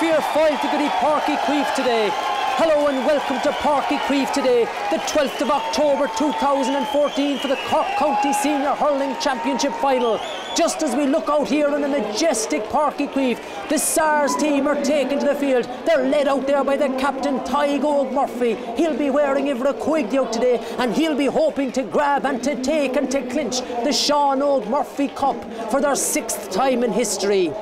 Fear, fear, foil to Goody Páirc Uí Chaoimh today. Hello and welcome to Páirc Uí Chaoimh today, the 12th of October 2014 for the Cork County Senior Hurling Championship Final. Just as we look out here on the majestic Páirc Uí Chaoimh, the SARS team are taken to the field. They're led out there by the captain, Tygo Murphy. He'll be wearing Ivra Quigdio today and he'll be hoping to grab and to take and to clinch the Sean Og Murphy Cup for their sixth time in history.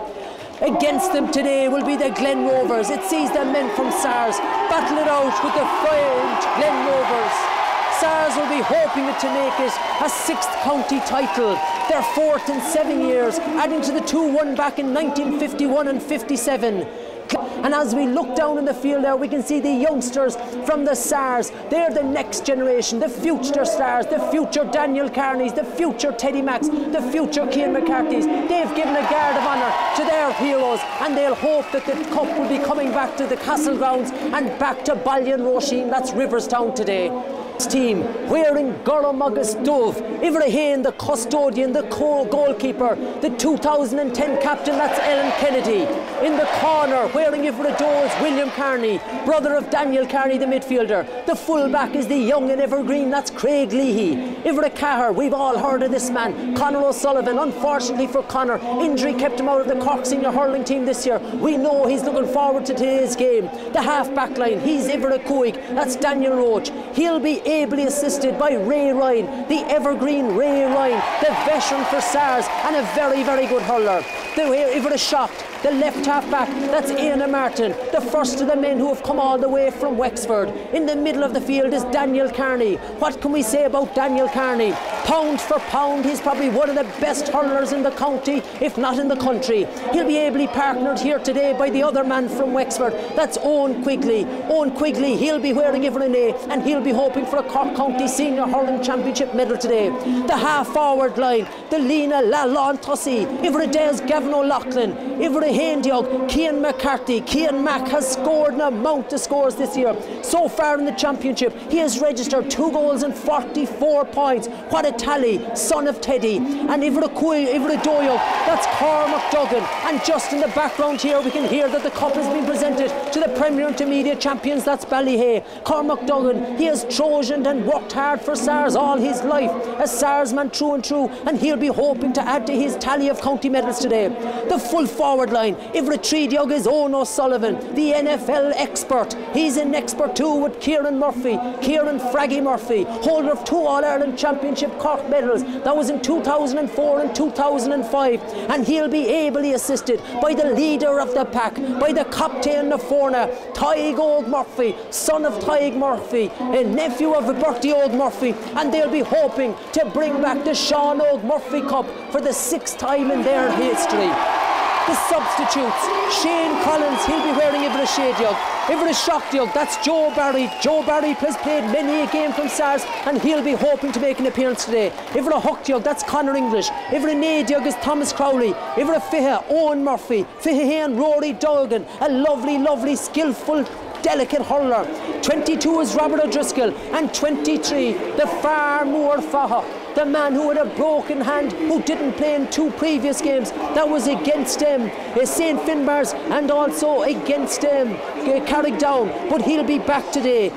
Against them today will be the Glen Rovers. It sees the men from SARS battle it out with the fire Glen Rovers. SARS will be hoping to make it a sixth county title, their fourth in seven years, adding to the two won back in 1951 and 57. And as we look down in the field there, we can see the youngsters from the SARS. They're the next generation, the future stars, the future Daniel Kearney's, the future Teddy Max, the future Cian McCarthy's. They've given a guard of honour to their heroes and they'll hope that the cup will be coming back to the castle grounds and back to Ballinroisin, that's Riverstown today team wearing August Dove, Ibrahim the custodian, the goalkeeper, the 2010 captain, that's Alan Kennedy. In the corner, wearing Ivra Dole's William Kearney, brother of Daniel Kearney, the midfielder. The fullback is the young and evergreen, that's Craig Leahy. Ivra Cahar, we've all heard of this man. Conor O'Sullivan, unfortunately for Conor, injury kept him out of the Cork senior hurling team this year. We know he's looking forward to today's game. The half back line, he's Ivra that's Daniel Roche. He'll be ably assisted by Ray Ryan, the evergreen Ray Ryan, the veteran for SARS, and a very, very good hurler. The Ivra shocked the left half back, that's Ian Martin, the first of the men who have come all the way from Wexford. In the middle of the field is Daniel Kearney. What can we say about Daniel Kearney? Pound for pound, he's probably one of the best hurlers in the county, if not in the country. He'll be ably partnered here today by the other man from Wexford, that's Eoin Quigley. Eoin Quigley, he'll be wearing Ivern and he'll be hoping for a Cork County Senior Hurling Championship medal today. The half forward line, the Lena Lalon Tussey, Ivra Des Gavin O'Loughlin, Ivra Haindiog, Cian McCarthy. Cian Mack has scored an amount of scores this year. So far in the championship, he has registered two goals and 44 points. What a tally, son of Teddy. And Ivra Doyle, that's Cormac Duggan. And just in the background here, we can hear that the cup has been presented to the Premier Intermediate champions, that's Ballyhay. Cormac Duggan, he has trojaned and worked hard for SARS all his life, a SARS man true and true, and he'll be hoping to add to his tally of county medals today. The full forward line line. Tridiog is Owen O'Sullivan, the NFL expert. He's an expert too with Kieran Murphy, Kieran Fraggy Murphy, holder of two All Ireland Championship Cork medals. That was in 2004 and 2005. And he'll be ably assisted by the leader of the pack, by the captain of Forna, Tyg Og Murphy, son of Tyg Murphy, a nephew of Bertie Og Murphy. And they'll be hoping to bring back the Sean Og Murphy Cup for the sixth time in their history the substitutes. Shane Collins, he'll be wearing Ivra Shadiog. Ivra Shockdiog, that's Joe Barry. Joe Barry has played many a game from SARS and he'll be hoping to make an appearance today. Ivra Huckdiog, that's Connor English. Ivra Nadiog is Thomas Crowley. Ivra Fiha, Owen Murphy. Fiha and Rory Duggan, a lovely, lovely, skillful delicate hurler. 22 is Robert O'Driscoll and 23 the far more Faha the man who had a broken hand, who didn't play in two previous games. That was against him, uh, St. Finbarr's, and also against him, uh, Carrigdhoun. But he'll be back today.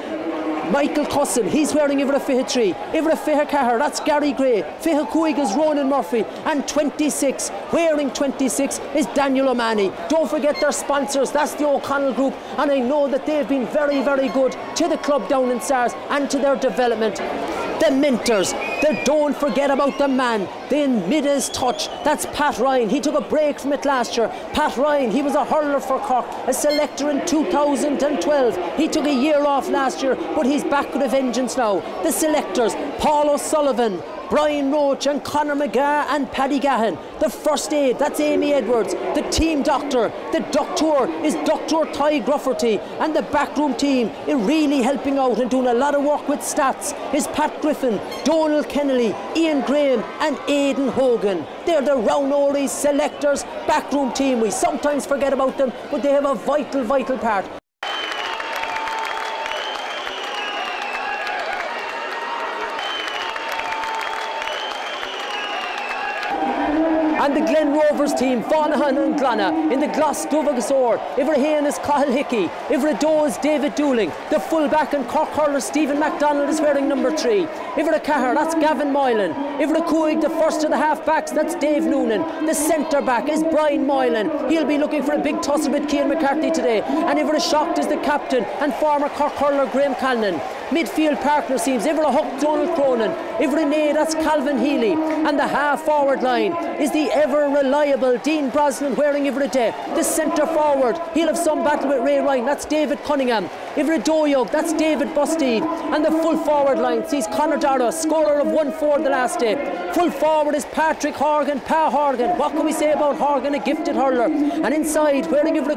Michael Cusson, he's wearing Ivra Fihatri. Ivra Fihakahar, that's Gary Gray. Fihakuig is Ronan Murphy. And 26, wearing 26 is Daniel O'Mahony. Don't forget their sponsors, that's the O'Connell Group. And I know that they've been very, very good to the club down in SARS and to their development the mentors. Don't forget about the man, the Midas touch. That's Pat Ryan. He took a break from it last year. Pat Ryan, he was a hurler for Cork, a selector in 2012. He took a year off last year, but he's back with a vengeance now. The selectors, Paul O'Sullivan, Brian Roche and Conor McGath and Paddy Gahan. The first aid, that's Amy Edwards. The team doctor, the doctor is Dr. Ty Grufferty. And the backroom team is really helping out and doing a lot of work with stats is Pat Griffin, Donald Kennelly, Ian Graham and Aidan Hogan. They're the Rownolly selectors backroom team. We sometimes forget about them, but they have a vital, vital part. Rovers team, Faunahan and Glana, in the Glas Dovagasor, Iverhain is Cahill Hickey, Ivredo is David Dooling, the fullback and Cork hurler Stephen MacDonald is wearing number three, Ivra Cahar, that's Gavin Moylan, Ivra Cuig, the first of the halfbacks, that's Dave Noonan, the centre back is Brian Moylan, he'll be looking for a big tussle with Cian McCarthy today, and Ivra Shocked is the captain, and former Cork hurler Graham Callan. Midfield partner seems Ivra Huck Donald Cronin, Ivra Nay, that's Calvin Healy, and the half forward line is the ever reliable Dean Brosnan wearing Ivra Day. The centre forward, he'll have some battle with Ray Ryan, that's David Cunningham. Ivra Doyog, that's David Busteed. And the full forward line sees Conor Dara, scorer of 1 4 the last day. Full forward is Patrick Horgan, Pa Horgan. What can we say about Horgan, a gifted hurler? And inside, wearing Ivra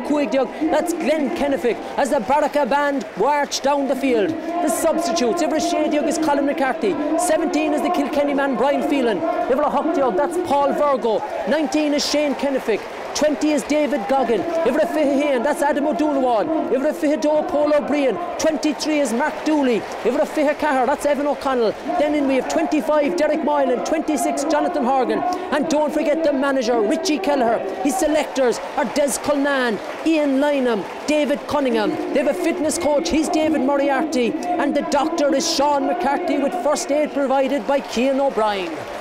that's Glenn Kennefick as the Baraka band march down the field. The substitutes, Ivra Shadiog is Colin McCarthy. 17 is the Kilkenny man Brian Phelan. Ivra Huckdiog, that's Paul Virgo. 19 is Shane Kennefick. 20 is David Goggin. Ivra Fihahan, that's Adam O'Donovan. Ivra Fihado Paul O'Brien. 23 is Mark Dooley. Ivra Fihakahar, that's Evan O'Connell. Then in we have 25 Derek Moylan, 26 Jonathan Horgan. And don't forget the manager, Richie Kelleher. His selectors are Des Culnan, Ian Lynham, David Cunningham. They have a fitness coach, he's David Moriarty. And the doctor is Sean McCarthy with first aid provided by Cian O'Brien.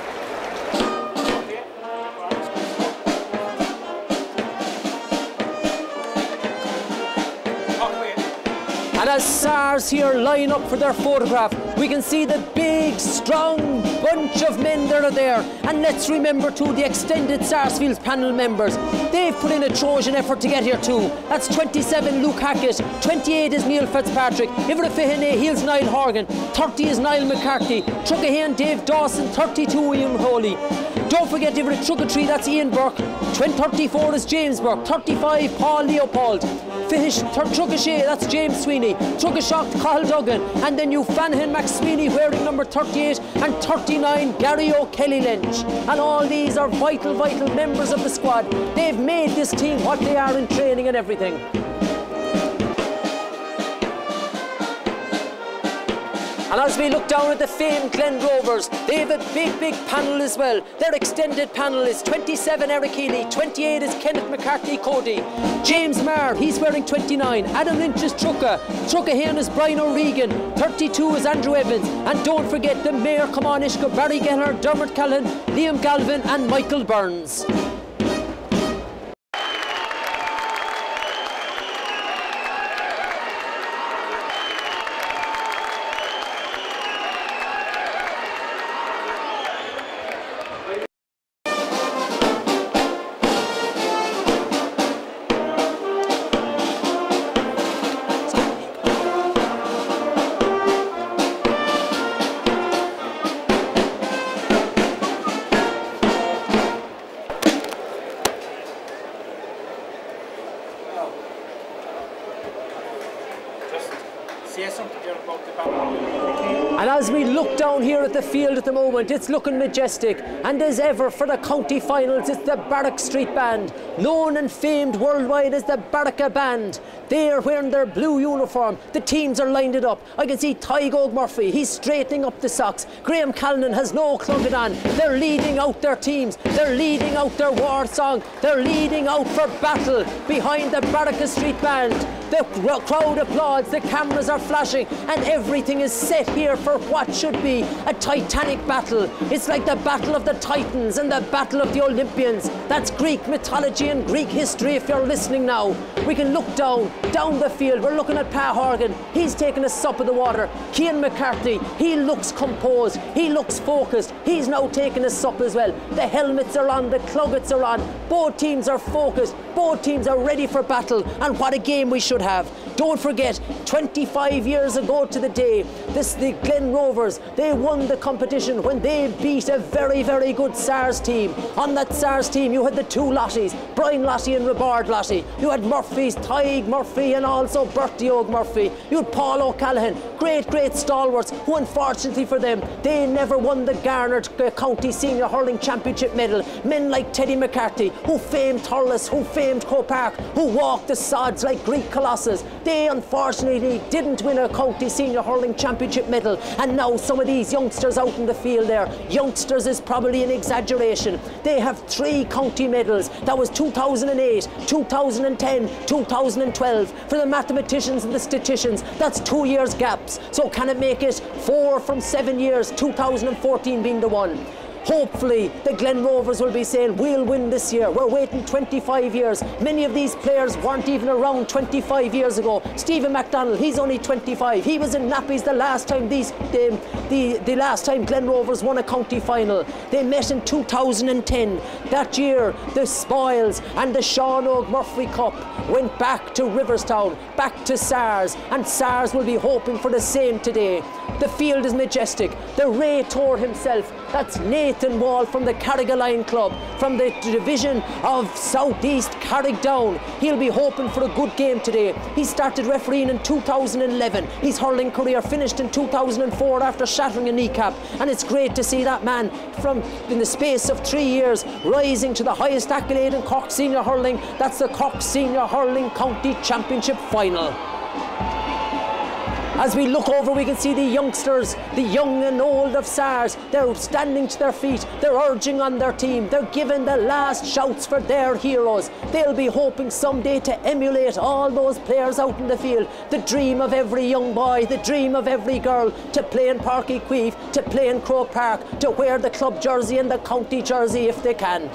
And as SARS here line up for their photograph, we can see the big, strong bunch of men that are there. And let's remember too the extended Sarsfields panel members. They've put in a Trojan effort to get here too. That's 27 Luke Hackett, 28 is Neil Fitzpatrick, Ivra Fihene, eh? here's Niall Horgan, 30 is Niall McCarthy, Truckahan Dave Dawson, 32 William Holy. Don't forget Ivra Tree, that's Ian Burke, 34 is James Burke, 35 Paul Leopold, Fish Truckashay, that's James Sweeney, Truckashock Cahill Duggan, and then you Fanahan McSweeney wearing number 38 and 39 Gary O'Kelly Lynch. And all these are vital, vital members of the squad. They've made this team what they are in training and everything. And as we look down at the famed Glen Rovers, they have a big, big panel as well. Their extended panel is 27 Eric Healy, 28 is Kenneth McCarthy Cody, James Marr, he's wearing 29, Adam Lynch is Trucka, Trucka here is Brian O'Regan, 32 is Andrew Evans, and don't forget the Mayor Come on, Kamanishka, Barry Geller, Dermot Callan, Liam Galvin, and Michael Burns. Field at the moment, it's looking majestic. And as ever for the county finals, it's the Barrack Street Band, known and famed worldwide as the Barracka Band. They are wearing their blue uniform. The teams are lined it up. I can see Tygo Murphy, he's straightening up the socks. Graham Callan has no clotted on. They're leading out their teams. They're leading out their war song. They're leading out for battle behind the Barracka Street Band. The crowd applauds, the cameras are flashing, and everything is set here for what should be a titanic battle. It's like the battle of the Titans and the battle of the Olympians. That's Greek mythology and Greek history if you're listening now. We can look down, down the field. We're looking at Pa Horgan. He's taking a sup of the water. Cian McCarthy, he looks composed. He looks focused. He's now taking a sup as well. The helmets are on, the cluggets are on. Both teams are focused. Both teams are ready for battle. And what a game we should have. Don't forget, 25 years ago to the day, this the Glen Rovers, they won the competition when they beat a very, very good SARS team. On that SARS team, you had the two Lotties, Brian Lottie and Rebard Lottie. You had Murphy's, Tig Murphy and also Bertie Og Murphy. You had Paul O'Callaghan, great, great stalwarts who unfortunately for them, they never won the Garnet uh, County Senior Hurling Championship medal. Men like Teddy McCarthy, who famed Thurles, who famed Croke Park, who walked the sods like Greek Colossus Colossus. They unfortunately didn't win a county senior hurling championship medal, and now some of these youngsters out in the field there, youngsters is probably an exaggeration. They have three county medals. That was 2008, 2010, 2012. For the mathematicians and the statisticians, that's two years gaps. So can it make it four from seven years, 2014 being the one? Hopefully, the Glen Rovers will be saying, we'll win this year. We're waiting 25 years. Many of these players weren't even around 25 years ago. Stephen McDonald, he's only 25. He was in Nappies the last time these, the, the, the last time Glen Rovers won a county final. They met in 2010. That year, the spoils and the Sean Og Murphy Cup went back to Riverstown, back to SARS, and SARS will be hoping for the same today. The field is majestic. The Ray Tour himself, that's Nathan Wall from the Carrigaline Club, from the division of Southeast Carrigdhoun. He'll be hoping for a good game today. He started refereeing in 2011. His hurling career finished in 2004 after shattering a kneecap. And it's great to see that man from in the space of three years rising to the highest accolade in Cork Senior Hurling. That's the Cork Senior Hurling County Championship Final. As we look over, we can see the youngsters, the young and old of SARS. They're standing to their feet. They're urging on their team. They're giving the last shouts for their heroes. They'll be hoping someday to emulate all those players out in the field. The dream of every young boy, the dream of every girl to play in Páirc Uí to play in Croke Park, to wear the club jersey and the county jersey if they can.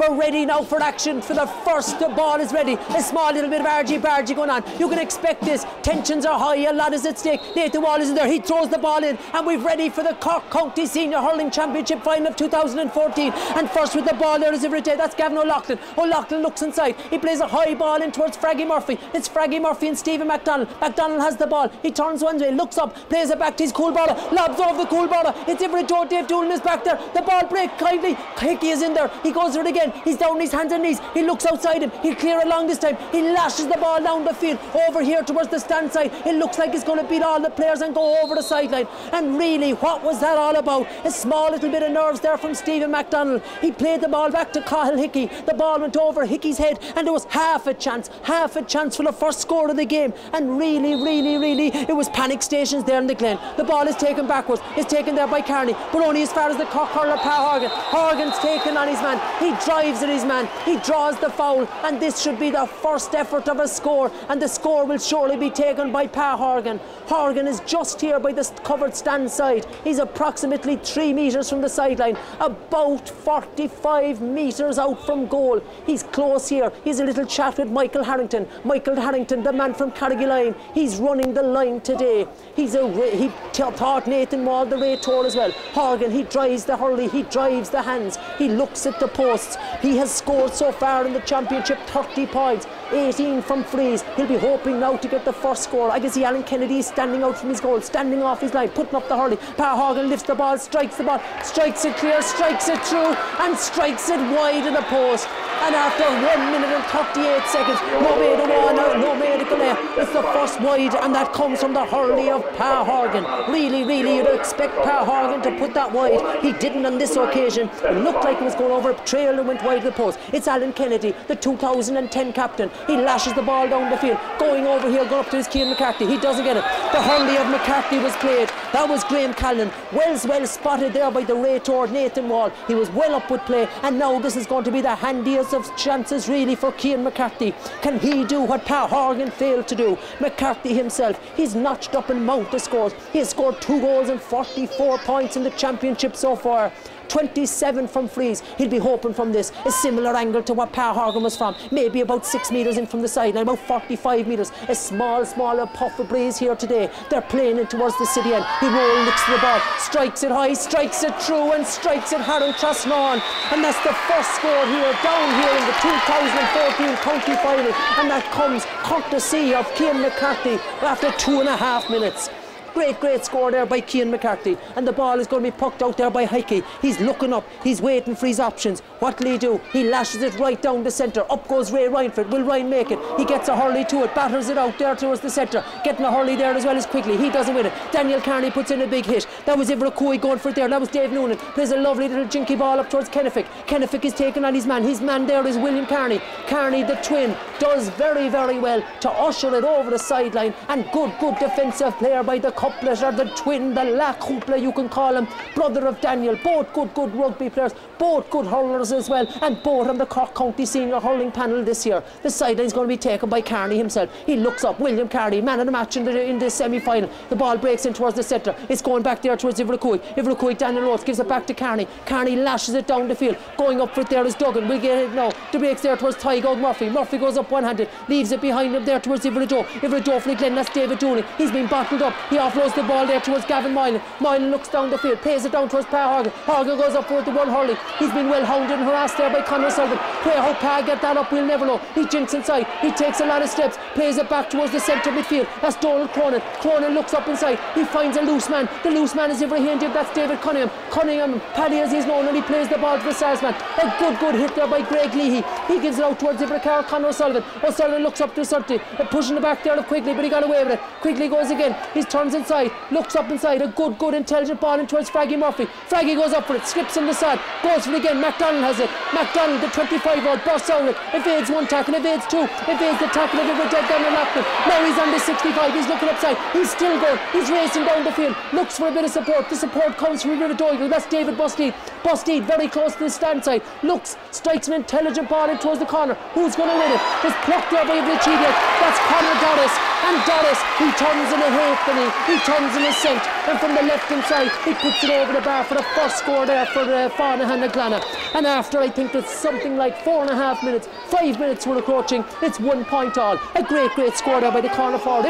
We're ready now for action for the first the ball is ready. A small little bit of argy bargy going on. You can expect this. Tensions are high a lot is at stake. Nathan Wall is in there. He throws the ball in and we're ready for the Cork County Senior Hurling Championship final of 2014 and first with the ball there is every day that's Gavin O'Loughlin. O'Loughlin looks inside. He plays a high ball in towards Fraggy Murphy. It's Fraggy Murphy and Stephen McDonald McDonald has the ball. He turns one way looks up plays it back to his cool baller. Lobs off the cool baller. It's every Joe Dave Doolan is back there. The ball break kindly. Hickey is in there. He goes for it again. He's down his hands and knees. He looks outside him. He'll clear along this time. He lashes the ball down the field over here towards the stand side. It looks like he's going to beat all the players and go over the sideline. And really, what was that all about? A small little bit of nerves there from Stephen McDonald. He played the ball back to Cahill Hickey. The ball went over Hickey's head, and there was half a chance, half a chance for the first score of the game. And really, really, really, it was panic stations there in the Glen. The ball is taken backwards. It's taken there by Kearney, but only as far as the Cork hurler, Pa Horgan. Horgan's taken on his man. He drives drives at his man. He draws the foul, and this should be the first effort of a score, and the score will surely be taken by Pa Horgan. Horgan is just here by the covered stand side. He's approximately three metres from the sideline, about 45 metres out from goal. He's close here. He's a little chat with Michael Harrington. Michael Harrington, the man from Carrigaline, he's running the line today. He's a he taught Nathan Wall the Rhétor as well. Horgan, he drives the hurley, he drives the hands, he looks at the posts. He has scored so far in the championship 30 points, 18 from frees. He'll be hoping now to get the first score. I can see Alan Kennedy standing out from his goal, standing off his line, putting up the hurley. Pa Horgan lifts the ball, strikes the ball, strikes it clear, strikes it through, and strikes it wide of the post. And after 1 minute and 38 seconds, no made a one, no medical air. It's the first wide, and that comes from the hurley of Pa Horgan. Really, really, you'd expect Pa Horgan to put that wide. He didn't on this occasion. It looked like it was going over, a trail and went wide of the post. It's Alan Kennedy, the 2010 captain. He lashes the ball down the field, going over here, going up to his Cian McCarthy. He doesn't get it. The hurley of McCarthy was played. That was Graham Callan. Wells well spotted there by the Rhétor Nathan Wall. He was well up with play, and now this is going to be the handiest of chances really for Cian McCarthy. Can he do what Pa Horgan failed to do? McCarthy himself, he's notched up in mount of scores. He has scored two goals and 44 points in the championship so far. 27 from frees. He'll be hoping from this a similar angle to what Pa Horgan was from. Maybe about six metres in from the sideline, about 45 metres. A small, smaller puff of breeze here today. They're playing in towards the city end. He rolls, looks to the ball, strikes it high, strikes it true, and strikes it hard on Trasnawn. And that's the first score here, down here in the 2014 county final. And that comes courtesy of Cian McCarthy after two and a half minutes. Great, great score there by Cian McCarthy. And the ball is going to be pucked out there by Heike. He's looking up. He's waiting for his options. What will he do? He lashes it right down the centre. Up goes Ray Ryanford. Will Ryan make it? He gets a hurley to it. Batters it out there towards the centre. Getting a hurley there as well as quickly. He doesn't win it. Daniel Kearney puts in a big hit. That was Ivra Coy going for it there. That was Dave Noonan. Plays a lovely little jinky ball up towards Kennefick. Kennefick is taken on his man. His man there is William Kearney. Kearney, the twin, does very, very well to usher it over the sideline. And good, good defensive player by the couplet or the twin, the La Hoopla, you can call him, brother of Daniel. Both good, good rugby players, both good hurlers as well, and both on the Cork County senior hurling panel this year. The sideline is going to be taken by Kearney himself. He looks up, William Kearney, man of the match in the, in the semi final. The ball breaks in towards the centre. It's going back there towards Ivracoy. Ivracoy, Daniel Rhodes gives it back to Kearney. Kearney lashes it down the field. Going up for it there is Duggan. We'll get it now. The breaks there towards Tygog Murphy. Murphy goes up one handed, leaves it behind him there towards Ivrajo. Ivrajo for the Glen, that's David Dooley. He's been bottled up. He offloads the ball there towards Gavin Moylan. Moylan looks down the field, plays it down towards Pa Horgan. Horgan goes up for the one hurley. He's been well hounded and harassed there by Conor Sullivan. Play how Pa get that up, we'll never know. He jinks inside. He takes a lot of steps, plays it back towards the centre midfield. That's Donald Cronin. Cronin looks up inside. He finds a loose man. The loose man is Ibrahim Dib. That's David Cunningham. Cunningham, Paddy as he's known, and he plays the ball to the Sarsman. A good, good hit there by Greg Leahy. He gives it out towards Ibrahim Conor O'Sullivan. O'Sullivan looks up to Surtey. Pushing the back there of Quigley, but he got away with it. Quigley goes again. He turns inside, looks up inside. A good, good, intelligent ball in towards Fraggy Murphy. Fraggy goes up for it, slips on the side, goes for it again. MacDonald has it. MacDonald, the 25 year old, bursts out it. Evades one tackle, evades two, evades the tackle of Ibrahim dead down Loughlin. Now he's on the 65. He's looking upside. He's still going. He's racing down the field. Looks for a bit of support. The support comes from River Doyle. That's David Busteed. Busteed very close to the stand side. Looks, strikes an intelligent ball in towards the corner. Who's going to win it? It's plucked there by Ibrahim That's Conor Doris. And Doris, he turns in a halfpenny. He turns in a cent. And from the left hand side, he puts it over the bar for the first score there for uh, Farnahan Glana. And after I think it's something like four and a half minutes, five minutes we're approaching, it's one point all. A great, great score there by the corner forward.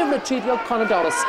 Conor Doris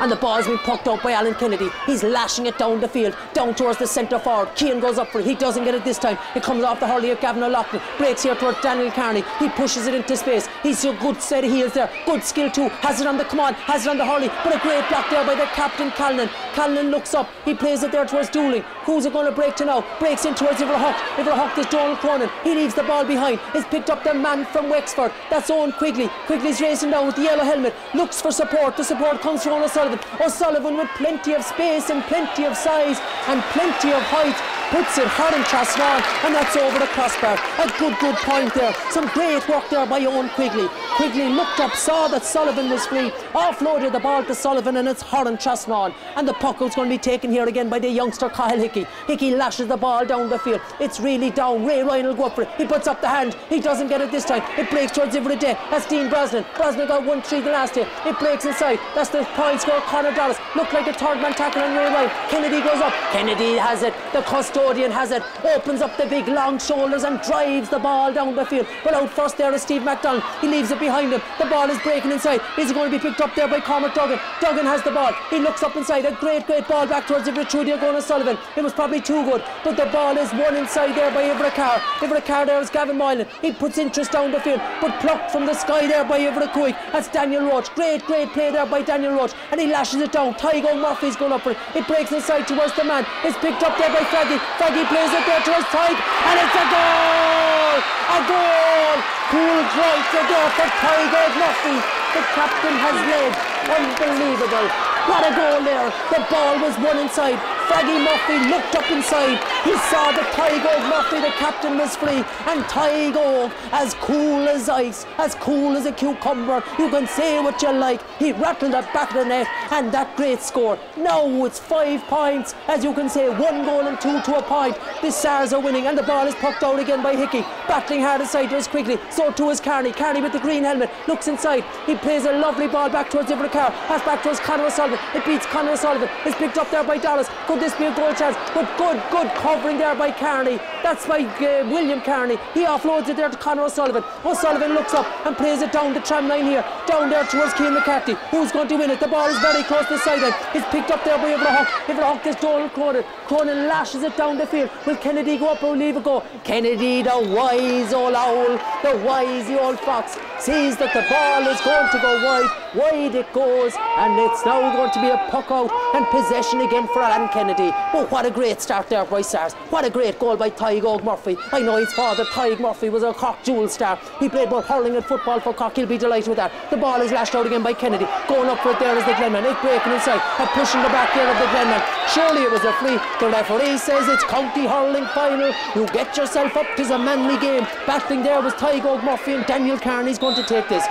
and the ball's been pucked out by Alan Kennedy. He's lashing it down the field, down towards the centre forward. Keane goes up for it. He doesn't get it this time. It comes off the hurley of Gavin O'Loughlin. Breaks here towards Daniel Kearney. He pushes it into space. He's a good set of heels there. Good skill too. Has it on the command. Has it on the hurley. But a great block there by the captain, Callan. Callan looks up. He plays it there towards Dooling. Who's it going to break to now? Breaks in towards Iverhook. Iverhook is Donald Cronin. He leaves the ball behind. He's picked up the man from Wexford. That's Eoin Quigley. Quigley's racing down with the yellow helmet. Looks for support. The support comes from O'Sullivan. O'Sullivan with plenty of space and plenty of size and plenty of height puts it hard and Chasnawn, and that's over the crossbar. A good, good point there. Some great work there by Eoin Quigley. Quigley looked up, saw that Sullivan was free, offloaded the ball to Sullivan, and it's Horan Chasnawn. And the puck is going to be taken here again by the youngster Kyle Hickey. Hickey lashes the ball down the field. It's really down. Ray Ryan will go for it. He puts up the hand. He doesn't get it this time. It breaks towards every day. That's Dean Brosnan. Brosnan got 1 3 the last day. It breaks inside. That's the point score. Conor Dallas. Looked like a third man tackle on Ray Ryan. Kennedy goes up. Kennedy has it. The custodian has it. Opens up the big long shoulders and drives the ball down the field. But out first there is Steve McDonald. He leaves it behind him. The ball is breaking inside. Is it going to be picked up there by Cormac Duggan? Duggan has the ball. He looks up inside. A great, great ball back towards going to Sullivan. It was probably too good. But the ball is won inside there by Ivra Carr. Ivra Carr there is Gavin Moylan. He puts interest down the field. But plucked from the sky there by Ivra Cuig. That's Daniel Roche. Great, great play there by Daniel Roche. And he lashes it down. Tygo Murphy's going up for it. It breaks inside towards the man. It's picked up there by Fraggy. Fraggy plays it there towards Tyg. And it's a goal! A goal! Cool right there for Tygo Murphy. The captain has led. Unbelievable. What a goal there. The ball was won inside. Fraggy Murphy looked up inside. He saw that Tygo Murphy, the captain, was free. And Tygo, as cool as ice, as cool as a cucumber, you can say what you like. He rattled it back of the net, and that great score. Now it's five points, as you can say, one goal and two to a point. The Stars are winning, and the ball is pucked out again by Hickey. Battling hard inside to us quickly. So too is Kearney. Kearney with the green helmet looks inside. He plays a lovely ball back towards Ivra Carr. Pass back towards Conor O'Sullivan. It beats Conor O'Sullivan. It's picked up there by Dallas. Could this be a goal chance? But good, good covering there by Kearney. That's by uh, William Kearney. He offloads it there to Conor O'Sullivan. O'Sullivan looks up and plays it down the tram line here. Down there towards Cian McCarthy. Who's going to win it? The ball is very close to the sideline. It's picked up there by. Ivra Huck is Donald Cronin. Cronin lashes it down the field. Will Kennedy go up or leave it go? Kennedy, the wise old owl, the wise the old fox, sees that the ball is going to go wide. Wide it goes, and it's now going to be a puck out and possession again for Alan Kennedy. Oh, what a great start there by Stars. What a great goal by Tyg Murphy. I know his father, Tyg Murphy, was a Cork jewel star. He played both hurling and football for Cork. He'll be delighted with that. The ball is lashed out again by Kennedy. Going up for it there is the Glenman. It's breaking inside and pushing the back here of the Glenman. Surely it was a free. The referee says it's county hurling final. You get yourself up. Tis a manly game. Battling there was Tyg Murphy and Daniel Kearney's going to take this.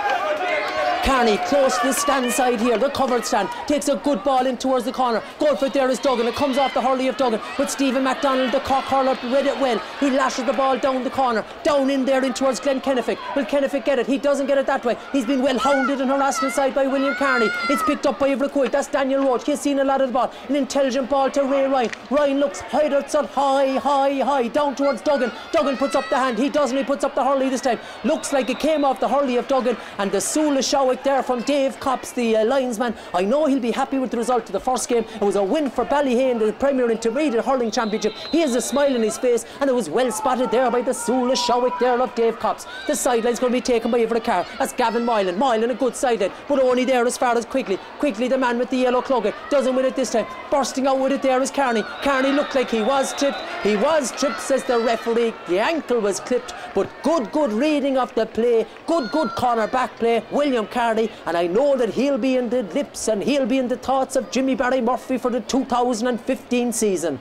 Kearney close to the stand side here, the covered stand, takes a good ball in towards the corner. Goal for there is Duggan. It comes off the hurley of Duggan. But Stephen McDonald, the Cork hurler, read it well. He lashes the ball down the corner, down in there in towards Glenn Kennefick. Will Kennefick get it? He doesn't get it that way. He's been well hounded and harassed inside by William Carney. It's picked up by Ivra That's Daniel Roche. He's seen a lot of the ball. An intelligent ball to Ray Ryan. Ryan looks high, high, high, high, down towards Duggan. Duggan puts up the hand. He doesn't. He puts up the hurley this time. Looks like it came off the hurley of Duggan. And the Sula There from Dave Cops, the uh, linesman. I know he'll be happy with the result of the first game. It was a win for Ballyhay in the Premier Intermediate Hurling Championship. He has a smile on his face, and it was well spotted there by the Sula Showick there of Dave Cops. The sideline's going to be taken by Ivra Carr. That's Gavin Moylan. Moylan a good sideline, but only there as far as Quigley. Quigley, the man with the yellow clogger, doesn't win it this time. Bursting out with it there is Kearney. Kearney looked like he was tripped. He was tripped, says the referee. The ankle was clipped, but good, good reading of the play. Good, good corner back play. William Kearney, and I know that he'll be in the lips and he'll be in the thoughts of Jimmy Barry Murphy for the 2015 season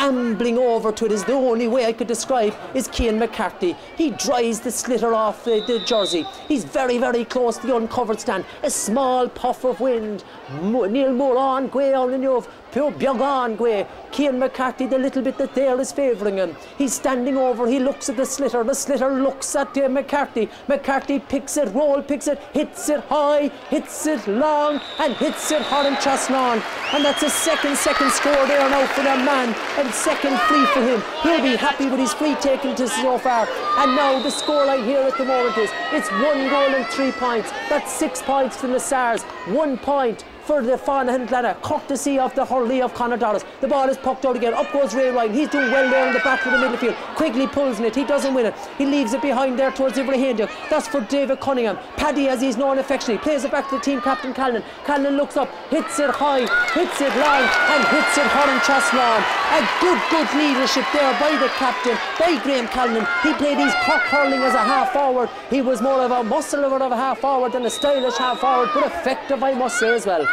ambling over to it is the only way I could describe is Cian McCarthy. He dries the slitter off the, the, jersey. He's very, very close to the uncovered stand. A small puff of wind. Neil Moore on, Gwe on the Nuv. Pure Biogan Gwe. Cian McCarthy, the little bit that there is favouring him. He's standing over, he looks at the slitter. The slitter looks at uh, McCarthy. McCarthy picks it, roll picks it, hits it high, hits it long, and hits it hard and Chasnawn. And that's a second, second score there now for the man. And second free for him. He'll be happy with his free taken to so far. And now the scoreline here at the moment is it's one goal and three points. That's six points from the Stars. One point for the Farnahan Glenna, courtesy of the hurley of Conor Dallas. The ball is pucked out again. Up goes Ray Ryan. He's doing well there in the back of the middle field. Quigley pulls in it. He doesn't win it. He leaves it behind there towards Ibrahim. That's for David Cunningham. Paddy, as he's known affectionately, plays it back to the team captain Callan. Callan looks up, hits it high, hits it long, and hits it hard and Chasnawn. A good, good leadership there by the captain, by Graham Callan. He played his puck hurling as a half forward. He was more of a muscle of a half forward than a stylish half forward, but effective, I must say as well.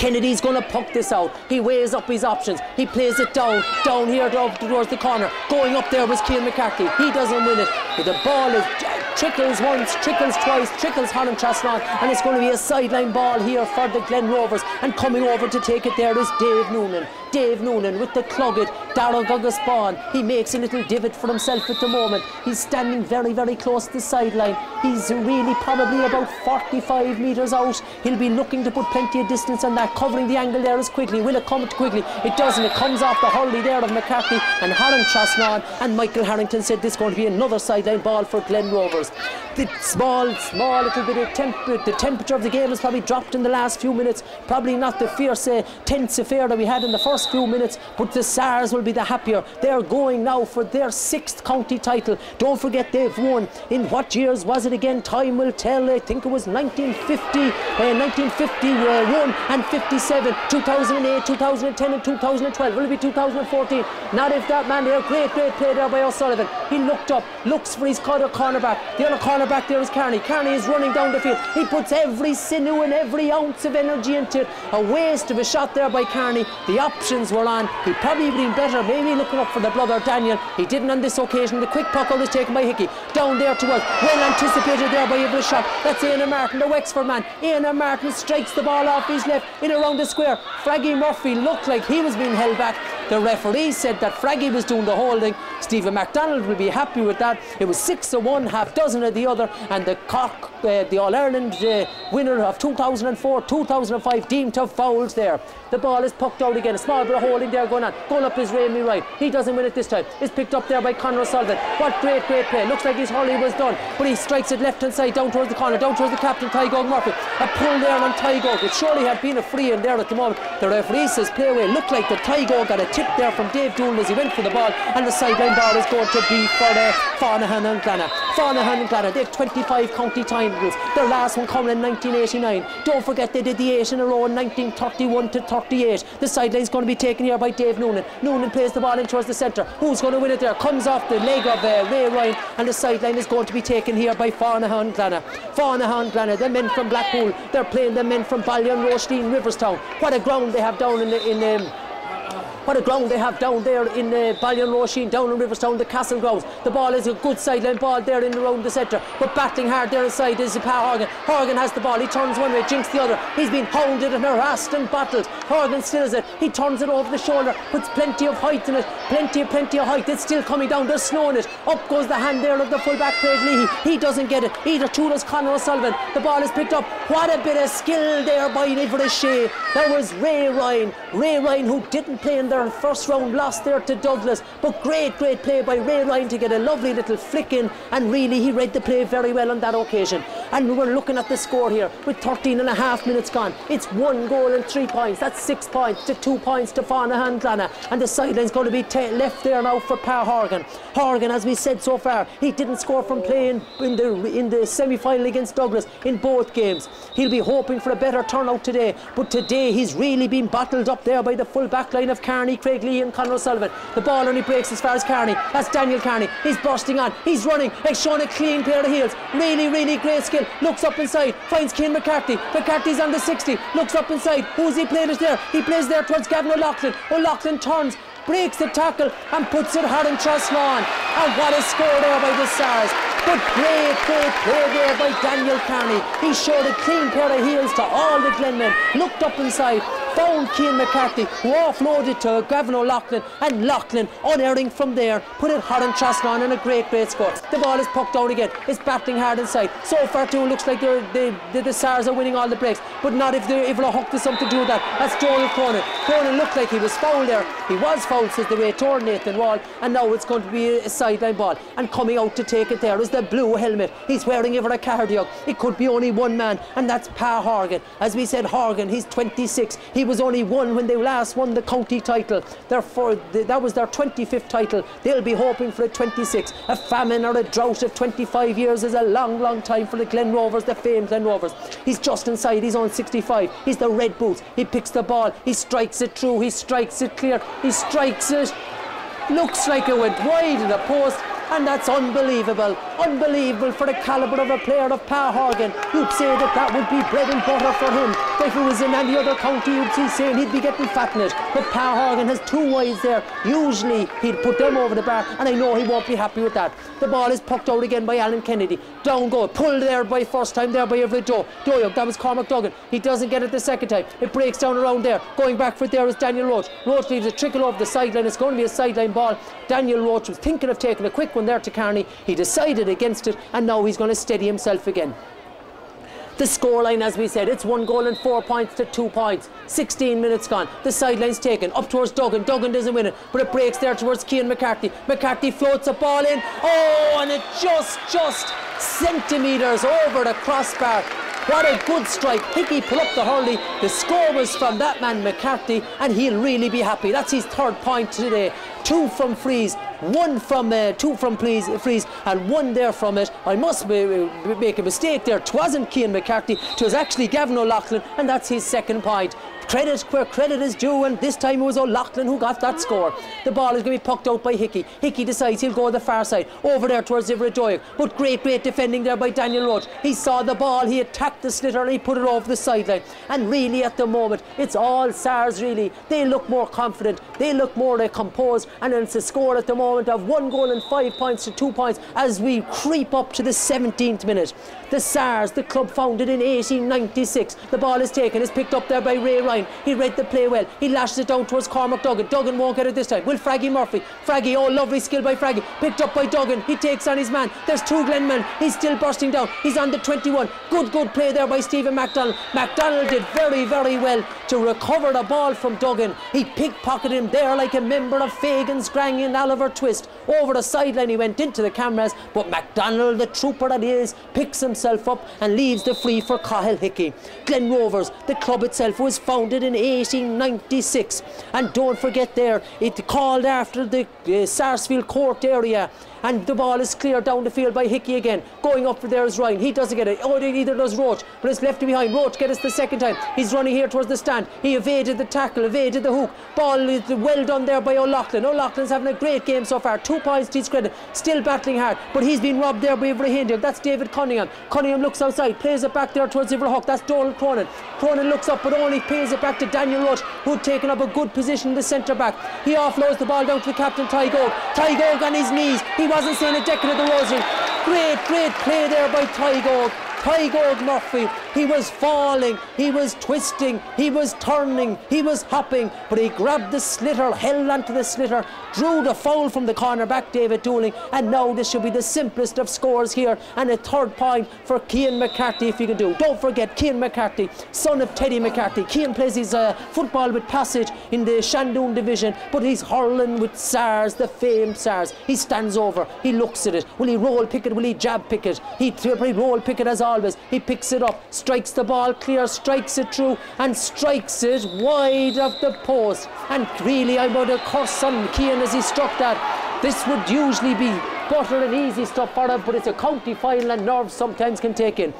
Kennedy's going to puck this out. He weighs up his options. He plays it down, down here towards the corner. Going up there was Cian McCarthy. He doesn't win it. But the ball is uh, trickles once, trickles twice, trickles Holland Traslan, and it's going to be a sideline ball here for the Glen Rovers. And coming over to take it there is Dave Noonan. Dave Noonan with the Clogget, Darrell Guggisbawn. He makes a little divot for himself at the moment. He's standing very, very close to the sideline. He's really probably about 45 metres out. He'll be looking to put plenty of distance on that, covering the angle there as quickly. Will it come quickly? It doesn't. It comes off the hurley there of McCarthy and Holland Traslan. And Michael Harrington said this is going to be another sideline ball for Glen Rovers. The small, small little bit of temperature, the temperature of the game has probably dropped in the last few minutes. Probably not the fierce, uh, tense affair that we had in the first few minutes, but the SARS will be the happier. They're going now for their sixth county title. Don't forget they've won. In what years was it again? Time will tell. I think it was 1950, uh, 1951 and 57, 2008, 2010 and 2012. Will it be 2014? Not if that man there. Great, great play there by O'Sullivan. He looked up, looks for his other cornerback. The other cornerback there is Kearney. Kearney is running down the field. He puts every sinew and every ounce of energy into it. A waste of a shot there by Kearney. The options were on. He'd probably been better, maybe looking up for the brother Daniel. He didn't on this occasion. The quick puck out is taken by Hickey. Down there to us. Well anticipated there by Evelyn Shot. That's Ian Martin, the Wexford man. Ian Martin strikes the ball off his left in around the square. Fraggy Murphy looked like he was being held back. The referee said that Fraggy was doing the holding. Stephen MacDonald will be happy with that. It was six of one, half dozen of the other, and the Cork, uh, the All Ireland uh, winner of 2004 2005, deemed to fouls there. The ball is pucked out again. A small bit of holding there going on. Going up is Raimi Wright. He doesn't win it this time. It's picked up there by Conor Sullivan. What great, great play. Looks like his hurley was done, but he strikes it left hand side down towards the corner, down towards the captain, Tygog Murphy. A pull there on Tygog. It surely had been a free in there at the moment. The referee says play away. Looked like the Tygog got a tip there from Dave Doolin as he went for the ball, and the sideline ball is going to be for the Farnahan and Glenna. Farnahan and Glenna, they have 25 county titles. Their last one coming in 1989. Don't forget they did the eight in a row in 1931 to 38. The sideline is going to be taken here by Dave Noonan. Noonan plays the ball in towards the centre. Who's going to win it there? Comes off the leg of uh, Ray Ryan, and the sideline is going to be taken here by Farnahan Glenna. Farnahan Glenna, the men from Blackpool, they're playing the men from Ballinroastine, Riverstown. What a ground they have down in the, in um, what a ground they have down there in uh, Ballinroastine, down in Riverstown, the Castle grounds. The ball is a good sideline ball there in around the centre, but battling hard there inside is Pa Horgan. Horgan has the ball, he turns one way, jinks the other. He's been hounded and harassed and battled. Horgan steals it, he turns it over the shoulder, puts plenty of height in it, plenty, plenty of height. It's still coming down, there's snow in it. Up goes the hand there of the fullback, Craig Leahy. He doesn't get it. Either two does Conor O'Sullivan. The ball is picked up. What a bit of skill there by Niver Shea. There was Ray Ryan. Ray Ryan, who didn't play in their first round, lost there to Douglas. But great, great play by Ray Ryan to get a lovely little flick in. And really, he read the play very well on that occasion. And we were looking at the score here with 13 and a half minutes gone. It's one goal and three points. That's six points to two points to Farnahan Glenna. And the sideline's going to be left there now for Pa Horgan. Horgan, as we said so far, he didn't score from playing in the in the semi-final against Douglas in both games. He'll be hoping for a better turnout today. But today he's really been battled up there by the full back line of Kearney, Craig Lee and Conor Sullivan. The ball only breaks as far as Kearney. That's Daniel Kearney. He's bursting on. He's running. He's showing a clean pair of heels. Really, really great skill. Looks up inside. Finds Cian McCarthy. McCarthy's on the 60. Looks up inside. Who's he playing it there? He plays there towards Gavin O'Loughlin. O'Loughlin turns breaks the tackle and puts it hard in Traslan. And what a score there by the Stars. But great, great play there by Daniel Kearney. He showed a clean pair of heels to all the Glenmen. Looked up inside, found Cian McCarthy, who offloaded to Gavin O'Loughlin, and Loughlin, unerring from there, put it hard and trusted on Traslan and a great, great score. The ball is pucked down again. It's battling hard inside. So far, too, looks like they're, they, the, the Stars are winning all the breaks, but not if they're able to hook to something to do that. That's Joel Cronin. Cronin looked like he was foul there. He was foul, says the way toward Nathan Wall, and now it's going to be a sideline ball. And coming out to take it there is the blue helmet. He's wearing over a cardiac. It could be only one man, and that's Pa Horgan. As we said, Horgan, he's 26. He was only one when they last won the county title. Therefore, that was their 25th title. They'll be hoping for a 26. A famine or a drought of 25 years is a long, long time for the Glen Rovers, the famed Glen Rovers. He's just inside He's on 65. He's the red boots. He picks the ball. He strikes it through. He strikes it clear. He strikes it. Looks like it went wide of the post and that's unbelievable. Unbelievable for the calibre of a player of Pa Horgan. You'd say that that would be bread and butter for him. If it was in any other county, you'd see saying he'd be getting fat in it. But Pa Horgan has two wides there. Usually he'd put them over the bar, and I know he won't be happy with that. The ball is pucked out again by Alan Kennedy. Down goal, pulled there by first time there by every Doe. Doyok, that was Cormac Duggan. He doesn't get it the second time. It breaks down around there. Going back for it there is Daniel Roche. Roche leaves a trickle over the sideline. It's going to be a sideline ball. Daniel Roche was thinking of taking a quick one there to Kearney. He decided against it, and now he's going to steady himself again. The scoreline, as we said, it's one goal and four points to two points. 16 minutes gone. The sideline's taken up towards Duggan. Duggan doesn't win it, but it breaks there towards Cian McCarthy. McCarthy floats a ball in. Oh, and it just, just centimetres over the crossbar. What a good strike. Hickey pull up the hurley. The score was from that man McCarthy, and he'll really be happy. That's his third point today. Two from Freeze, one from uh, two from please, Freeze, and one there from it. I must make a mistake there. It wasn't Cian McCarthy. It was actually Gavin O'Loughlin, and that's his second point credit where credit is due, and this time it was O'Loughlin who got that score. The ball is going to be pucked out by Hickey. Hickey decides he'll go to the far side, over there towards Ivradoyek. But great, great defending there by Daniel Roche. He saw the ball, he attacked the sliotar, and he put it over the sideline. And really, at the moment, it's all SARS really. They look more confident, they look more uh, composed, and it's a score at the moment of one goal and five points to two points as we creep up to the 17th minute. The SARS, the club founded in 1896. The ball is taken, is picked up there by Ray Ryan. He read the play well. He lashes it down towards Cormac Duggan. Duggan won't get it this time. Will Fraggy Murphy. Fraggy, oh, lovely skill by Fraggy. Picked up by Duggan. He takes on his man. There's two Glenman. He's still bursting down. He's on the 21. Good, good play there by Stephen MacDonald. MacDonald did very, very well to recover the ball from Duggan. He pickpocketed him there like a member of Fagin's Grang and Oliver Twist. Over the sideline, he went into the cameras, but MacDonald, the trooper that is, picks himself up and leaves the free for Cathal Hickey. Glen Rovers, the club itself, was founded in 1896. And don't forget there, it called after the uh, Sarsfield Court area and the ball is cleared down the field by Hickey again. Going up for there is Ryan. He doesn't get it. Oh, neither does Roche, but it's left behind. Roche gets it the second time. He's running here towards the stand. He evaded the tackle, evaded the hook. Ball is well done there by O'Loughlin. O'Loughlin's having a great game so far. Two points to his credit. Still battling hard, but he's been robbed there by Ivra That's David Cunningham. Cunningham looks outside, plays it back there towards Ivra Huck. That's Donald Cronin. Cronin looks up, but only pays it back to Daniel Roche, who'd taken up a good position in the centre back. He offloads the ball down to the captain, Tadhg Óg. Tygo on his knees. He wasn't saying a decade of the Rosary. Great, great play there by Tadhg Óg. Tadhg Óg Murphy he was falling, he was twisting, he was turning, he was hopping, but he grabbed the sliotar, held onto the sliotar, drew the foul from the corner back, David Dooling, and now this should be the simplest of scores here, and a third point for Cian McCarthy if you can do. Don't forget Cian McCarthy, son of Teddy McCarthy. Cian plays his uh, football with Passage in the Shandoon division, but he's hurling with SARS, the famed SARS. He stands over, he looks at it. Will he roll pick it? Will he jab pick it? He, he roll pick it as always. He picks it up strikes the ball clear, strikes it through, and strikes it wide of the post. And really, I would have cursed on Cian as he struck that. This would usually be butter and easy stuff for him, but it's a county final and nerves sometimes can take in.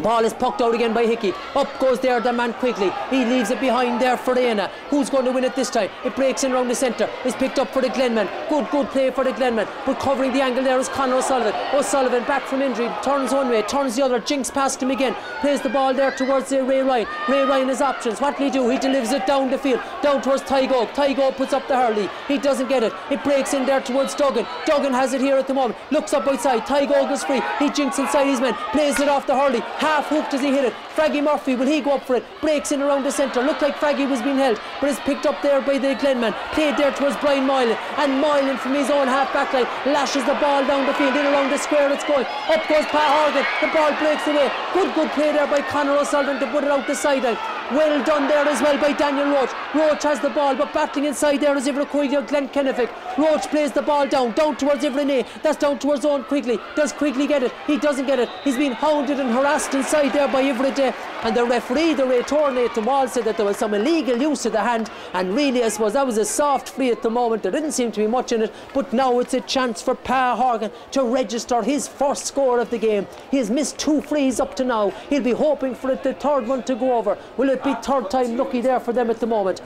Ball is poked out again by Hickey. Up goes there the man quickly. He leaves it behind there for Dana. Who's going to win it this time? It breaks in around the centre. It's picked up for the Glenman. Good, good play for the Glenman. But covering the angle there is Conor O'Sullivan. O'Sullivan back from injury. Turns one way, turns the other. Jinks past him again. Plays the ball there towards uh, Ray Ryan. Ray Ryan has options. What will he do? He delivers it down the field. Down towards Tadhg Óg. Tygo puts up the hurley. He doesn't get it. It breaks in there towards Duggan. Duggan has it here at the moment. Looks up outside. Tadhg Óg goes free. He jinks inside his men. Plays it off the hurley half hooked as he hit it. Fraggy Murphy, will he go up for it? Breaks in around the centre. Looked like Fraggy was being held, but is picked up there by the Glenman. Played there towards Brian Moylan. And Moylan from his own half back line lashes the ball down the field, in along the square it's going. Up goes Pat Horgan. The ball breaks away. Good, good play there by Conor O'Sullivan to put it out the sideline. Well done there as well by Daniel Roche. Roche has the ball, but battling inside there is Ivracoidia Glen Kennefick. Roche plays the ball down, down towards Ivrenay. That's down towards Eoin Quigley. Does Quigley get it? He doesn't get it. He's been hounded and harassed inside there by Ivraday. And the referee, the return Nathan Wall, said that there was some illegal use of the hand. And really, I suppose that was a soft free at the moment. There didn't seem to be much in it. But now it's a chance for Pa Horgan to register his first score of the game. He has missed two frees up to now. He'll be hoping for it, the third one to go over. Will it be third time lucky there for them at the moment?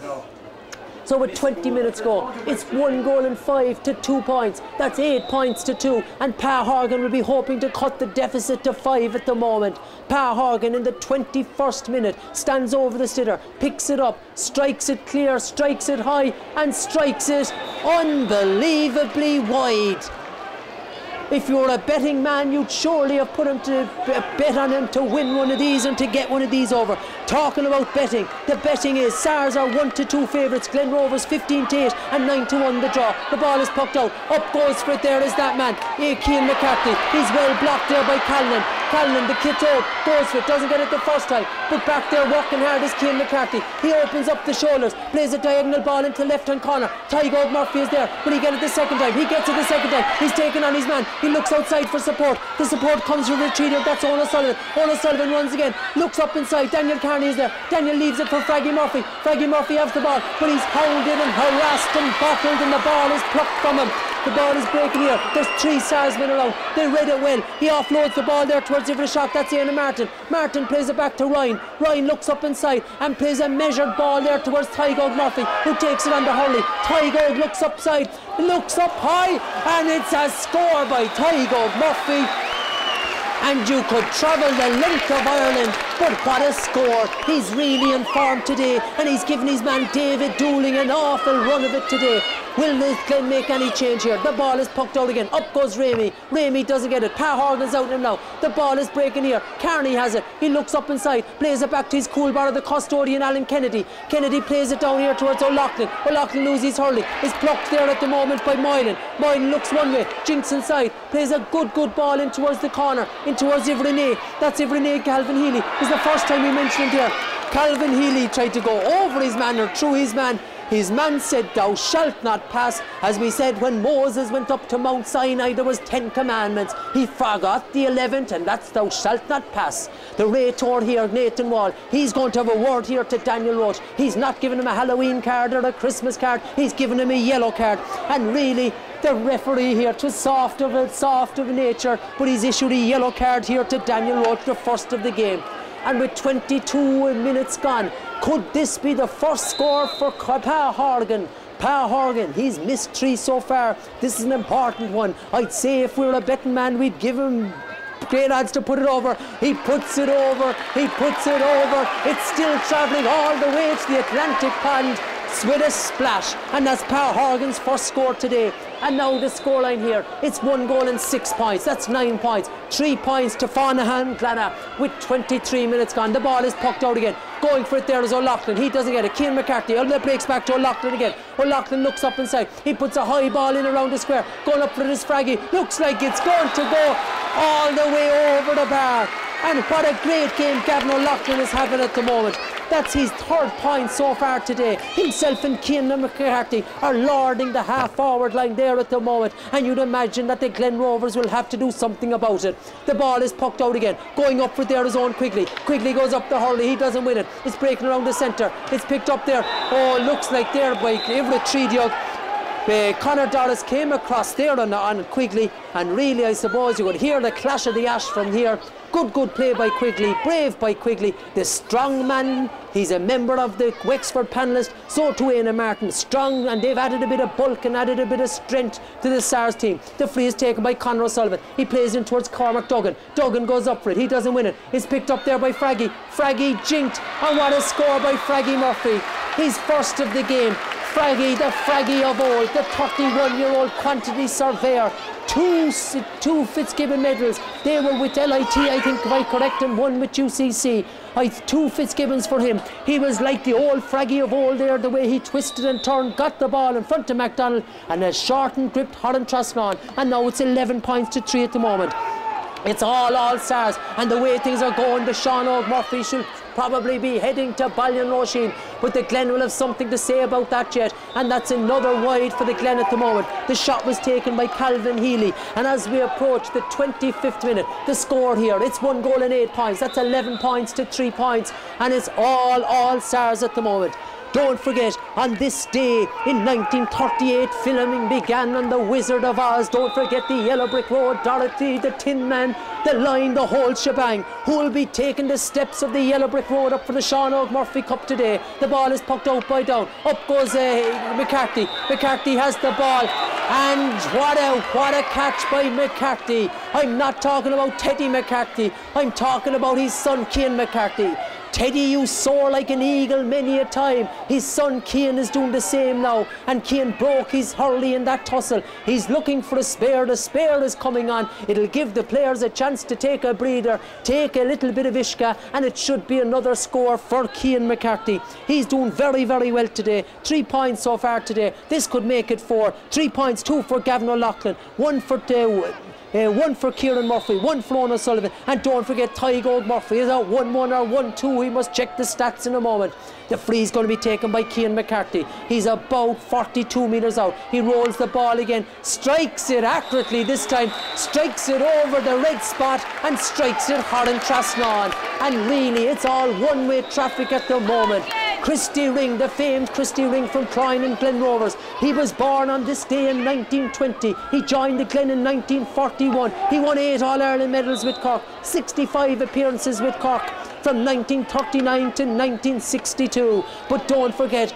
So with 20 minutes go, it's one goal and five to two points. That's eight points to two. And Pa Horgan will be hoping to cut the deficit to five at the moment. Pa Horgan in the 21st minute stands over the sitter, picks it up, strikes it clear, strikes it high, and strikes it unbelievably wide. If you were a betting man, you'd surely have put him to bet on him to win one of these and to get one of these over. Talking about betting, the betting is SARS are 1 to 2 favourites, Glen Rovers 15 to 8 and 9 to 1 the draw. The ball is pucked out. Up goes for it there is that man, Cian McCarthy. He's well blocked there by Callan. Callan, the kid out, goes for it, doesn't get it the first time, but back there working hard is Cian McCarthy. He opens up the shoulders, plays a diagonal ball into the left hand corner. Tadhg Murphy is there, but he gets it the second time. He gets it the second time. He's taking on his man. He looks outside for support. The support comes from Retreater. That's Owen O'Sullivan. Owen O'Sullivan runs again, looks up inside. Daniel Kearney is there. Daniel leaves it for Fraggy Murphy. Fraggy Murphy has the ball, but he's hounded and harassed and bottled, and the ball is plucked from him. The ball is breaking here. There's three men around. They read it well. He offloads the ball there towards every shot. That's Ian Martin. Martin plays it back to Ryan. Ryan looks up inside and plays a measured ball there towards Tadhg Murphy, who takes it on the hurley. Tadhg looks upside, looks up high, and it's a score by Tadhg Murphy and you could travel the length of Ireland. But what a score! He's really in form today, and he's given his man David Dooling an awful run of it today. Will Glen make any change here? The ball is pucked out again. Up goes Ramey. Ramey doesn't get it. Pa Horgan's out him now. The ball is breaking here. Kearney has it. He looks up inside, plays it back to his cool bar, of the custodian Alan Kennedy. Kennedy plays it down here towards O'Loughlin. O'Loughlin loses hurling. It's blocked there at the moment by Moylan. Moylan looks one way, jinks inside, plays a good, good ball in towards the corner, in towards Ivrene. That's Ivrene Calvin Healy. It's the first time we mentioned him here. Calvin Healy tried to go over his man or through his man his man said, Thou shalt not pass. As we said, when Moses went up to Mount Sinai, there was ten commandments. He forgot the eleventh, and that's thou shalt not pass. The Rhetor here, Nathan Wall, he's going to have a word here to Daniel Roche. He's not giving him a Halloween card or a Christmas card. He's giving him a yellow card. And really, the referee here, too soft of it, soft of nature, but he's issued a yellow card here to Daniel Roche, the first of the game. And with 22 minutes gone, could this be the first score for Pa Horgan? Pa Horgan, he's missed three so far. This is an important one. I'd say if we were a betting man, we'd give him great odds to put it over. He puts it over. He puts it over. It's still travelling all the way to the Atlantic Pond with a splash. And that's Pa Horgan's first score today. And now the scoreline here, it's one goal and six points. That's nine points. Three points to Faunahan Glenna with 23 minutes gone. The ball is pucked out again. Going for it there is O'Loughlin. He doesn't get it. Cian McCarthy. It breaks back to O'Loughlin again. O'Loughlin looks up inside. He puts a high ball in around the square. Going up for this fraggy. Looks like it's going to go all the way over the bar. And what a great game Gavin O'Loughlin is having at the moment. That's his third point so far today. Himself and Cian McCarthy are lording the half forward line there at the moment. And you'd imagine that the Glen Rovers will have to do something about it. The ball is pucked out again. Going up for there is Eoin Quigley. Quigley goes up the hurley. He doesn't win it. It's breaking around the centre. It's picked up there. Oh, looks like there by Ivra Tredyog. Uh, Connor Doris came across there on, on Quigley, and really, I suppose you could hear the clash of the ash from here. Good, good play by Quigley, brave by Quigley. The strong man, he's a member of the Wexford panelist, so too Aina Martin. Strong, and they've added a bit of bulk and added a bit of strength to the SARS team. The free is taken by Conor O'Sullivan. He plays in towards Cormac Duggan. Duggan goes up for it, he doesn't win it. It's picked up there by Fraggy. Fraggy jinked, and what a score by Fraggy Murphy. He's first of the game. Fraggy, the Fraggy of old, the 31 year old quantity surveyor. Two, two Fitzgibbon medals. They were with LIT, I think, I correct, and one with UCC. I two Fitzgibbons for him. He was like the old Fraggy of old there, the way he twisted and turned, got the ball in front of MacDonald, and has shortened, gripped Holland Trosclawn. And now it's 11 points to 3 at the moment. It's all all stars, and the way things are going, the Sean Murphy should probably be heading to Ballinrosheen, but the Glen will have something to say about that yet, and that's another wide for the Glen at the moment. The shot was taken by Calvin Healy, and as we approach the 25th minute, the score here, it's one goal and eight points. That's 11 points to three points, and it's all all stars at the moment. Don't forget, on this day in 1938, filming began on The Wizard of Oz. Don't forget the Yellow Brick Road, Dorothy, the Tin Man, the line, the whole shebang. Who will be taking the steps of the Yellow Brick Road up for the Sean Murphy Cup today? The ball is pucked out by down. Up goes uh, McCarthy. McCarthy has the ball. And what a, what a catch by McCarthy. I'm not talking about Teddy McCarthy. I'm talking about his son, Cian McCarthy. Teddy you soar like an eagle many a time. His son Cian is doing the same now. And Cian broke his hurley in that tussle. He's looking for a spare. The spare is coming on. It'll give the players a chance to take a breather, take a little bit of Ishka, and it should be another score for Cian McCarthy. He's doing very, very well today. Three points so far today. This could make it four. Three points, two for Gavin O'Loughlin, one for uh, uh, one for Kieran Murphy, one for Owen Sullivan, and don't forget Tadhg Óg Murphy is out 1 1 or 1 2. We must check the stats in a moment. The free is going to be taken by Cian McCarthy. He's about 42 metres out. He rolls the ball again, strikes it accurately this time, strikes it over the red spot, and strikes it hard in Trasnawn. And really, it's all one way traffic at the moment. Christy Ring, the famed Christy Ring from Cloyne and Glen Rovers. He was born on this day in 1920. He joined the Glen in 1941. He won eight All Ireland medals with Cork, 65 appearances with Cork from 1939 to 1962. But don't forget,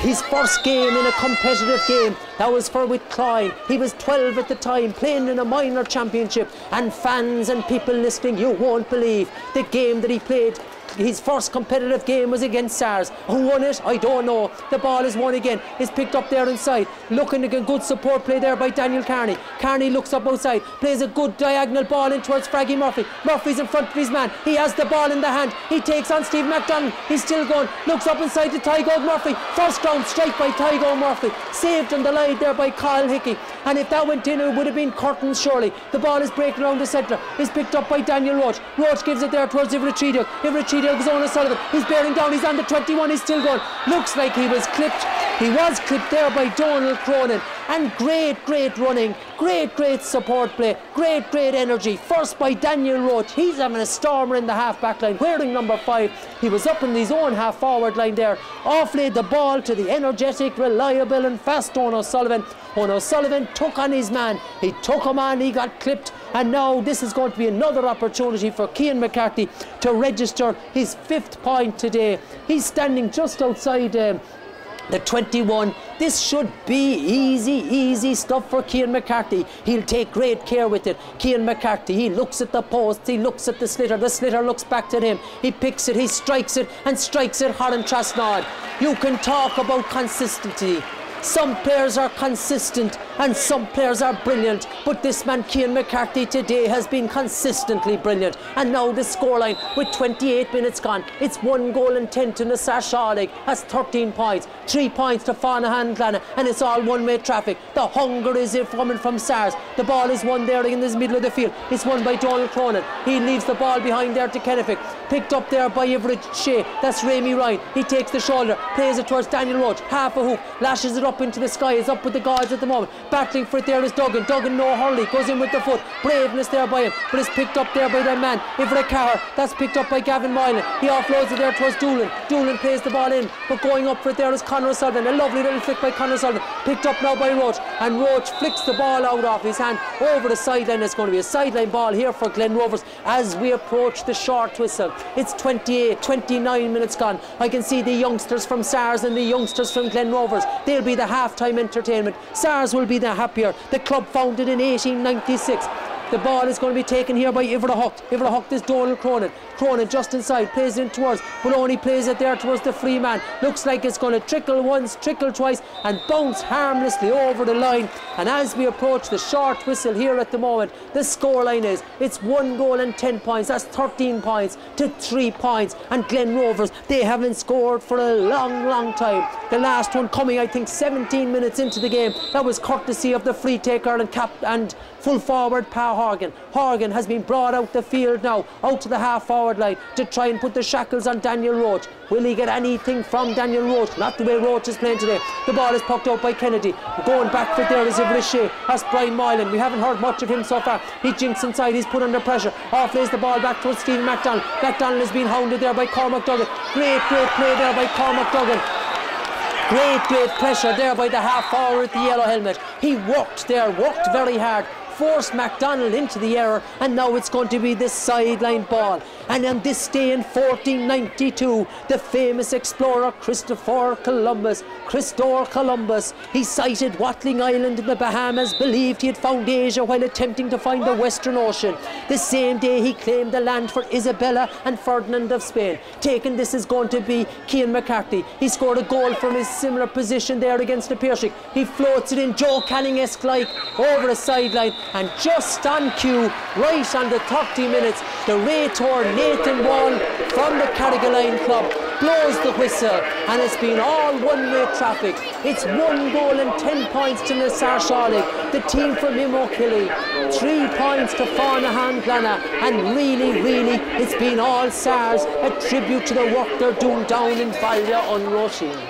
his first game in a competitive game. That was for with Cloyne. He was 12 at the time, playing in a minor championship. And fans and people listening, you won't believe the game that he played his first competitive game was against SARS. Who won it? I don't know. The ball is won again. It's picked up there inside. Looking at a good support play there by Daniel Kearney. Kearney looks up outside, plays a good diagonal ball in towards Fraggy Murphy. Murphy's in front of his man. He has the ball in the hand. He takes on Steve McDonald. He's still going. Looks up inside to Tadhg Óg Murphy. First round strike by Tadhg Óg Murphy. Saved on the line there by Kyle Hickey. And if that went in, it would have been curtains surely. The ball is breaking around the centre. It's picked up by Daniel Roche. Roche gives it there towards Ivra Treadock. Treadock is Sullivan. He's bearing down. He's the 21. He's still going. Looks like he was clipped. He was clipped there by Donald Cronin. And great, great running. Great, great support play. Great, great energy. First by Daniel Roche. He's having a stormer in the half back line. Wearing number five. He was up in his own half forward line there. Offlaid the ball to the energetic, reliable, and fast Owen O'Sullivan. Owen O'Sullivan took on his man. He took him on. He got clipped. And now this is going to be another opportunity for Cian McCarthy to register his fifth point today. He's standing just outside um, the 21. This should be easy, easy stuff for Cian McCarthy. He'll take great care with it. Cian McCarthy, he looks at the post, he looks at the sliotar, the sliotar looks back to him. He picks it, he strikes it, and strikes it hard and Trasnawn. You can talk about consistency. Some players are consistent and some players are brilliant, but this man Cian McCarthy today has been consistently brilliant. And now the scoreline with 28 minutes gone, it's one goal and 10 to Nassar Shálaigh. That's 13 points, three points to Faughnahan Glenna, and it's all one-way traffic. The hunger is coming from SARS. The ball is won there in the middle of the field. It's won by Donald Cronin. He leaves the ball behind there to Kennefick. Picked up there by Everett Shea. That's Rami Ryan. He takes the shoulder, plays it towards Daniel Roche. Half a hook, lashes it up into the sky. Is up with the guards at the moment. Battling for it there is Duggan. Duggan no hurley. Goes in with the foot. Braveness there by him. But it's picked up there by that man. Everett Carr. That's picked up by Gavin Moylan. He offloads it there towards Doolan. Doolan plays the ball in. But going up for it there is Conor Sullivan. A lovely little flick by Conor Sullivan. Picked up now by Roche. And Roche flicks the ball out off his hand over the sideline. It's going to be a sideline ball here for Glen Rovers as we approach the short whistle. It's 28, 29 minutes gone. I can see the youngsters from SARS and the youngsters from Glen Rovers. They'll be the half-time entertainment. SARS will be the happier. The club founded in 1896. The ball is going to be taken here by Ivra Hucht. Ivra Hucht is Donald Cronin. Cronin just inside, plays it towards, but only plays it there towards the free man. Looks like it's going to trickle once, trickle twice, and bounce harmlessly over the line. And as we approach the short whistle here at the moment, the scoreline is it's one goal and 10 points. That's 13 points to three points. And Glen Rovers, they haven't scored for a long, long time. The last one coming, I think, 17 minutes into the game. That was courtesy of the free taker and cap and full forward Pa Horgan. Horgan has been brought out the field now, out to the half forward line to try and put the shackles on Daniel Roche. Will he get anything from Daniel Roche? Not the way Roche is playing today. The ball is pucked out by Kennedy. Going back for there is Ivrishe. That's Brian Moylan. We haven't heard much of him so far. He jinks inside. He's put under pressure. Off lays the ball back towards Stephen McDonald. McDonald has been hounded there by Cormac Duggan. Great, great play there by Cormac Duggan. Great, great pressure there by the half forward with the yellow helmet. He worked there, worked very hard, forced MacDonald into the error, and now it's going to be this sideline ball. And on this day in 1492, the famous explorer Christopher Columbus, Christopher Columbus, he sighted Watling Island in the Bahamas, believed he had found Asia while attempting to find the Western Ocean. The same day he claimed the land for Isabella and Ferdinand of Spain. Taking this is going to be Cian McCarthy. He scored a goal from his similar position there against the Piercing. He floats it in Joe Canning-esque like over a sideline and just on cue, right on the 30 minutes, the Raytor Nathan Wall from the Carrigaline Club blows the whistle and it's been all one-way traffic. It's one goal and 10 points to Nassar Shalig, the team from Imokilly. Three points to Farnahan Glana and really, really it's been all SARS, a tribute to the work they're doing down in Valya on Roisin.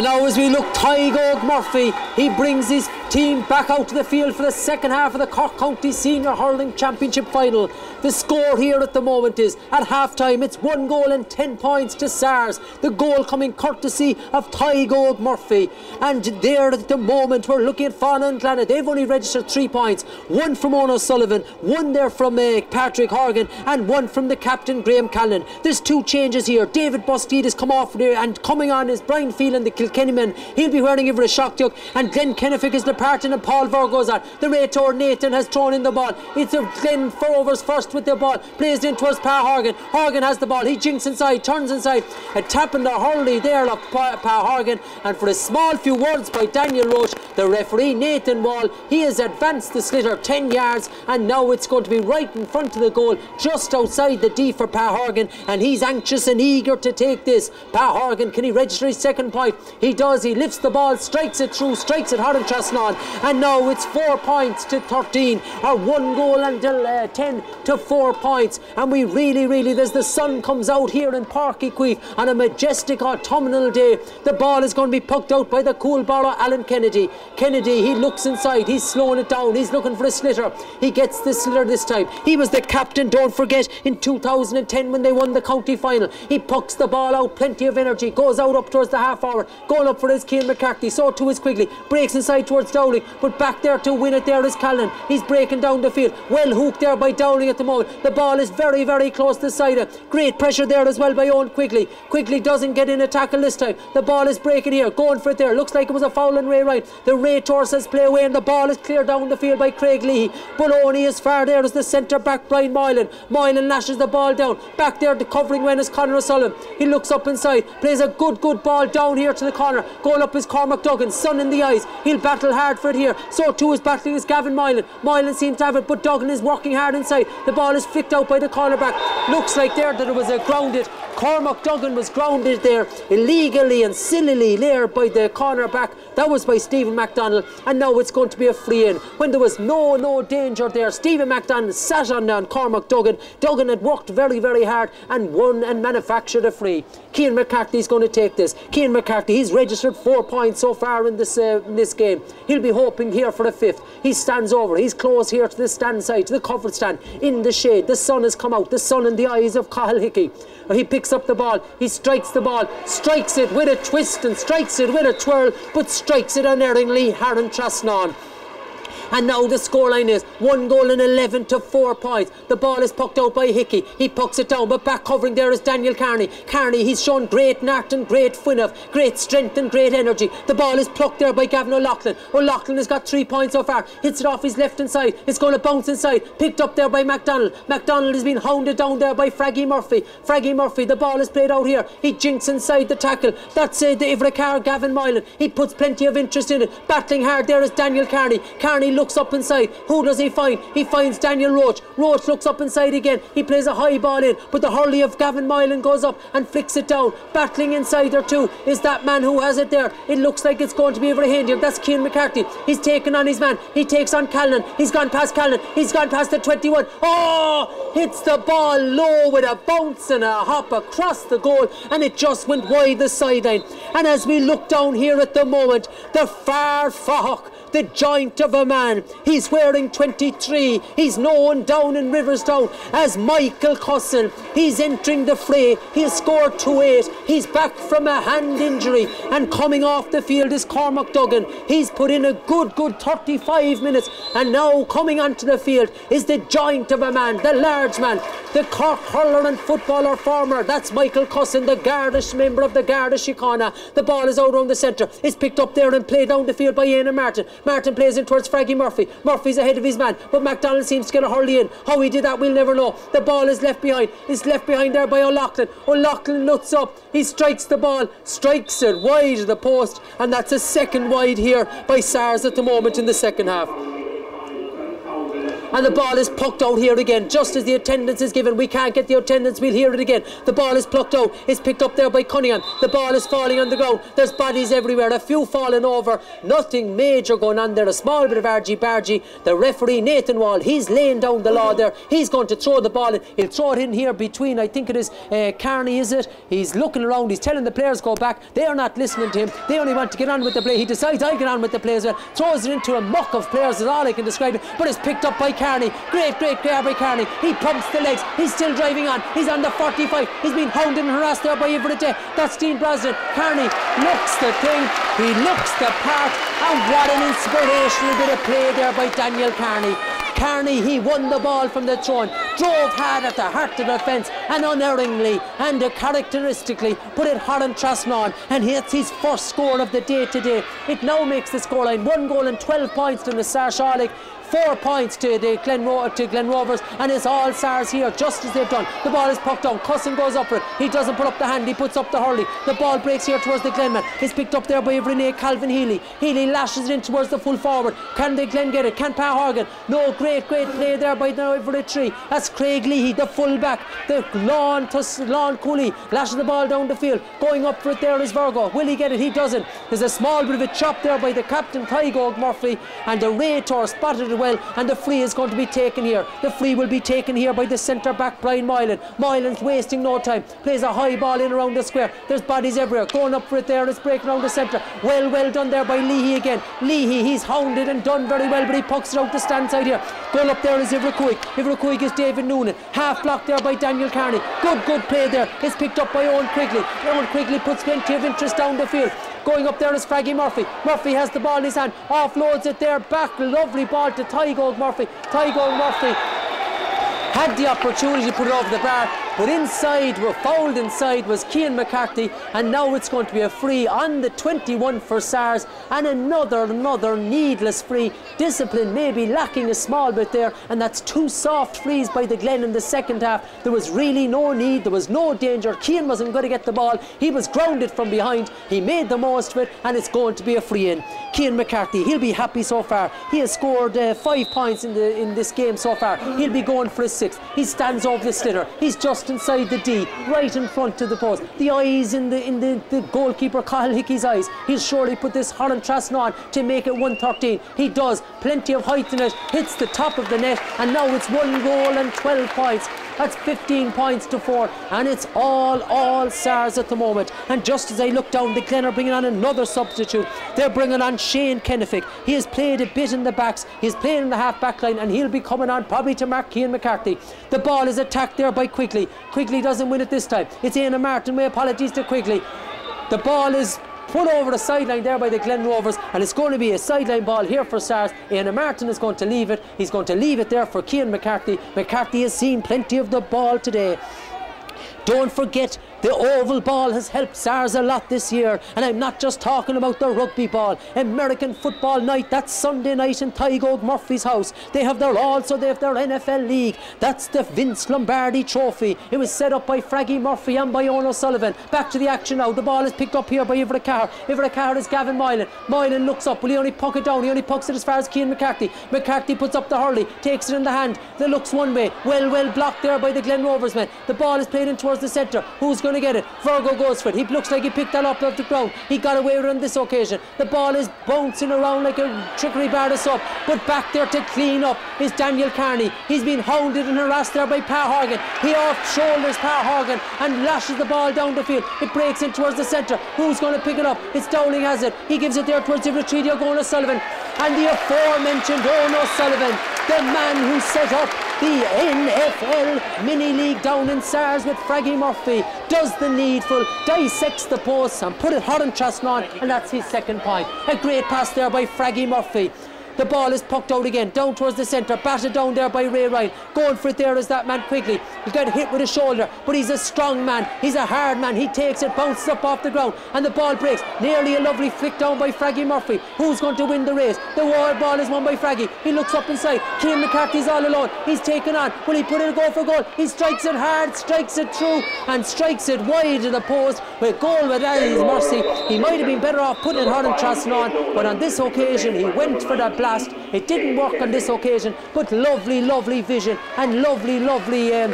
And now as we look, Tadhg Óg Murphy, he brings his team back out to the field for the second half of the Cork County Senior Hurling Championship final. The score here at the moment is at half time it's one goal and 10 points to SARS. The goal coming courtesy of Tadhg Óg Murphy. And there at the moment we're looking at Fauna and Glenna. They've only registered three points. One from Ono Sullivan, one there from uh, Patrick Horgan, and one from the captain Graham Callan. There's two changes here. David Busteed has come off there and coming on is Brian Phelan, the Kilkenny man. He'll be wearing over a shock duck. And Glenn Kennefick is the Parton and Paul Virgo's on. The Raytor Nathan has thrown in the ball. It's a Glenn Forovers first with the ball. Plays in towards Pa Horgan. Horgan has the ball. He jinks inside, turns inside. A tapping the hurley there, look, Pa, pa Horgan. And for a small few words by Daniel Roche, the referee Nathan Wall, he has advanced the sliotar 10 yards and now it's going to be right in front of the goal, just outside the D for Pa Horgan. And he's anxious and eager to take this. Pa Horgan, can he register his second point? He does. He lifts the ball, strikes it through, strikes it hard and Trasnon and now it's four points to 13 or one goal until uh, 10 to four points. And we really really as the sun comes out here in Páirc Uí on a majestic autumnal day. The ball is going to be poked out by the Coolborough Alan Kennedy. Kennedy he looks inside. He's slowing it down. He's looking for a sliotar he gets the sliotar this time. He was the captain don't forget in 2010 when they won the county final. He pucks the ball out. Plenty of energy. Goes out up towards the half hour. Going up for his Cian McCarthy. So too is quickly breaks inside towards Dowling but back there to win it there is Callan. He's breaking down the field. Well hooked there by Dowling at the moment. The ball is very, very close to the side. Great pressure there as well by Eoin Quigley. Quigley doesn't get in a tackle this time. The ball is breaking here. Going for it there. Looks like it was a foul on Ray Ryan. The Ray Torres play away and the ball is cleared down the field by Craig. But only as far there as the centre back Brian Moylan. Moylan lashes the ball down. Back there the covering when is Conor O'Sullivan. He looks up inside. Plays a good, good ball down here to the corner. Goal up is Cormac Duggan. Sun in the eyes. He'll battle hard for it here. So too is battling is Gavin Moylan. Moylan seems to have it, but Duggan is working hard inside. The ball is flicked out by the cornerback. Looks like there that it was a grounded. Cormac Duggan was grounded there illegally and sillily there by the cornerback. That was by Stephen MacDonald, and now it's going to be a free in. When there was no no danger there, Stephen MacDonald sat on down Cormac Duggan. Duggan had worked very very hard and won and manufactured a free. Cian McCarthy's going to take this. Cian McCarthy, he's registered four points so far in this uh, in this game. He'll be hoping here for a fifth. He stands over. He's close here to the stand side, to the covered stand, in the shade. The sun has come out. The sun in the eyes of Cathal Hickey. He picks up the ball. He strikes the ball, strikes it with a twist and strikes it with a twirl, but strikes it unerringly. Haran Trasnon. And now the scoreline is one goal and 11 to four points. The ball is pucked out by Hickey. He pucks it down, but back covering there is Daniel Kearney. Kearney, he's shown great nart and great finough, great strength and great energy. The ball is plucked there by Gavin O'Loughlin. O'Loughlin has got three points so far. Hits it off his left hand side. It's going to bounce inside. Picked up there by MacDonald. MacDonald has been hounded down there by Fraggy Murphy. Fraggy Murphy, the ball is played out here. He jinks inside the tackle. That's it, the Ivracar Gavin Moylan. He puts plenty of interest in it. Battling hard there is Daniel Kearney. Kearney looks up inside. Who does he find? He finds Daniel Roche. Roche looks up inside again. He plays a high ball in, but the hurley of Gavin Moylan goes up and flicks it down. Battling inside there too is that man who has it there. It looks like it's going to be over Hindian. That's Cian McCarthy. He's taken on his man. He takes on Callan. He's gone past Callan. He's gone past the 21. Oh! Hits the ball low with a bounce and a hop across the goal, and it just went wide the sideline. And as we look down here at the moment, the far fuck the giant of a man. He's wearing 23. He's known down in Riverstown as Michael Cussen. He's entering the fray. He's scored 2 8. He's back from a hand injury and coming off the field is Cormac Duggan. He's put in a good, good 35 minutes and now coming onto the field is the giant of a man, the large man, the Cork hurler and footballer former. That's Michael Cussen, the Gardish member of the Garda Síochána. The ball is out on the centre. It's picked up there and played down the field by Ian Martin. Martin plays in towards Fraggy Murphy. Murphy's ahead of his man, but McDonald seems to get a hurley in. How he did that, we'll never know. The ball is left behind. It's left behind there by O'Loughlin. O'Loughlin nuts up. He strikes the ball, strikes it wide of the post, and that's a second wide here by SARS at the moment in the second half and the ball is plucked out here again. Just as the attendance is given we can't get the attendance. We'll hear it again. The ball is plucked out. It's picked up there by Cunningham. The ball is falling on the ground. There's bodies everywhere. A few falling over. Nothing major going on there. A small bit of argy bargy. The referee Nathan Wall he's laying down the law there. He's going to throw the ball in. He'll throw it in here between I think it is uh, Kearney is it? He's looking around. He's telling the players go back. They are not listening to him. They only want to get on with the play. He decides I get on with the play as well throws it into a muck of players is all I can describe it. But it's picked up by Kearney. Great, great Garby Kearney. He pumps the legs. He's still driving on. He's on the 45. He's been hounded and harassed there by Everett Day. That's Dean Brosnan. Kearney looks the thing. He looks the part. And what an inspirational bit of play there by Daniel Kearney. Kearney, he won the ball from the throne, drove hard at the heart of the fence, and unerringly and characteristically put it hard on Trasnawn, and hits his first score of the day today. It now makes the scoreline one goal and 12 points to Nassar Sharlik Four points to the Glen, Ro- to Glen Rovers, and it's all SARS here, just as they've done. The ball is pucked down. Cussen goes up for it. He doesn't put up the hand, he puts up the hurley. The ball breaks here towards the Glenman. It's picked up there by Renee Calvin Healy. Healy lashes it in towards the full forward. Can the Glen get it? Can Pa Horgan? No, great, great play there by the Ivory Tree. That's Craig Leahy, the full back. The lawn to lawn Cooley lashes the ball down the field. Going up for it there is Virgo. Will he get it? He doesn't. There's a small bit of a chop there by the captain, Tadhg Óg Murphy, and the Raytor spotted it well, and the free is going to be taken here. The free will be taken here by the centre back Brian Moylan. Moylan's wasting no time, plays a high ball in around the square. There's bodies everywhere, going up for it there, and it's breaking around the centre. Well, well done there by Leahy again. Leahy, he's hounded and done very well, but he pucks it out the stand side here. Going up there is Ivrakuig. Ivrakuig is David Noonan. Half blocked there by Daniel Kearney. Good, good play there. It's picked up by Eoin Quigley. Eoin Quigley puts plenty of interest down the field. Going up there is Fraggy Murphy. Murphy has the ball in his hand, offloads it there back. Lovely ball to Tadhg Óg Murphy. Tadhg Óg Murphy had the opportunity to put it over the bar, but inside, were fouled inside, was Cian McCarthy, and now it's going to be a free on the 21 for SARS, and another, another needless free. Discipline maybe lacking a small bit there, and that's two soft frees by the Glen in the second half. There was really no need, there was no danger. Cian wasn't going to get the ball, he was grounded from behind, he made the most of it, and it's going to be a free in. Cian McCarthy, he'll be happy so far. He has scored uh, five points in the in this game so far. He'll be going for a sixth. He stands over the sliotar. He's just inside the D, right in front of the post. The eyes in the in the, the goalkeeper Kyle Hickey's eyes. He'll surely put this Holland Trasna on to make it 113. He does. Plenty of height in it. Hits the top of the net, and now it's one goal and 12 points. That's 15 points to four, and it's all, all SARS at the moment. And just as I look down, the Glen are bringing on another substitute. They're bringing on Shane Kennefick. He has played a bit in the backs, he's playing in the half back line, and he'll be coming on probably to mark Cian McCarthy. The ball is attacked there by Quigley. Quigley doesn't win it this time. It's Ian Martin. My apologies to Quigley. The ball is put over the sideline there by the Glen Rovers and it's going to be a sideline ball here for SARS Ian Martin is going to leave it. He's going to leave it there for Cian McCarthy. McCarthy has seen plenty of the ball today. Don't forget the oval ball has helped SARS a lot this year, and I'm not just talking about the rugby ball. American football night, that's Sunday night in Tadhg Óg Murphy's house. They have their also they have their NFL league. That's the Vince Lombardi Trophy. It was set up by Fraggy Murphy and by Owen O'Sullivan. Back to the action now. The ball is picked up here by Ivra Carr. Ivra Carr is Gavin Moylan. Moylan looks up. Will he only puck it down? He only pucks it as far as Cian McCarthy. McCarthy puts up the hurley, takes it in the hand. It looks one way. Well, well blocked there by the Glen Rovers man. The ball is played in towards the centre. Who's going to get it? Virgo goes for it. He looks like he picked that up off the ground. He got away with it on this occasion. The ball is bouncing around like a trickery bar up. But back there to clean up is Daniel Kearney. He's been hounded and harassed there by Pa Horgan. He off shoulders Pa Horgan and lashes the ball down the field. It breaks in towards the centre. Who's going to pick it up? It's Dowling has it. He gives it there towards the going to Sullivan. And the aforementioned Owen O'Sullivan, the man who set up the NFL mini league down in SARS with Fraggy Murphy does the needful, dissects the posts and put it hot and trust on, and that's his second point. A great pass there by Fraggy Murphy. The ball is pucked out again, down towards the centre, batted down there by Ray Ryan. Going for it there is that man quickly. He got hit with a shoulder, but he's a strong man. He's a hard man. He takes it, bounces up off the ground, and the ball breaks. Nearly a lovely flick down by Fraggy Murphy. Who's going to win the race? The wide ball is won by Fraggy. He looks up inside. Cian McCarthy's all alone. He's taken on. Will he put it a goal for goal? He strikes it hard, strikes it through, and strikes it wide of the post with goal with his mercy. He might have been better off putting it hard and trusting on, but on this occasion he went for that blast. It didn't work on this occasion, but lovely, lovely vision and lovely, lovely um,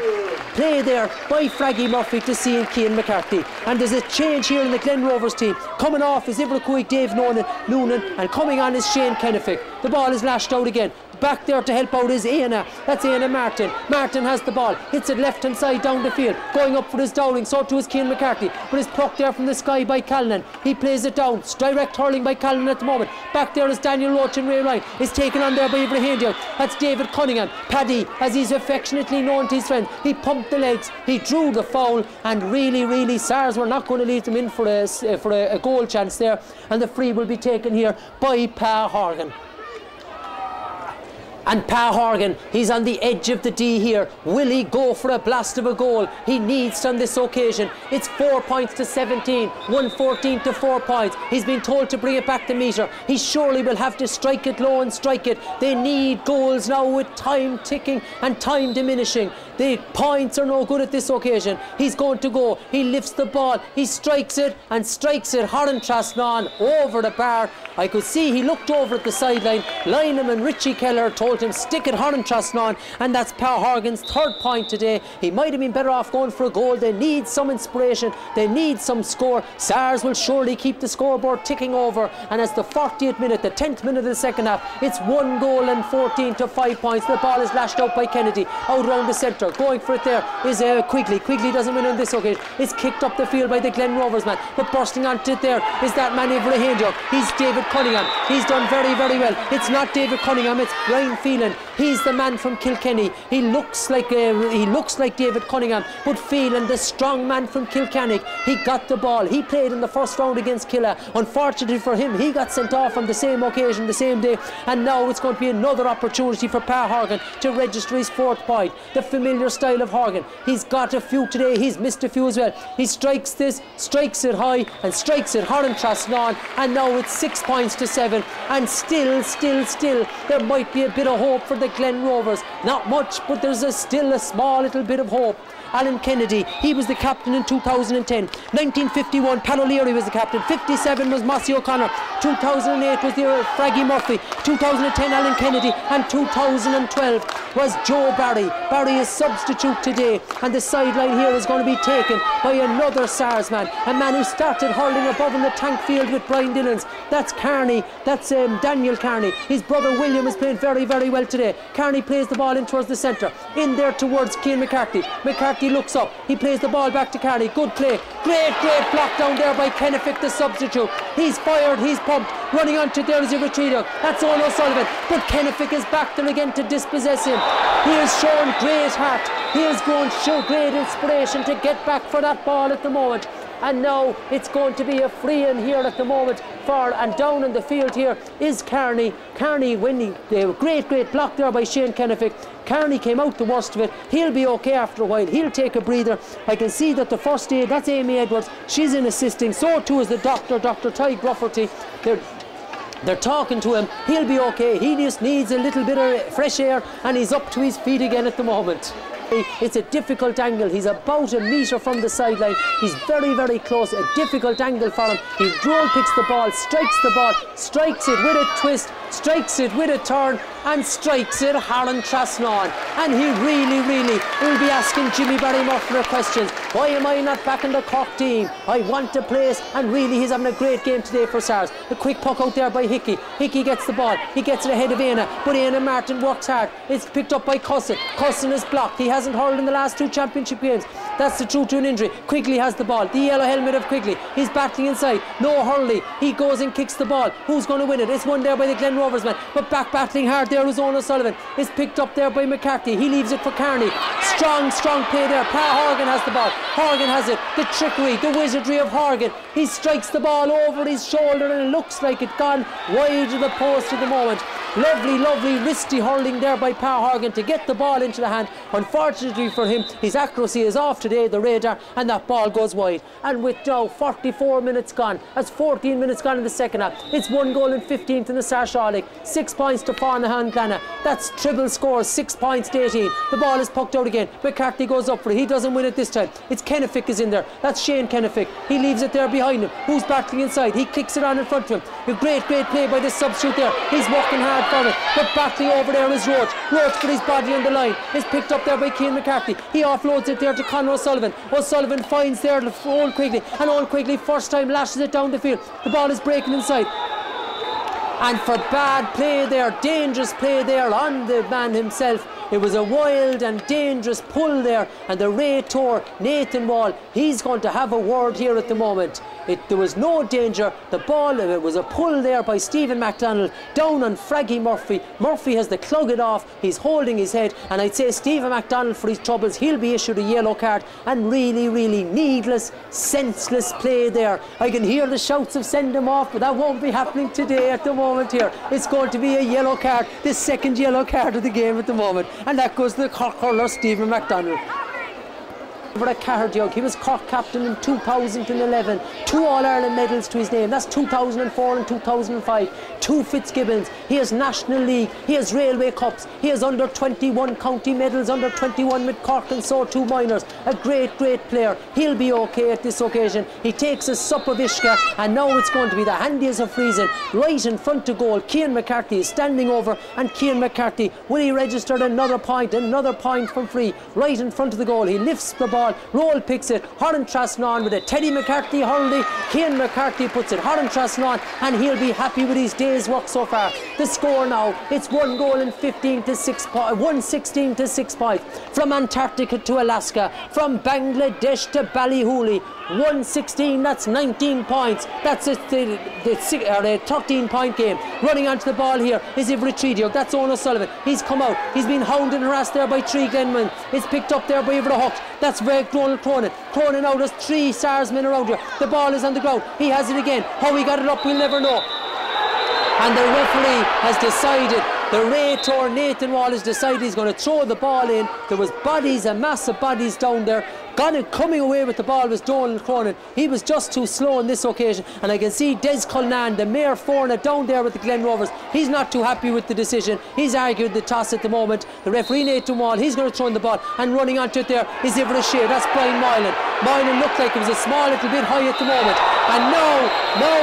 play there by Fraggy Murphy to see Cian McCarthy. And there's a change here in the Glen Rovers team. Coming off is Ivrakuik, Dave Noonan, Noonan, and coming on is Shane Kennefick. The ball is lashed out again. Back there to help out is Aina. That's Aina Martin. Martin has the ball. Hits it left hand side down the field. Going up for his Dowling. So too is Cian McCarthy. But it's plucked there from the sky by Callan. He plays it down. It's direct hurling by Callan at the moment. Back there is Daniel Roche and Ray Ryan. Is taken on there by Ibrahim That's David Cunningham. Paddy, as he's affectionately known to his friends. He pumped the legs. He drew the foul. And really, really, SARS were not going to leave them in for a, for a, a goal chance there. And the free will be taken here by Pa Horgan. And Pa Horgan, he's on the edge of the D here. Will he go for a blast of a goal? He needs on this occasion. It's four points to 17, 114 to four points. He's been told to bring it back the meter. He surely will have to strike it low and strike it. They need goals now with time ticking and time diminishing. The points are no good at this occasion. He's going to go. He lifts the ball. He strikes it and strikes it hard and Trasnan over the bar. I could see he looked over at the sideline. Lynham and Richie Keller told him stick it hard and Trasnan and that's Pa Horgan's third point today. He might have been better off going for a goal. They need some inspiration. They need some score. SARS will surely keep the scoreboard ticking over and as the 40th minute, the 10th minute of the second half, it's one goal and 14 to 5 points. The ball is lashed out by Kennedy out round the centre going for it there is uh, Quigley. Quigley doesn't win on this occasion. It's kicked up the field by the Glen Rovers man. But bursting onto it there is that man Ivra He's David Cunningham. He's done very, very well. It's not David Cunningham, it's Ryan Phelan. He's the man from Kilkenny. He looks like uh, he looks like David Cunningham, but Phelan, the strong man from Kilkenny, he got the ball. He played in the first round against Killa. Unfortunately for him, he got sent off on the same occasion, the same day, and now it's going to be another opportunity for Pa Horgan to register his fourth point. The familiar familiar style of Horgan. He's got a few today, he's missed a few as well. He strikes this, strikes it high, and strikes it hard and Trasnon, and now it's six points to seven. And still, still, still, there might be a bit of hope for the Glen Rovers. Not much, but there's a, still a small little bit of hope. Alan Kennedy, he was the captain in 2010. 1951, Pat O'Leary was the captain. 57 was Mossy O'Connor. 2008 was the Fraggy Murphy. 2010, Alan Kennedy. And 2012 was Joe Barry. Barry is substitute today. And the sideline here is going to be taken by another SARS man. A man who started hurling above in the tank field with Brian Dillons. That's Kearney. That's um, Daniel Kearney. His brother William is playing very, very well today. Kearney plays the ball in towards the centre. In there towards Cian McCarthy. McCarthy he looks up. He plays the ball back to Kearney. Good play. Great, great block down there by Kennefick, the substitute. He's fired. He's pumped. Running onto there is a retreater. That's Owen O'Sullivan. But Kennefick is back there again to dispossess him. He has shown great heart. He has grown show great inspiration to get back for that ball at the moment. And now it's going to be a free in here at the moment for and down in the field here is Kearney. Kearney winning. The great, great block there by Shane Kennefick. Kearney came out the worst of it. He'll be okay after a while. He'll take a breather. I can see that the first aid, that's Amy Edwards. She's in assisting. So too is the doctor, Dr. Ty Grufferty. They're they're talking to him. He'll be okay. He just needs a little bit of fresh air and he's up to his feet again at the moment. It's a difficult angle. He's about a metre from the sideline. He's very, very close. A difficult angle for him. He drone picks the ball, strikes the ball, strikes it with a twist, strikes it with a turn, and strikes it Harlan Trasnawn. And he really, really will be asking Jimmy Barry-Murphy questions. Why am I not back in the Cork team? I want to place, and really he's having a great game today for SARS. A quick puck out there by Hickey. Hickey gets the ball. He gets it ahead of Aina, but Aina Martin works hard. It's picked up by Cussen. Cussen is blocked. He hasn't hurled in the last two championship games. That's the truth to an injury. Quigley has the ball. The yellow helmet of Quigley. He's battling inside. No Hurley. He goes and kicks the ball. Who's going to win it? It's won there by the Glen Rovers man. But back battling hard there is Owen O'Sullivan. It's picked up there by McCarthy. He leaves it for Kearney. Strong, strong play there. Pa Horgan has the ball. Horgan has it. The trickery, the wizardry of Horgan. He strikes the ball over his shoulder and it looks like it gone wide of the post at the moment. Lovely, lovely wristy hurling there by Pa Horgan to get the ball into the hand. Unfortunately for him, his accuracy is off today, the radar, and that ball goes wide. And with now 44 minutes gone, that's 14 minutes gone in the second half. It's one goal and 15th in the League. Six points to Farnahan Glenna. That's triple scores, six points to 18. The ball is pucked out again. McCarthy goes up for it. He doesn't win it this time. It's Kennefick is in there. That's Shane Kennefick. He leaves it there behind him. Who's battling inside? He kicks it on in front of him. A great, great play by the substitute there. He's working hard for it. But battling over there is Roche. Roche put his body on the line. Is picked up there by Cian McCarthy. He offloads it there to Conor O'Sullivan. O'Sullivan finds there Eoin Quigley. And Eoin Quigley first time lashes it down the field. The ball is breaking inside. And for bad play there, dangerous play there on the man himself. It was a wild and dangerous pull there. And the Rhétor, Nathan Wall, he's going to have a word here at the moment. It, there was no danger. The ball, it was a pull there by Stephen MacDonald down on Fraggy Murphy. Murphy has to clog it off. He's holding his head. And I'd say Stephen MacDonald, for his troubles, he'll be issued a yellow card. And really, really needless, senseless play there. I can hear the shouts of send him off, but that won't be happening today at the moment here. It's going to be a yellow card, the second yellow card of the game at the moment. And that goes the Cork Stephen MacDonald for a cardio. He was Cork captain in 2011. Two All-Ireland medals to his name. That's 2004 and 2005. Two Fitzgibbons. He has National League. He has Railway Cups. He has under 21 county medals, under 21 with Cork and so two minors. A great, great player. He'll be okay at this occasion. He takes a sup of Ishka and now it's going to be the handiest of freezing. Right in front of goal. Cian McCarthy is standing over and Cian McCarthy, will he register another point? Another point from free. Right in front of the goal. He lifts the ball ball. Roll picks it. Horan Trasnawn with it. Teddy McCarthy hurley. Cian McCarthy puts it. Horan Trasnawn and he'll be happy with his day's work so far. The score now, it's one goal and 15 to 6 point, 116 to 6 points. From Antarctica to Alaska, from Bangladesh to Ballyhooly. 116, that's 19 points. That's the, uh, the 13 point game. Running onto the ball here is Ivry Tredio. That's Owen O'Sullivan. He's come out. He's been hounded and harassed there by Tree Glenman. It's picked up there by Hook. That's Greg Donal Cronin. Cronin out has three SARS men around here. The ball is on the ground. He has it again. How he got it up, we'll never know. And the referee has decided the Rhétor Nathan Wall has decided he's going to throw the ball in. There was bodies, a mass of bodies down there. It coming away with the ball was Donal Cronin. He was just too slow on this occasion. And I can see Des Culnan, the mayor Forna, down there with the Glen Rovers. He's not too happy with the decision. He's argued the toss at the moment. The referee Nathan Wall, he's going to throw in the ball. And running onto it there is Ivra Shea. That's Brian Moylan. Moylan looked like it was a small little bit high at the moment. And now, now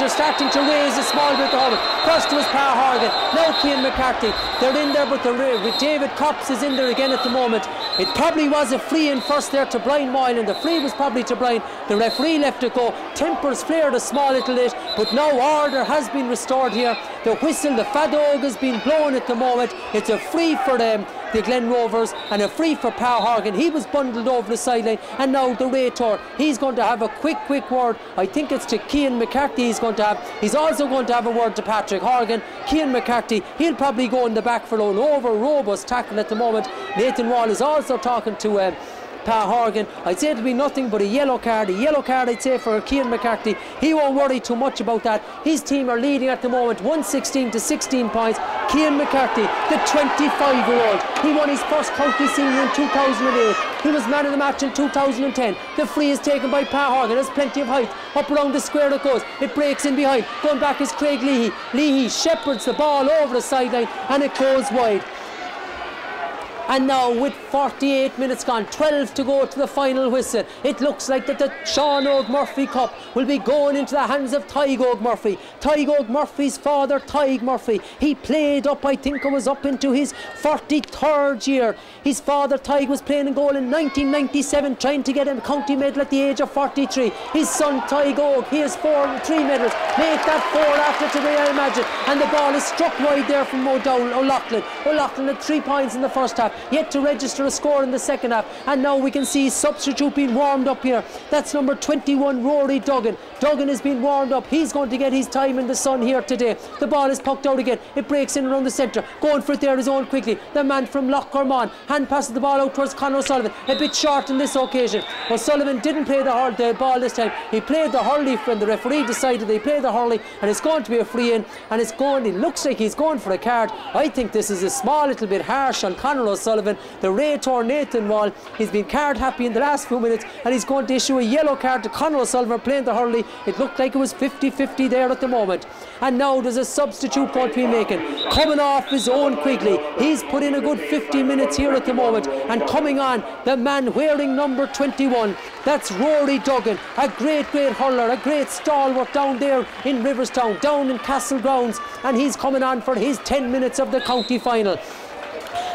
are starting to raise a small bit of First was Pa Horgan. Now Cian McCarthy. They're in there, but the with David Cops is in there again at the moment. It probably was a free in first there to Brian Moylan. The free was probably to Brian. The referee left it go. Tempers flared a small little bit, but now order has been restored here. The whistle, the fadog has been blown at the moment. It's a free for them the Glen Rovers and a free for Pa Horgan. He was bundled over the sideline and now the Rhétor. He's going to have a quick, quick word. I think it's to Cian McCarthy he's going to have. He's also going to have a word to Patrick Horgan. Cian McCarthy, he'll probably go in the back for an over robust tackle at the moment. Nathan Wall is also talking to um, Pa Horgan. I'd say it'll be nothing but a yellow card, a yellow card I'd say for Cian McCarthy. He won't worry too much about that. His team are leading at the moment, 116 to 16 points. Cian McCarthy, the 25-year-old, he won his first county senior in 2008. He was man of the match in 2010. The free is taken by Pa Horgan. There's plenty of height. Up around the square it goes. It breaks in behind. Going back is Craig Leahy. Leahy shepherds the ball over the sideline and it goes wide. And now with 48 minutes gone, 12 to go to the final whistle, it looks like that the Sean Murphy Cup will be going into the hands of Tadhg Murphy. Tadhg Murphy's father, Tadhg Murphy, he played up, I think it was up into his 43rd year. His father, Tadhg, was playing in goal in 1997, trying to get a county medal at the age of 43. His son, Tadhg, he has four, three medals. Make that four after today, I imagine. And the ball is struck wide there from O'Dowell, O'Loughlin. O'Loughlin had three points in the first half yet to register a score in the second half. And now we can see substitute being warmed up here. That's number 21, Rory Duggan. Duggan has been warmed up. He's going to get his time in the sun here today. The ball is pucked out again. It breaks in around the centre. Going for it there his own quickly. The man from Loch Cormon hand passes the ball out towards Conor O'Sullivan. A bit short on this occasion. O'Sullivan didn't play the, hurl, the ball this time. He played the hurley when the referee decided they played the hurley and it's going to be a free in and it's going, it looks like he's going for a card. I think this is a small little bit harsh on Conor O'Sullivan Sullivan, the Ray Nathan Wall. He's been card happy in the last few minutes and he's going to issue a yellow card to Conor O'Sullivan playing the hurley. It looked like it was 50-50 there at the moment. And now there's a substitute going to be making. Coming off his own Quigley. He's put in a good 50 minutes here at the moment. And coming on, the man wearing number 21. That's Rory Duggan, a great, great hurler, a great stalwart down there in Riverstown, down in Castle Grounds. And he's coming on for his 10 minutes of the county final.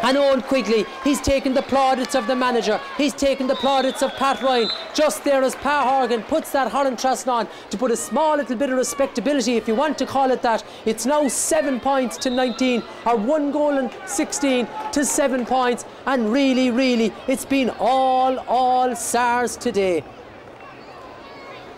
And Eoin Quigley, he's taken the plaudits of the manager. He's taken the plaudits of Pat Ryan. Just there as Pa Horgan puts that Holland Trust on to put a small little bit of respectability, if you want to call it that. It's now seven points to 19, or one goal and 16 to seven points. And really, really, it's been all, all SARS today.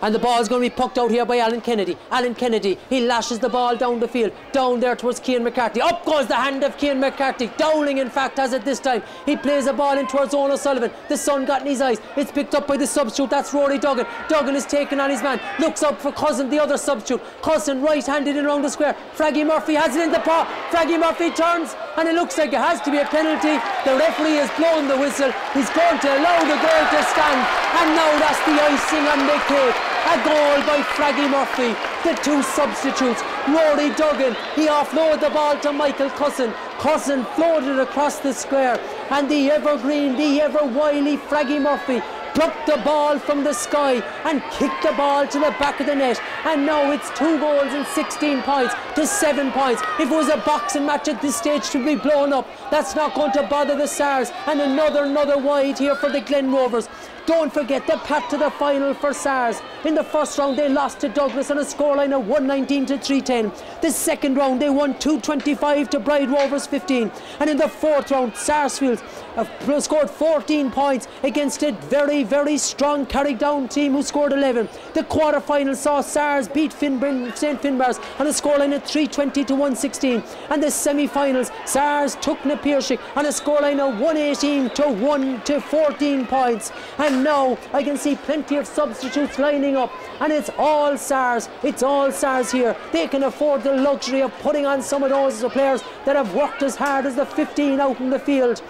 And the ball's going to be pucked out here by Alan Kennedy. Alan Kennedy, he lashes the ball down the field, down there towards Cian McCarthy. Up goes the hand of Cian McCarthy. Dowling, in fact, has it this time. He plays the ball in towards Owen O'Sullivan. The sun got in his eyes. It's picked up by the substitute. That's Rory Duggan. Duggan is taken on his man. Looks up for Cussen, the other substitute. Cussen right-handed in around the square. Fraggy Murphy has it in the paw. Fraggy Murphy turns, and it looks like it has to be a penalty. The referee has blown the whistle. He's going to allow the goal to stand. And now that's the icing on the cake. A goal by Fraggy Murphy. The two substitutes. Rory Duggan, he offloaded the ball to Michael Cussen. Cussen floated across the square. And the evergreen, the ever wily Fraggy Murphy plucked the ball from the sky and kicked the ball to the back of the net. And now it's two goals and 16 points to seven points. If it was a boxing match at this stage to be blown up, that's not going to bother the SARS. And another, another wide here for the Glen Rovers. Don't forget the path to the final for SARS. In the first round, they lost to Douglas on a scoreline of 119 to 310. The second round, they won 225 to Bride Rovers 15. And in the fourth round, Sarsfields have scored 14 points against a very, very strong Carrigdhoun team who scored 11. The quarter-final saw SARS beat Finbrin, St Finbarr's on a scoreline of 320 to 116. And the semi-finals, SARS took Na Piarsaigh on a scoreline of 118 to 1 to 14 points. And now I can see plenty of substitutes lining up and it's all SARS it's all SARS here they can afford the luxury of putting on some of those players that have worked as hard as the 15 out in the field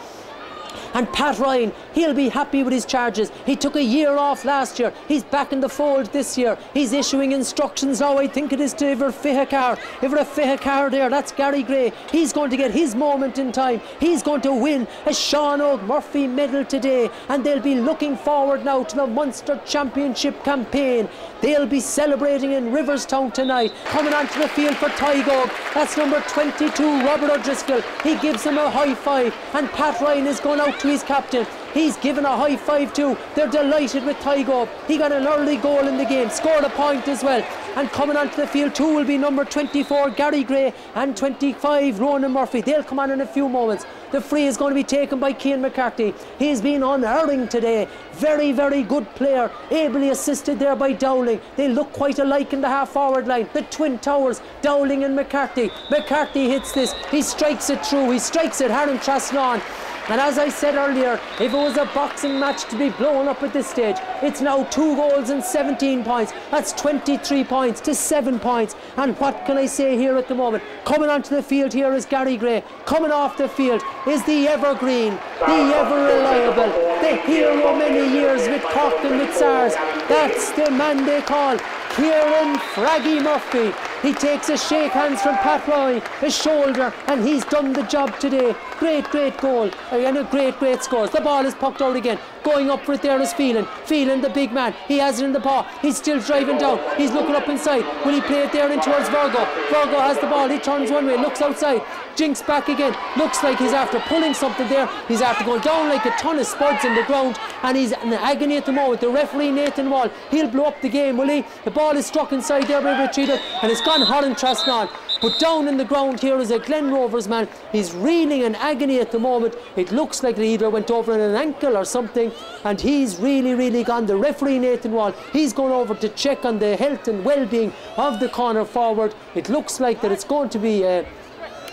and Pat Ryan, he'll be happy with his charges. He took a year off last year. He's back in the fold this year. He's issuing instructions now. I think it is to Iver Fihakar. Iver Fihakar there, that's Gary Gray. He's going to get his moment in time. He's going to win a Sean Og Murphy medal today. And they'll be looking forward now to the Munster Championship campaign. They'll be celebrating in Riverstown tonight. Coming onto the field for Tadhg. That's number 22, Robert O'Driscoll. He gives him a high five. And Pat Ryan is going out to his captain. He's given a high five too. They're delighted with Tadhg. He got an early goal in the game, scored a point as well. And coming onto the field too will be number 24 Gary Gray and 25 Ronan Murphy. They'll come on in a few moments. The free is going to be taken by Cian McCarthy. He's been unerring today. Very, very good player. Ably assisted there by Dowling. They look quite alike in the half forward line. The Twin Towers, Dowling and McCarthy. McCarthy hits this. He strikes it through. He strikes it. Haran Trasnon And as I said earlier, if it was a boxing match to be blown up at this stage, it's now two goals and 17 points. That's 23 points to seven points. And what can I say here at the moment? Coming onto the field here is Gary Gray. Coming off the field is the evergreen, the ever reliable, the hero many years with Cork and with SARS. That's the man they call Kieran Fraggy Murphy. He takes a shake hands from Pat Roy, his shoulder, and he's done the job today. Great, great goal, and a great, great scores. The ball is pucked out again. Going up for it there is Phelan. Phelan, the big man, he has it in the paw. He's still driving down. He's looking up inside. Will he play it there in towards Virgo? Virgo has the ball. He turns one way, looks outside. Jinks back again. Looks like he's after pulling something there. He's after going down like a ton of spuds in the ground, and he's in agony at the moment. The referee Nathan Wall, he'll blow up the game, will he? The ball is struck inside there by Richie, and it's gone hot and Trasnon. But down in the ground here is a Glen Rovers man. He's reeling in agony at the moment. It looks like he either went over in an ankle or something, and he's really, really gone. The referee Nathan Wall, he's gone over to check on the health and well-being of the corner forward. It looks like that it's going to be. Uh,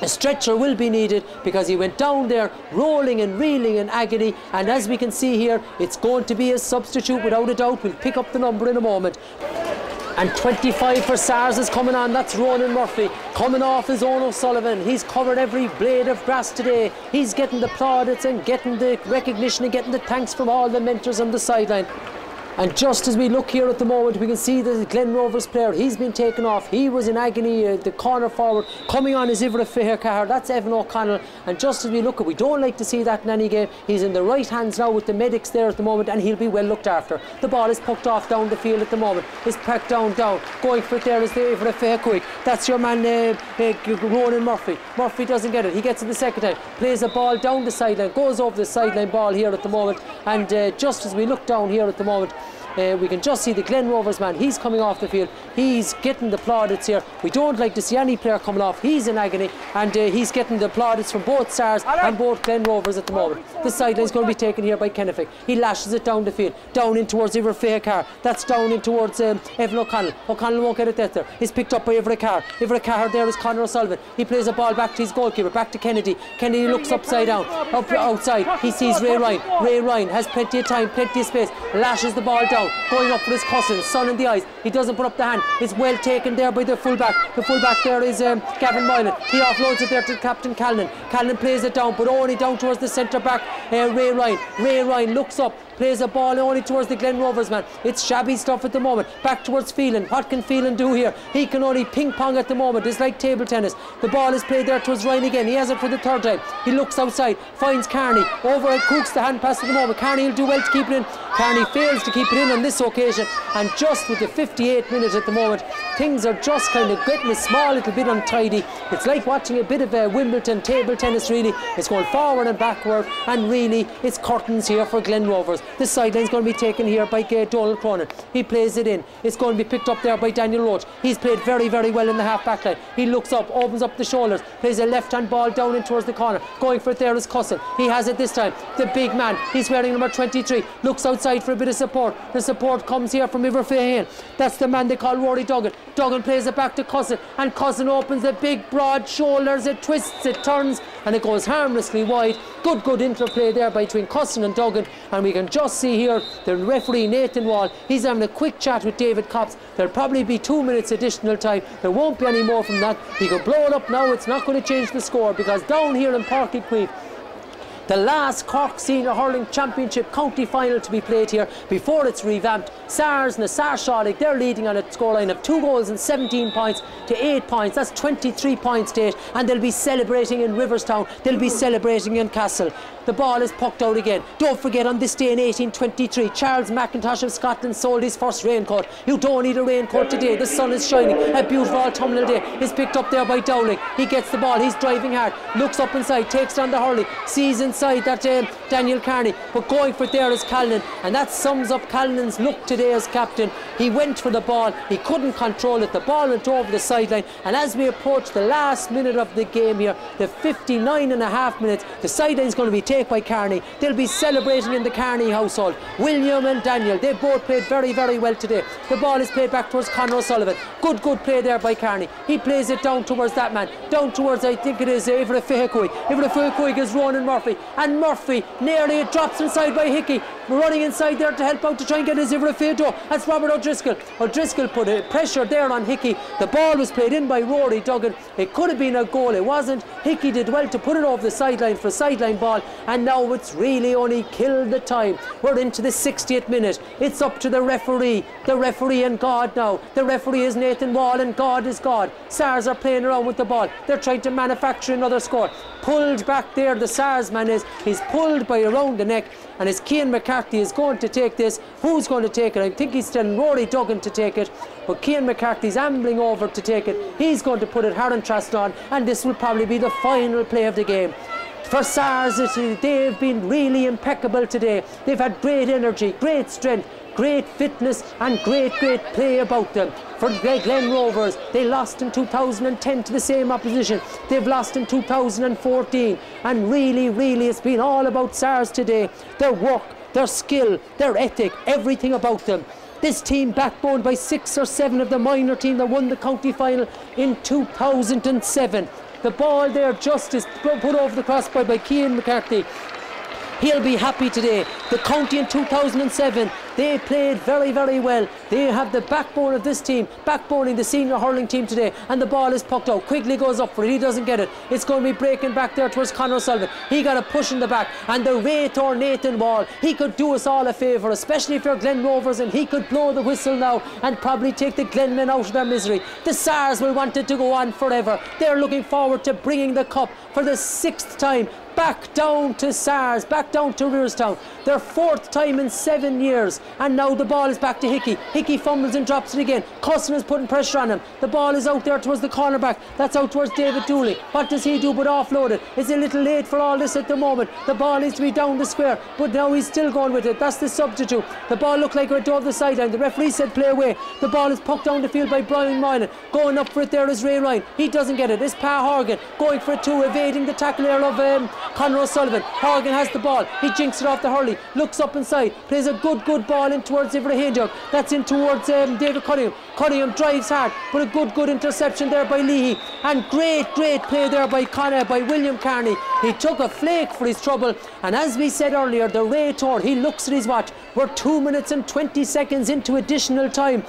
a stretcher will be needed because he went down there rolling and reeling in agony and as we can see here it's going to be a substitute without a doubt we'll pick up the number in a moment and 25 for SARS is coming on. That's Ronan Murphy coming off his own O'Sullivan. He's covered every blade of grass today. He's getting the plaudits and getting the recognition and getting the thanks from all the mentors on the sideline. And just as we look here at the moment, we can see the Glen Rovers player, he's been taken off. He was in agony, uh, the corner forward. Coming on is Ivra Fehekar, that's Evan O'Connell. And just as we look at, we don't like to see that in any game. He's in the right hands now with the medics there at the moment, and he'll be well looked after. The ball is poked off down the field at the moment. It's packed down, down. Going for it there is the Ivra Fehekar. That's your man, uh, uh, Ronan Murphy. Murphy doesn't get it. He gets it the second time. Plays a ball down the sideline, goes over the sideline ball here at the moment. And uh, just as we look down here at the moment, uh, we can just see the Glen Rovers man. He's coming off the field. He's getting the plaudits here. We don't like to see any player coming off. He's in agony and uh, he's getting the plaudits from both SARS and both Glen Rovers at the moment. The sideline is going to be taken here by Kennefick. He lashes it down the field, down in towards Iver Car. That's down in towards um, Evan O'Connell. O'Connell won't get it there. He's picked up by Iver Carr. Iver Carr there is Conor O'Sullivan. He plays a ball back to his goalkeeper, back to Kennedy. Kennedy looks upside down, up outside. He sees Ray Ryan. Ray Ryan has plenty of time, plenty of space, lashes the ball down going up for his cousin, sun in the eyes. He doesn't put up the hand. It's well taken there by the fullback. The fullback there is um, Gavin Moylan. He offloads it there to Captain Callan. Callan plays it down, but only down towards the centre back, uh, Ray Ryan. Ray Ryan looks up, plays a ball only towards the Glen Rovers man. It's shabby stuff at the moment. Back towards Phelan. What can Phelan do here? He can only ping pong at the moment. It's like table tennis. The ball is played there towards Ryan again. He has it for the third time. He looks outside, finds Kearney. Over at Cooks the hand pass at the moment. Kearney will do well to keep it in. Kearney fails to keep it in on this occasion. And just with the 58 minutes at the moment, things are just kind of getting a small little bit untidy. It's like watching a bit of a Wimbledon table tennis, really. It's going forward and backward, and really, it's curtains here for Glen Rovers. The sideline's going to be taken here by uh, Donal Cronin. He plays it in. It's going to be picked up there by Daniel Roche. He's played very, very well in the half back line. He looks up, opens up the shoulders, plays a left hand ball down in towards the corner. Going for it there is Cussen. He has it this time. The big man, he's wearing number 23, looks outside for a bit of support. The support comes here from Iverfahan. That's the man they call Rory Duggan. Duggan plays it back to Cussen, and Cussen opens the big broad shoulders. It twists, it turns, and it goes harmlessly wide. Good, good interplay there between Cussen and Duggan, and we can just see here the referee Nathan Wall. He's having a quick chat with David Cops. There'll probably be two minutes additional time. There won't be any more from that. He could blow it up now. It's not going to change the score because down here in Páirc Uí Chaoimh, the last Cork Senior Hurling Championship county final to be played here before it's revamped. SARS and Shálaigh, they're leading on a scoreline of two goals and 17 points to eight points. That's 23 points to eight, and they'll be celebrating in Riverstown. They'll be celebrating in Castle. The ball is pucked out again. Don't forget on this day in 1823, Charles Macintosh of Scotland sold his first raincoat. You don't need a raincoat today. The sun is shining. A beautiful autumnal day is picked up there by Dowling. He gets the ball. He's driving hard. Looks up inside. Takes down the hurley. Sees that um, Daniel Kearney. But going for there is Callan. And that sums up Callan's look today as captain. He went for the ball. He couldn't control it. The ball went over the sideline. And as we approach the last minute of the game here, the 59 and a half minutes, the sideline is going to be taken by Kearney. They'll be celebrating in the Kearney household. William and Daniel, they both played very, very well today. The ball is played back towards Conor O'Sullivan. Good, good play there by Kearney. He plays it down towards that man, down towards, I think it is, Ivra Fehekui. Ivra Fehekui gives Ronan Murphy. And Murphy nearly it drops inside by Hickey running inside there to help out to try and get his Ivra That's Robert O'Driscoll. O'Driscoll put pressure there on Hickey. The ball was played in by Rory Duggan. It could have been a goal, it wasn't. Hickey did well to put it over the sideline for a sideline ball, and now it's really only killed the time. We're into the 60th minute. It's up to the referee. The referee and God now. The referee is Nathan Wall, and God is God. SARS are playing around with the ball. They're trying to manufacture another score. Pulled back there, the SARS man is. He's pulled by around the neck, and as Cian McCarthy is going to take this, who's going to take it? I think he's telling Rory Duggan to take it, but Cian McCarthy's ambling over to take it. He's going to put it hard and trust on, and this will probably be the final play of the game. For SARS, they've been really impeccable today. They've had great energy, great strength, great fitness and great, great play about them. For Glen Rovers, they lost in 2010 to the same opposition. They've lost in 2014. And really, really, it's been all about SARS today. Their work, their skill, their ethic, everything about them. This team backboned by six or seven of the minor team that won the county final in 2007. The ball there just is put over the crossbar by Cian McCarthy. He'll be happy today. The county in 2007 they played very, very well. They have the backbone of this team, backboning the senior hurling team today, and the ball is pucked out. Quigley goes up for it, he doesn't get it. It's going to be breaking back there towards Conor Sullivan. He got a push in the back, and the Raytor Nathan Wall, he could do us all a favour, especially if you're Glen Rovers, and he could blow the whistle now and probably take the Glenmen out of their misery. The SARS will want it to go on forever. They're looking forward to bringing the cup for the sixth time back down to SARS, back down to Riverstown. Their fourth time in seven years. And now the ball is back to Hickey. Hickey fumbles and drops it again. Cussen is putting pressure on him. The ball is out there towards the cornerback. That's out towards David Dooley. What does he do but offload it? It's a little late for all this at the moment. The ball needs to be down the square, but now he's still going with it. That's the substitute. The ball looked like it went over the sideline. The referee said play away. The ball is poked down the field by Brian Moylan. Going up for it there is Ray Ryan. He doesn't get it. It's Pa Horgan going for it too, evading the tackle there of um, Conor O'Sullivan. Horgan has the ball. He jinks it off the hurley. Looks up inside. Plays a good, good ball in towards Ivra That's in towards um, David Cunningham. Cunningham drives hard, but a good, good interception there by Leahy. And great, great play there by Connor, by William Kearney. He took a flake for his trouble. And as we said earlier, the Raytor, he looks at his watch. We're two minutes and 20 seconds into additional time.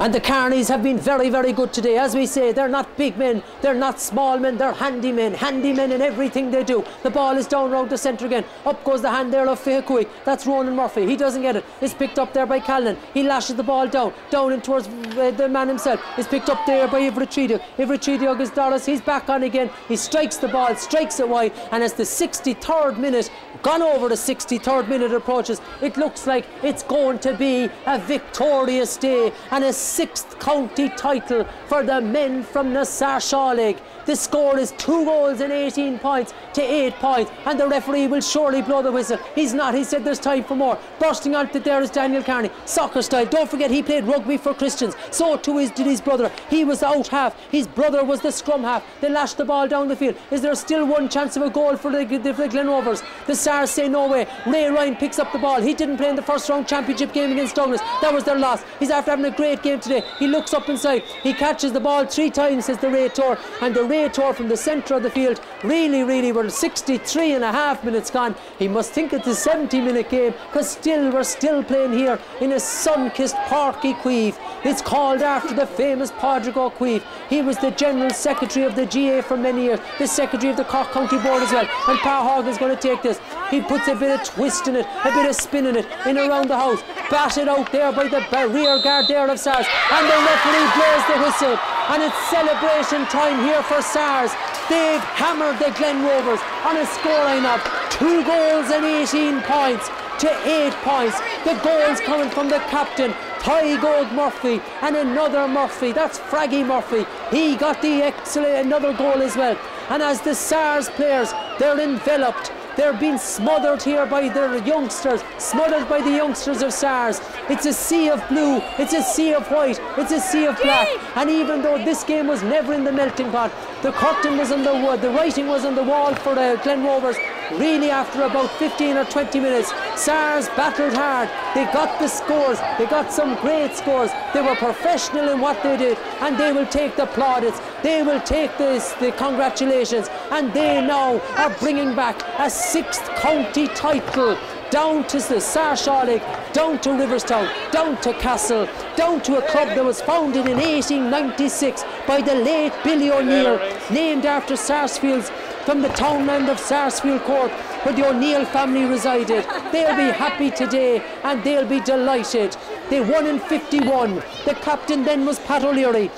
And the Kearneys have been very, very good today. As we say, they're not big men, they're not small men, they're handy men, handy men in everything they do. The ball is down round the centre again. Up goes the hand there of Fihikuik. That's Ronan Murphy. He doesn't get it. It's picked up there by Callan. He lashes the ball down, down in towards uh, the man himself. It's picked up there by Treaty. Ivra is Doris. He's back on again. He strikes the ball, strikes it wide, and as the 63rd minute, gone over the 63rd minute approaches, it looks like it's going to be a victorious day and a sixth county title for the men from Nassar League. The score is two goals and 18 points to eight points, and the referee will surely blow the whistle. He's not, he said there's time for more. Bursting onto there is Daniel Kearney, soccer style. Don't forget he played rugby for Christians. So too is, did his brother. He was out half, his brother was the scrum half. They lashed the ball down the field. Is there still one chance of a goal for the, the, the Glen Rovers? The Stars say no way. Ray Ryan picks up the ball. He didn't play in the first round championship game against Douglas. That was their loss. He's after having a great game today. He looks up inside. He catches the ball three times, says the Raytor, and the Raytor from the centre of the field. Really, really, we're 63 and a half minutes gone. He must think it's a 70 minute game because still, we're still playing here in a sun kissed Uí Chaoimh. It's called after the famous Padraig O'Caoimh. He was the General Secretary of the GA for many years, the Secretary of the Cork County Board as well. And Pa Hogg is going to take this. He puts a bit of twist in it, a bit of spin in it, in around the house. Batted out there by the rear guard there of SARS. And the referee blows the whistle. And it's celebration time here for SARS. They've hammered the Glen Rovers on a scoreline of two goals and 18 points to eight points. The goals coming from the captain, Tadhg Óg Murphy, and another Murphy. That's Fraggy Murphy. He got the excellent another goal as well. And as the SARS players, they're enveloped they're being smothered here by their youngsters, smothered by the youngsters of SARS. It's a sea of blue, it's a sea of white, it's a sea of black. And even though this game was never in the melting pot, the curtain was on the wood, the writing was on the wall for the Glen Rovers, really after about 15 or 20 minutes. SARS battled hard. They got the scores. They got some great scores. They were professional in what they did, and they will take the plaudits. They will take this, the congratulations, and they now are bringing back a sixth county title down to the Sarshalig, down to Riverstown, down to Castle, down to a club that was founded in 1896 by the late Billy O'Neill, named after Sarsfields from the townland of Sarsfield Court where the O'Neill family resided. They'll be happy today and they'll be delighted. They won in 51. The captain then was Pat O'Leary.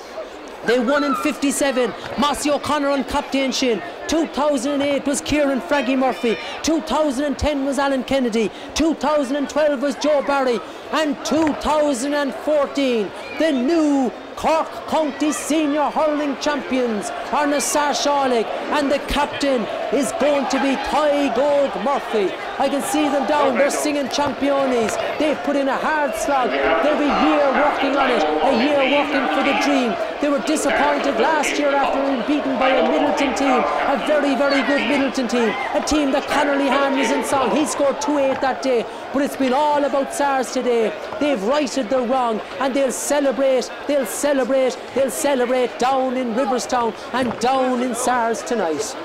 They won in 57. Mossy O'Connor on captainship. 2008 was Kieran Fraggy Murphy. 2010 was Alan Kennedy. 2012 was Joe Barry. And 2014, the new Cork County Senior Hurling Champions are Nassar and the captain is going to be Tadhg Óg Murphy. I can see them down, they're singing Championes. They've put in a hard slog. They've a year working on it, a year working for the dream. They were disappointed last year after being beaten by a Midleton team, a very, very good Midleton team, a team that Conor Lehane was in song. He scored 2-8 that day, but it's been all about SARS today. They've righted the wrong and they'll celebrate, they'll celebrate, they'll celebrate down in Riverstown and down in SARS tonight.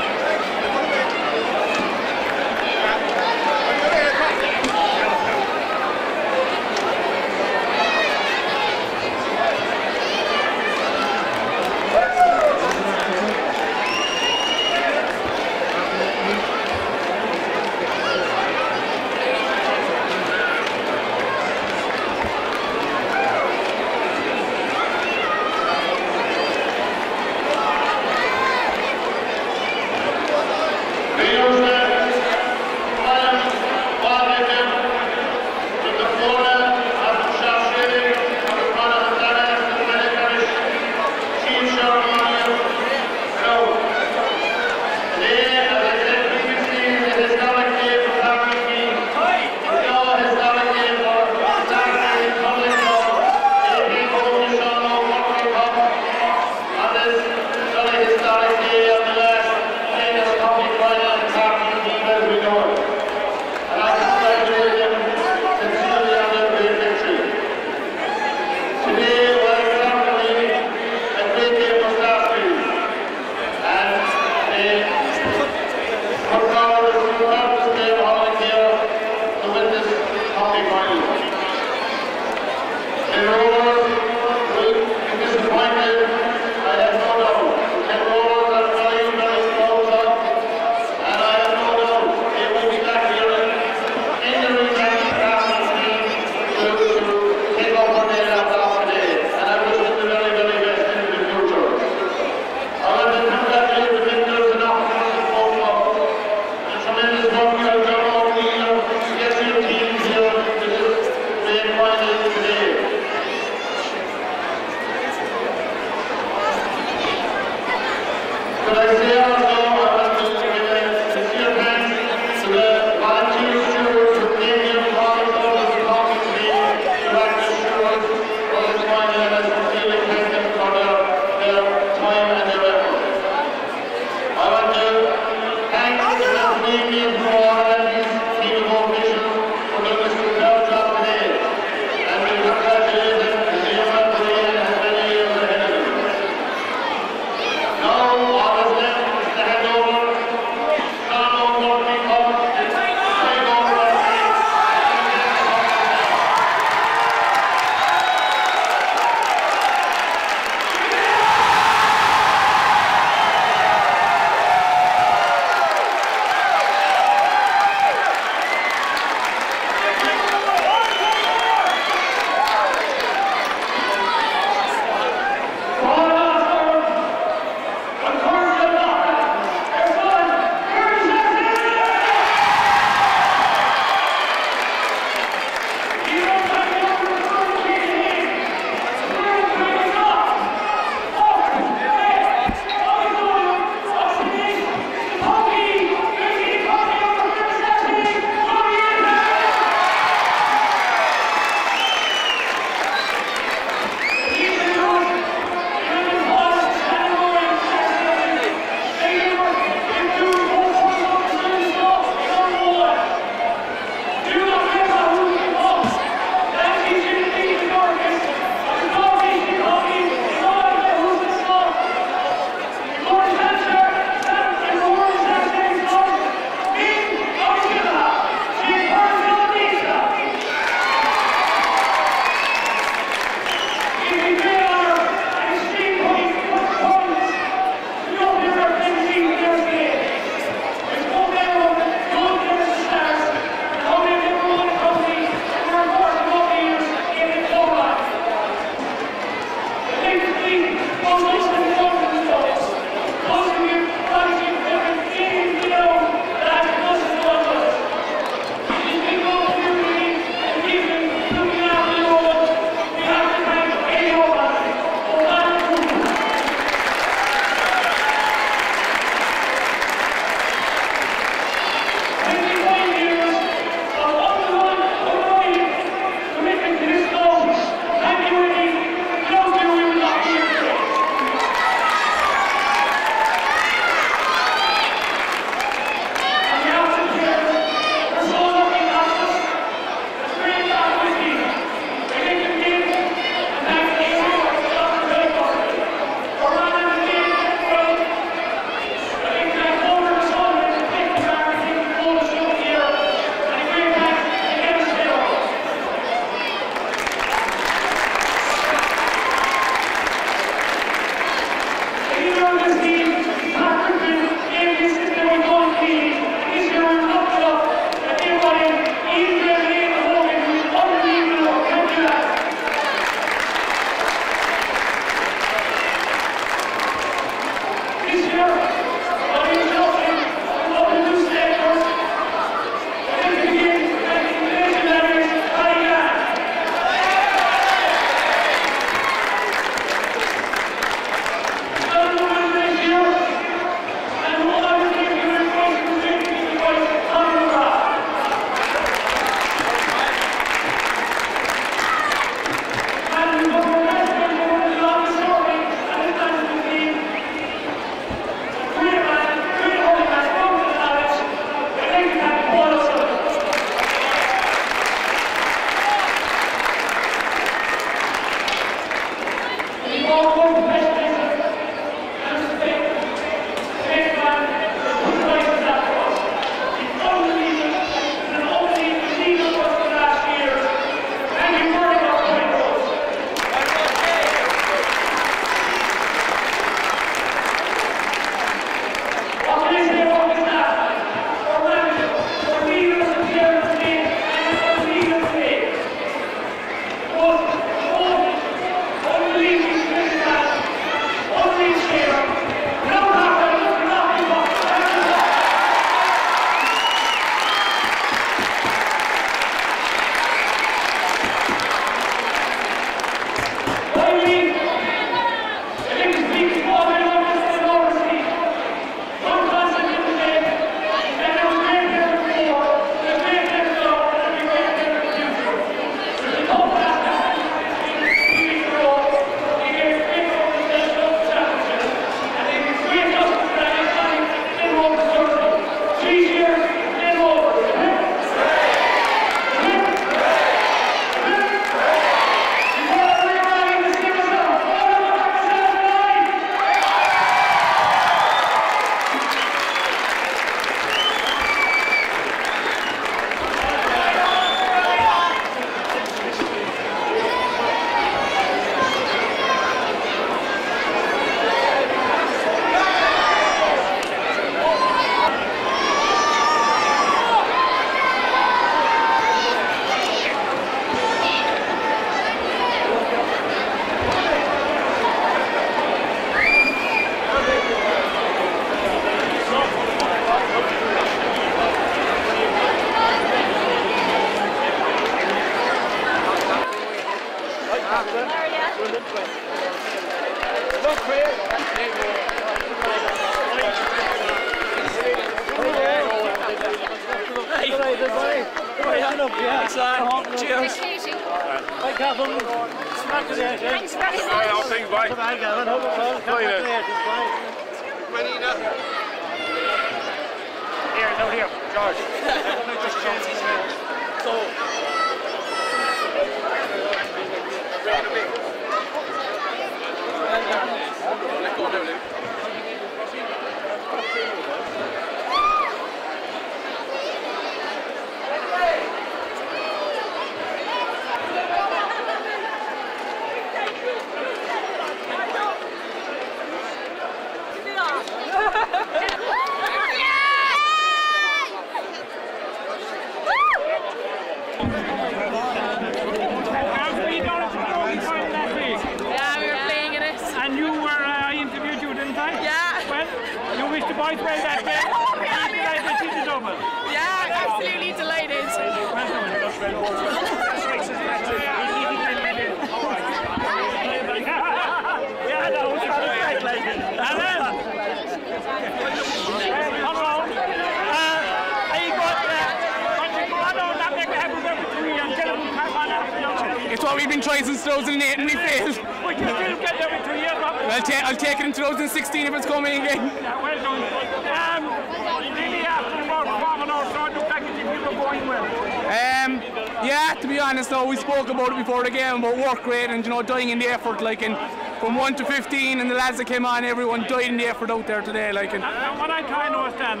Effort like and from 1 to 15 and the lads that came on everyone died in the effort out there today like and And uh, what I try to understand,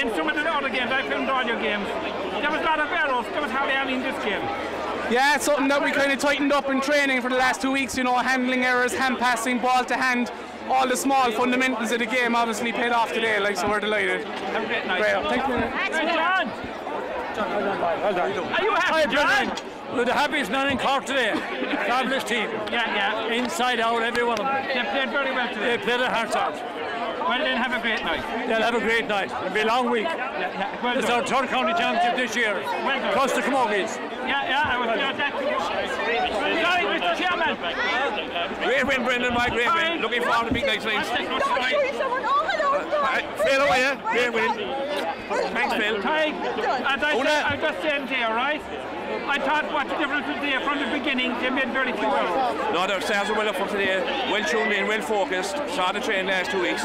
in some of the other games, I filmed all your games, there was a lot of errors, there was hardly any in this game. yeah it's something that we kind of tightened up in training for the last two weeks you know handling errors hand passing ball to hand all the small fundamentals of the game obviously paid off today like so we're delighted Have a great night. Great, thank you Hey, John! Are you happy, John? We're the happiest man in Cork today. Fabulous team. Yeah, yeah. Inside out, every one of them. They played very well today. They play their hearts out. Well, then have a great night. They'll have a great night. It'll be a long week. Yeah, yeah. Well It's our done. third county championship this year. Well done. Plus the Camogies. Yeah, yeah, I was there. That. Sorry, Mr. Chairman. Great win, Brendan, my great Sorry. win. Looking forward to big next week. Sorry. Phil, how are you? Great win. Thanks, Phil. Tadhg, as I Una. said, I just said here, right? I thought what the difference was there from the beginning. They made very few errors. No, their stars were well up for today. Well tuned in, well focused. Saw the train last two weeks.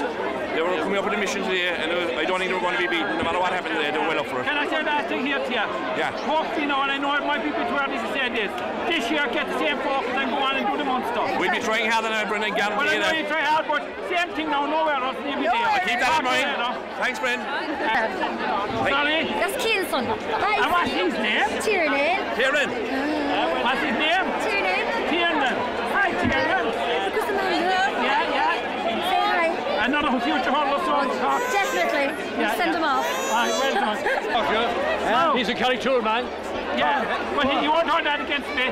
They were coming up with a mission today, and uh, I don't think they were going to be beaten. No matter what happened today, they were well up for it. Can I say that thing here to you? Yeah. Hopefully, now, and I know it might be a bit too early to say this. This year, get the same focus and go on and do the Munster. We'll be trying harder now, Brendan, Well, I guarantee know you that. try hard, but same thing now, nowhere else in every day. Keep that in mind. Okay, no? Thanks, Brendan. Sorry? That's Kielson. And what's his name? Tiernan. Kieran. What's his name? Tiernan. Tiernan. Hi, Tiernan. Because the man Yeah, yeah. Say hi. Another future Hall of Swords talk. Definitely. Yeah, Send yeah. him off. Aye, well done. So, He's a Kelly Tour man. yeah, but he, you won't hold that against me.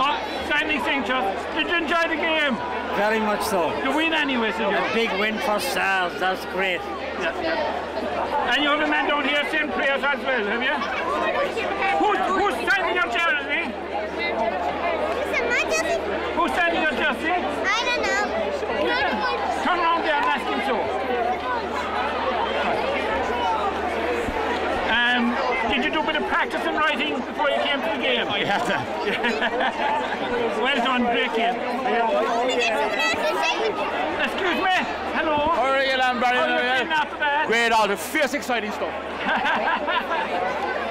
Oh, standing signatures. Did you enjoy the game? Very much so. You win anyway, did you? A big win for Sars. That's great. And you have a man down here saying prayers as well, have you? Who's, who's signing your jersey? Who's signing your jersey? I don't know. Turn around there and ask him so. Um, did you do a bit of practice and writing before you came to the game? I have well done, great game. Excuse me. Hello. How are you, Lamb, How you feeling after that? Great, all the fierce exciting stuff.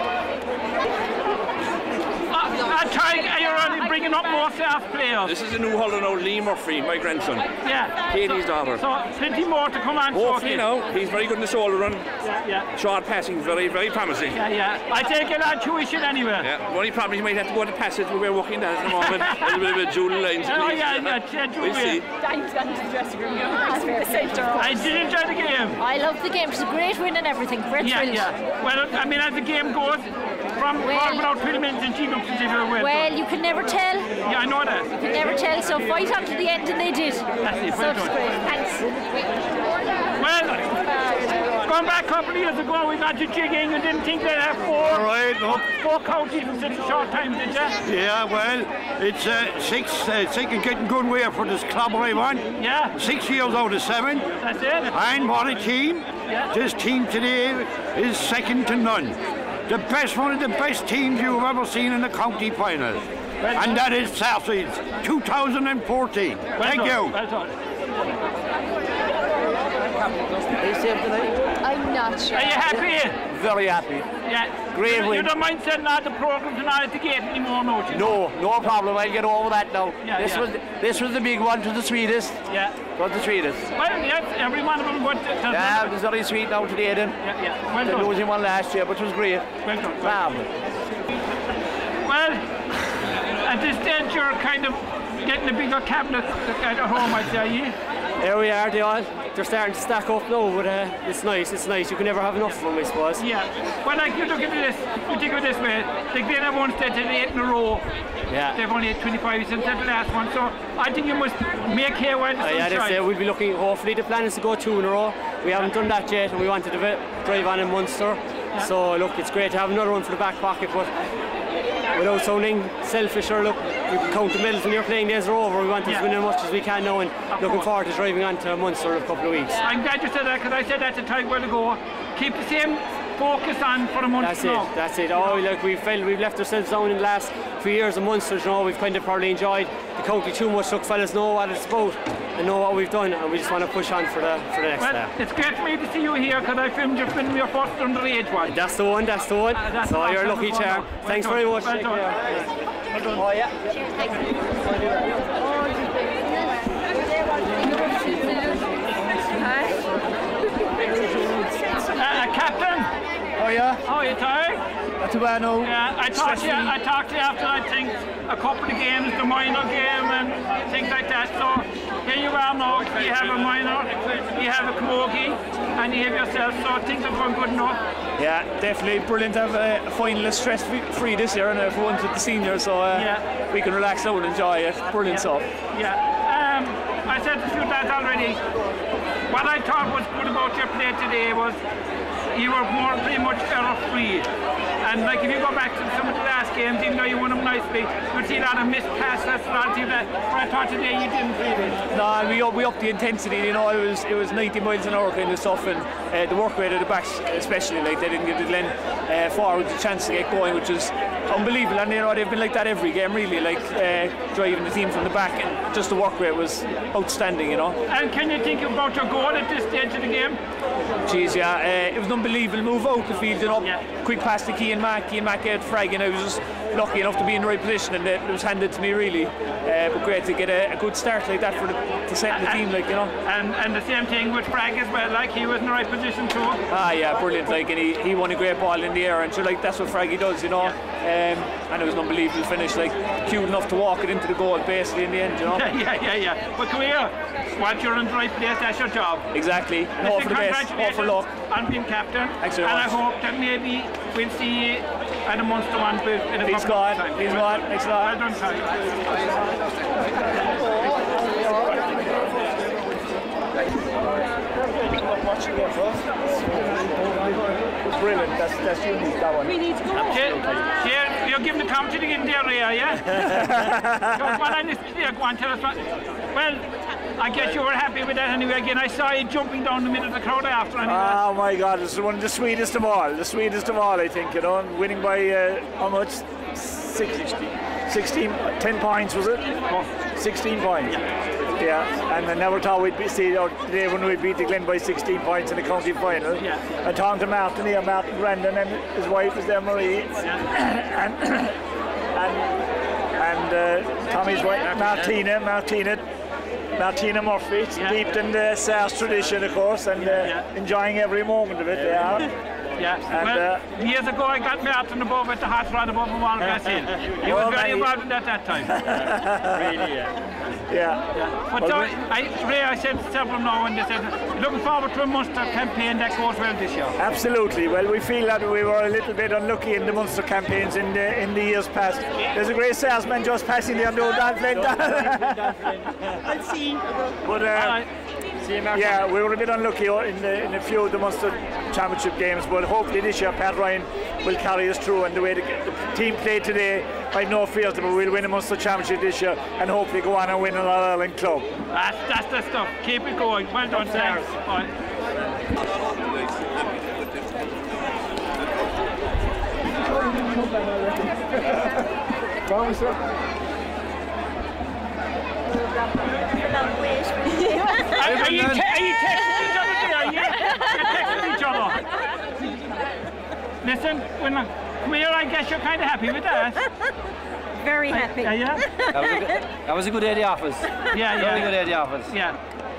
Tadhg, are you already bringing up more staff players? This is a new holder now, Lee Murphy, my grandson. Yeah. Katie's daughter. So plenty more to come on. Hopefully Sophie. now, he's very good in the shoulder run. Yeah, yeah. Short passing, very, very promising. Yeah, yeah. I take it on tuition anyway. Yeah, the only problem is you might have to go to passage, but we're working down at the moment. a little bit of a dual lines. Oh, please. yeah, yeah, yeah, We'll see. Danny's gone to the dressing room. the. I did enjoy the game. I love the game. It's a great win and everything. We're Yeah, yeah. Well, I mean, as the game goes, from Well- well, without 20 minutes and she looks as if you're well. Well, you can never tell. Yeah, I know that. You can never tell. So fight on to the end, and they did. That's it. So Well it's done. great. Thanks. Well, Going back a couple of years ago, we got you jigging and didn't think they'd have four, All right, look. four counties in such a short time, did you? Yeah, well, it's uh, six, uh, second getting good way for this club I won. Yeah, Six years out of seven. that's it. And what a team. Yeah. This team today is second to none. The best, one of the best teams you've ever seen in the county final. And that is Sarsfields, 2014. Well Thank done, you. Well done. Are you? I'm not sure. Are you happy? Very happy. Yeah. Great you, win. You don't mind setting out the program tonight at the gate anymore, no? No, no problem. I'll get over that now. Yeah, this yeah. was this was the big one. To the sweetest. Yeah. Was the sweetest. Well, yes, every one of them went to, to Yeah, it was very sweet now today then. yeah, yeah. Well The done. losing one last year, but it was great. Well done. Well, well, at this stage, you're kind of getting a bigger cabinet at home, I'd say, Here we are, they all. They're starting to stack up now, but uh, it's nice, it's nice. You can never have enough of them, I suppose. Yeah. Well, like, you look at this, you think of it this way, the Glen have won eight in a row. Yeah. They've only had 25 since the last one, so I think you must make hay while the Uh, yeah, that's shines. it. We'll be looking, hopefully the plan is to go two in a row. We haven't done that yet and we wanted to drive on in Munster. So look, it's great to have another one for the back pocket, but without sounding selfish or look, you can count the medals when your playing days are over. We want to Yeah. win as much as we can now and looking course. forward to driving on to Munster in a couple of weeks. I'm glad you said that because I said that a time while ago. Keep the same focus on for a month That's now. it. That's it. Oh, like we've, felt we've left ourselves down in the last few years of Munster. You know, we've kind of probably enjoyed the county too much. Look, fellas know what it's about and know what we've done, and we just want to push on for the for the next Well, step. it's great for me to see you here because I filmed you film your first underage one. That's the one. That's the one. Uh, that's so you're a awesome. lucky Well charm. done. Well Thanks done. very much. Well Take done. Oh, yeah. Uh, Captain, Oh yeah. how are you tired? Not too bad no. Yeah, I talked to you. I talked to you after I think a couple of games, the minor game and things like that. So here you are now. You have a minor, you have a camogie, and you have yourself. So things are going good enough. Yeah, definitely brilliant to have a, a finalist stress free this year and everyone's with the seniors, so uh, Yeah. we can relax out and enjoy it. Brilliant stuff. Yeah. Um, I said to you that already. What I thought was good about your play today was you were more pretty much error free. And like if you go back to some of the last games, even though you won them nicely, you'd see a lot of missed passes, a lot of that. But I thought today you didn't really. No, we up, we upped the intensity. You know, it was it was 90 miles an hour kind of stuff, and uh, the work rate of the backs, especially, like they didn't give the Glen uh, forwards a chance to get going, which is unbelievable. And you know they've been like that every game, really, like uh, driving the team from the back, and just the work rate was outstanding. You know. And can you think about your goal at this stage of the game? Jeez, yeah, uh, it was an unbelievable move out the field, you know. Yeah. Quick pass to Cian Mac, Cian Mac out frag, and I was just lucky enough to be in the right position, and it was handed to me really. Uh, but great to get a, a good start like that for the, to set the team, like you know. And and the same thing with Frag as well. Like he was in the right position too. Ah, yeah, brilliant. Like, and he, he won a great ball in the air, and sure, like that's what Fraggy does, you know. Um, and it was an unbelievable finish, like cute enough to walk it into the goal, basically in the end, you know. Yeah, yeah, yeah, yeah. But come here. Once you're in the right place, that's your job. Exactly. All for the best, all for luck. on being captain. Thanks very and much. I hope that maybe we'll see you at a Munster one booth in a Please couple of God, times. please God, thanks a lot. Well done, Ty. Brilliant. That's that's unique. That one. Here, here, you're giving the commentary in there, Ria, yeah? so what I listen to you, go on, tell us what. Well, I guess you were happy with that anyway. Again, I saw you jumping down the middle of the crowd after anyway. Oh my God, it's one of the sweetest of all. The sweetest of all, I think, you know. Winning by uh, how much? 16, 16, 10 points, was it? 16 points. Yeah, and I never thought we'd be, see out today when we beat the Glen by 16 points in the county final. Yeah. I talked to Martin here, Martin Brendan, and his wife is there, Marie, and and, and uh, Tommy's wife, Martina, Martina, Martina Murphy, steeped in the SARS tradition, of course, and uh, enjoying every moment of it. They are. Yeah, And, well, uh, years ago I got Martin above at the boat with the hot rod above the wall Brazil. He was very many- involved in that that time. really, yeah. Yeah. But Well, I, Ray, I said to several now and they said, looking forward to a Munster campaign that goes well this year. Absolutely. Well, we feel that we were a little bit unlucky in the Munster campaigns in the in the years past. There's a great salesman just passing the under Dan Flint. I'll see. But uh, Yeah, we were a bit unlucky in, the, in a few of the Munster Championship games, but hopefully this year Pat Ryan will carry us through. And the way the, the team played today, I've no fears that we'll win a Munster Championship this year and hopefully go on and win an All Ireland club. That's, that's the stuff. Keep it going. Well done, Sarah. Bye. Vamos, sir. Are, are, you te- are you texting each other there? Are you, you're texting each other. Listen, when I, come here, I guess you're kind of happy with that. Very happy. Yeah, yeah? That was a good, that was a good day at the office. Yeah, yeah. Very good day at the office. Yeah.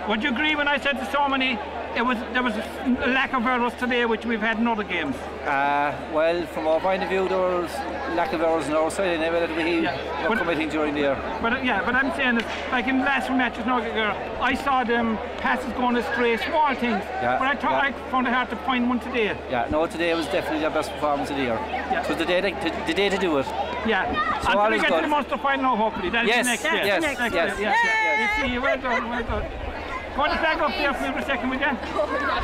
Would you agree when I said to so many, it was there was a lack of errors today, which we've had in other games? Uh, well, from our point of view, there was lack of errors on our side never that we were committing during the year. But uh, yeah, but I'm saying that, like in the last few matches, no, uh, I saw them passes going astray, small things. Yeah, but I thought yeah. I found it hard to find one today. Yeah, no, today was definitely the best performance of the year. Yeah. Was the day to, the day to do it. Yeah. So Until we get good. to the Munster final now, hopefully. That is Yes, next yes, year. yes, next yes, year. yes, You see, well done, well done. Go on, flag up there for a second, will you?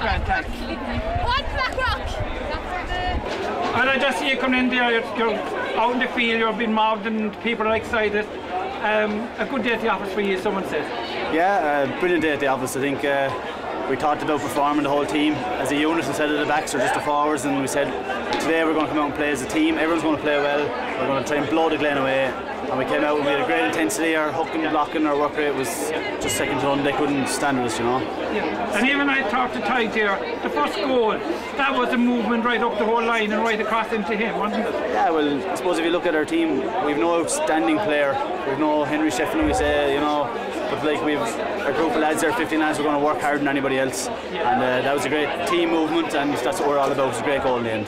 Grand, thanks. One Black Rock. And I just see you coming in there, you're, you're out in the field, you're being mobbed and people are excited. Um, a good day at the office for you, someone says. Yeah, uh, brilliant day at the office. I think uh, we talked about performing the whole team as a unit instead of the backs or just the forwards, and we said today we're going to come out and play as a team. Everyone's going to play well. We're going to try and blow the Glen away. And we came out and we had a great intensity. Our hooking, blocking, our work rate was just second to none. They couldn't stand with us, you know. Yeah. And even I talked to Ty there, the first goal, that was a movement right up the whole line and right across into him, wasn't it? Yeah, well, I suppose if you look at our team, we've no outstanding player. We've no Henry Shefflin, we say, you know. But like we've a group of lads there, 15 lads, we're going to work harder than anybody else. And uh, that was a great team movement, and that's what we're all about. It was a great goal in the end.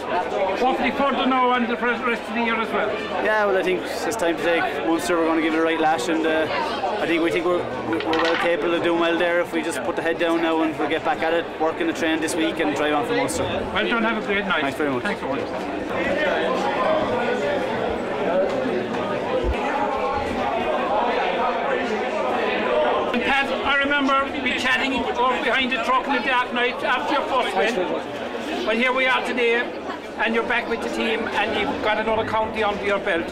Hopefully further now on the rest of the year as well. Yeah, well, I think it's time to take Munster. We're going to give it a right lash, and uh, I think we think we're, we're well capable of doing well there if we just put the head down now and we get back at it, work in the train this week, and drive on for Munster. Well done, have a great night. Thanks very much. Thanks much. And Pat, I remember we chatting over behind the truck in the dark night after your first win. But here we are today, and you're back with the team, and you've got another county under your belt.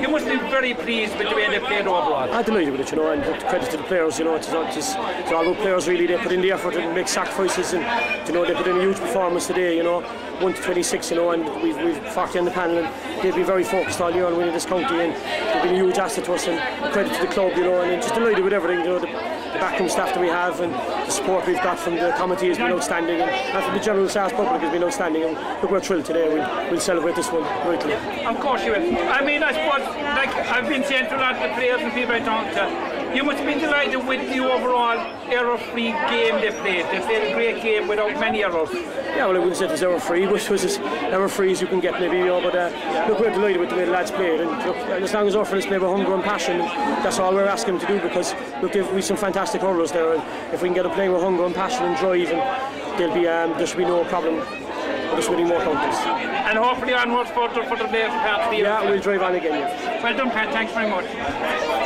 You must be very pleased with the way they played overall. I'm delighted with it, you know, and credit to the players, you know, it's, it's, it's, it's all about players really, they put in the effort and make sacrifices and, you know, they put in a huge performance today, you know, 1 to 26, you know, and we've, we've fought in the panel and they've been very focused all year on winning this county and they've been a huge asset to us and credit to the club, you know, and just delighted with everything, you know, the, backroom staff that we have and the support we've got from the committee has been outstanding and, and from the general South public has been outstanding and look, we're thrilled today, we'll, we'll celebrate this one greatly. Of course you will. I mean, I suppose, like I've been saying to a lot of the players and people I you must be delighted with the overall error-free game they played. They played a great game without many errors. Yeah, well, I wouldn't say it was error free, but it was as error free as you can get, maybe. You know, but uh, look, we're delighted with the way the lads played, and look, as long as our fellas play with hunger and passion, that's all we're asking them to do. Because look, they've we some fantastic hurlers there, and if we can get them playing with hunger and passion and drive, and they'll be um, there should be no problem us winning more counties. And hopefully onwards further for the of the year. Yeah, we'll drive on again. Yeah. Well done, Pat. Thanks very much.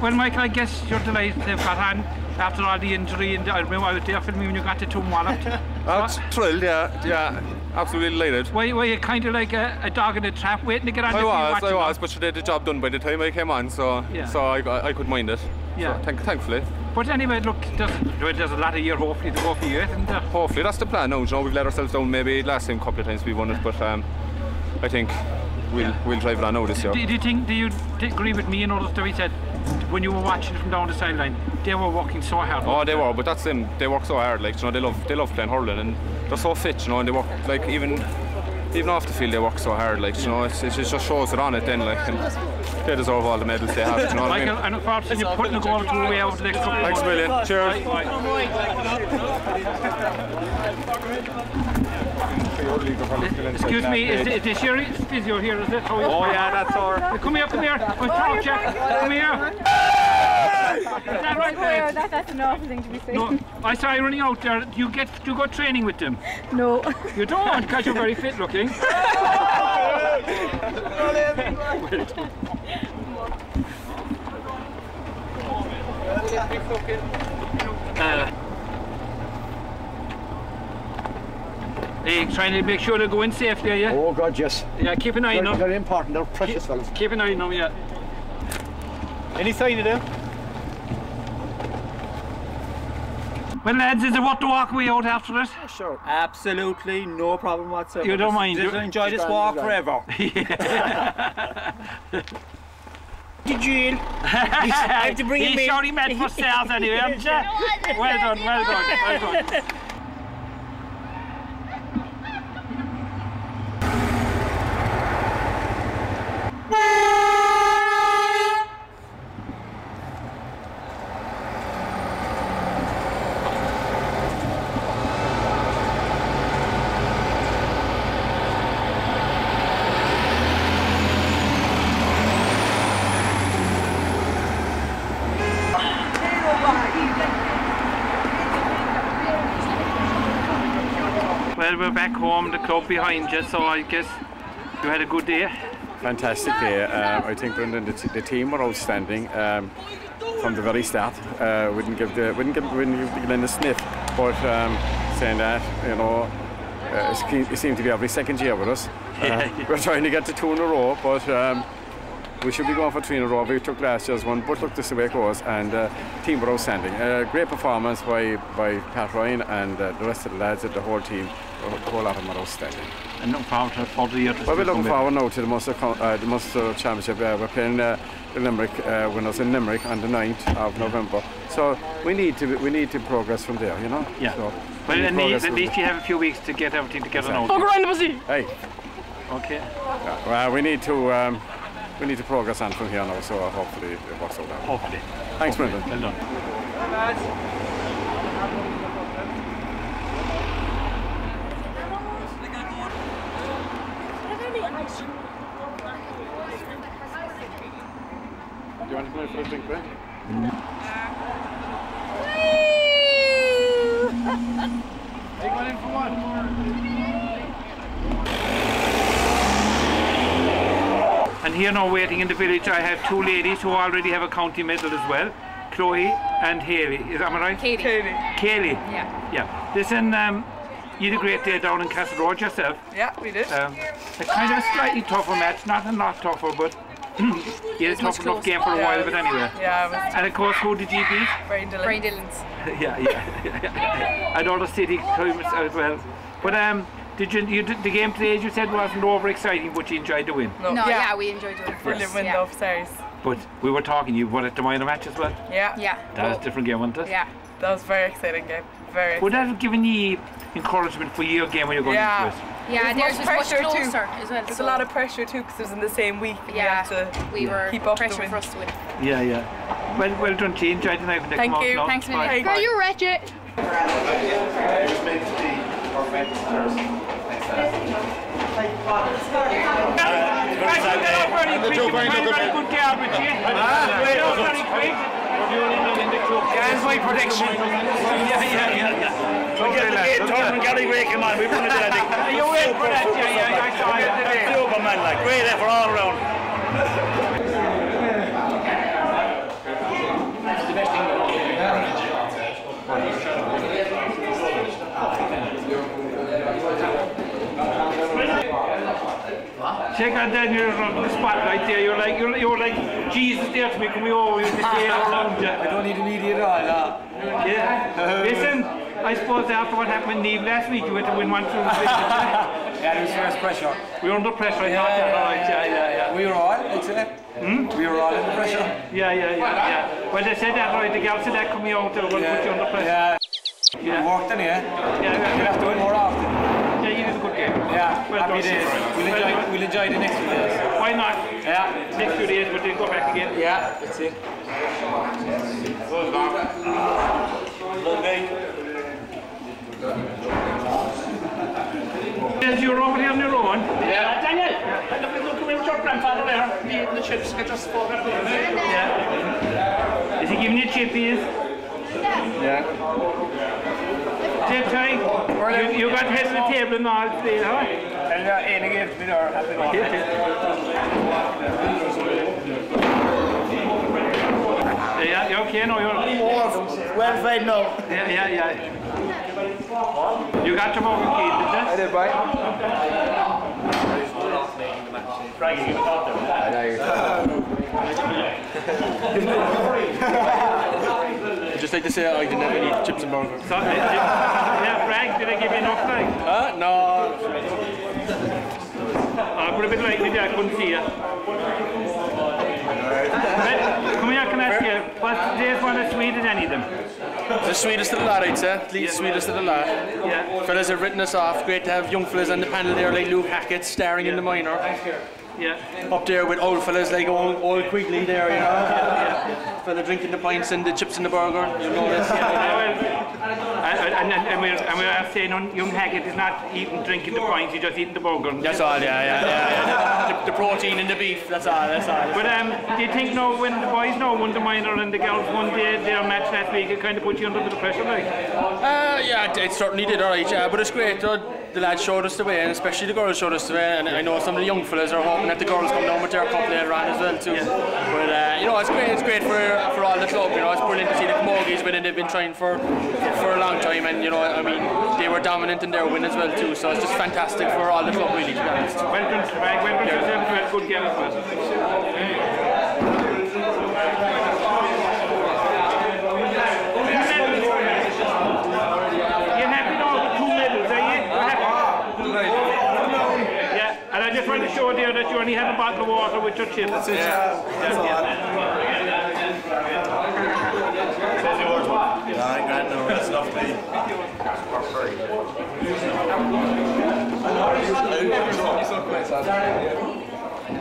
Well, Michael, I guess you're delighted they've got on after all the injury. And I remember I was there filming when you got the two walloped. I'm thrilled, yeah, yeah, absolutely delighted. Were, were you kind of like a, a dog in a trap waiting to get on I the field was, I was, but she did the job done by the time I came on, so Yeah. so I, I, I could mind it. Yeah. So, thank, thankfully. But anyway, look, there's, there's a lot of year hopefully to go for you, isn't there? Hopefully that's the plan No, You know, we've let ourselves down maybe last time a couple of times we won it, but um, I think we'll we'll drive it on now this year. Do, do you think, do you agree with me and others that we said when you were watching from down the sideline, they were working so hard? Oh, they were, but that's them. They work so hard. Like you know, they love they love playing hurling, and they're so fit. You know, and they work like even even off the field they work so hard. Like you know, it's, it just shows it on it then. Like and they deserve all the medals they have. You know what I mean? Michael, and unfortunately, you're putting the goal through way over the next couple of Thanks a months. million. Cheers. Bye, Excuse me, is, is this your physio here, is it? Oh, yeah, that's our- Come here, come here. We'll talk, Jack. Come here. That, that's an awful thing to be saying. No, I saw you running out there. Do you get do you go training with them? No. You don't, because you're very fit looking. uh, Hey, trying to make sure they go in safely, are you? Oh God, yes. Yeah, keep an eye on them. They're important, they're precious keep, fellas. Keep an eye on them, yeah. Any sign of them? Well, lads, is it worth the walk away out after it? Sure. Absolutely no problem whatsoever. You don't Just- mind, Just you- enjoy this walk enjoy. forever. Jill. I have to bring him He's shouting mad for Sars anyway, haven't you? Well done, well done, well done. Well, we're back home, the club behind you, so I guess you had a good day. Fantastic day. Um, I think Brendan, the, the team were outstanding um, from the very start. Uh, wouldn't give the wouldn't give wouldn't give the Glen a sniff, but um, saying that, you know, uh, it seem- it seemed to be every second year with us. Uh, we're trying to get to two in a row, but. Um, we should be going for three in a row. We took last year's one, but look, this is the way it goes. And uh, team were outstanding. Uh, great performance by, by Pat Ryan and uh, the rest of the lads, at the whole team. The whole lot of them were outstanding. And looking forward to for the year to Well, we're still looking come forward now to the Munster, Co- uh, the Munster Championship. Uh, we're playing uh, the Limerick uh, winners in Limerick on the 9th of November. So we need to we need to progress from there, you know. Yeah. So Well, at least, at least you have a few weeks to get everything together now. Exactly. around the pussy! Hey. Okay. Yeah, well, we need to um, we need to progress on from here now. So hopefully it works out. Hopefully. Thanks, Hopefully. Brendan. Well done. Do you want to go in for a drink, Brent? They got in for one. And here now waiting in the village I have two ladies who already have a county medal as well. Chloe and Haley. Is am I right? Katie. Kaylee. Yeah. Yeah. Listen, um, you had a great day down in Castle Road yourself. Yeah, we did. Um, a kind of a slightly tougher match, not a lot tougher, but you had a was tough enough game for a while, it but anyway. yeah, it was- And of course, who did you beat? Brain Dillon. Brain Dillon's. yeah, yeah, yeah. And all the city climbers as well. But um, did you, you did, the game today, as you said, wasn't over exciting, but you enjoyed the win. No, yeah. we enjoyed doing it. Brilliant win though, sorry. But we were talking, you were at the minor match as well. Yeah. Yeah. That was a different game, wasn't it? Yeah. That was a very exciting game. Very. Would that have given you encouragement for you again when you're going Yeah. into it? Yeah, theirs was much pressure too. closer as well, There's so- a lot of pressure too because it was in the same week. and Yeah, we had to we were keep up pressure the win. for us to win. Yeah, yeah. Well, well done, Jean. Enjoyed the night when they Thank come you. out now. Thanks, Bye. Minnie. Girl, you wretched. That's my prediction. Yeah, yeah, yeah, get the gate turn and Gary Ray come on. We won it today. You for that, yeah, yeah, I saw it today. Great effort all around. That you're on the spotlight there. You're like you're, you're like Jesus there to me coming over with the tail around you. I don't need to media at all, no. Yeah. Listen, I suppose after what happened in Neve last week, you went to win one through Yeah, there was first pressure. We were under pressure, Yeah, yeah, right, yeah, yeah, yeah. We were all, I'd say. Hmm? We were all under pressure. Yeah, yeah, yeah, yeah. Well, they said that, right, the girls said that coming out, they were going to put you under pressure. Yeah. Yeah. It worked, it? Yeah, yeah. You'll have to win more often. Yeah, you did a good game. Yeah, Well happy done. days. We'll Well enjoy, done. we'll enjoy the next few days. Why not? Yeah. Next few days, but then go back again. Yeah, that's it. As you're over here on your own. Yeah, uh, Daniel, look, look at your grandfather there, me eating the chips, get just photographed with. Yeah. Is he giving you chippies? Yeah. Tip time. You, you got head of the table and all today, huh? And uh, Aina gave it to me there, happy Yeah, yeah, okay, no, you're... satisfied now. Yeah, yeah, yeah. You got your Morgan key, did you? I did, right. Frankie, you got them. I'd just like to say I didn't have any chips and burgers. So, did, yeah, Frank, did I give you enough like? Uh, no. I put a bit lightly there, I couldn't see you. Come here, can I ask you, what's today's one sweet as any of them? The sweetest of the lot, I'd say. Least sweetest of the lot. Yeah. Fellas have written us off. Great to have young fellas on the panel there like Luke Hackett starring in the minor. Yeah. Up there with old fellas like old, old Quigley there, you know. Fella drinking the pints and the chips and the burger. You know this. And, and, and, we're, and we're saying on young Hackett is not eating, drinking the pints, he's just eating the burger. That's all, yeah, yeah, yeah. yeah. The, the protein and the beef, that's all, that's all. But um, do you think now when the boys know won the minor and the girls won their, their match last week, it kind of puts you under a bit of pressure, like? Uh, yeah, it, it certainly did, alright, yeah, but it's great. Uh, the lads showed us the way, and especially the girls showed us the way, and I know some of the young fellas are hoping that the girls come down with their cup later on as well, too. But, uh, you know, it's great, it's great for, for all the club, you know, it's brilliant to see the Camogies win, and they've been trying for, for a long time, and, you know, I mean, they were dominant in their win as well, too, so it's just fantastic for all the club, really, to be honest. Well done, well done a good game as well. You're happy now with two medals, are you? You're happy? Yeah, and I just want to show there that you only have a bottle of water with your chips. That's it. Yeah. Says yours, man. Yeah, I got no, that's enough me.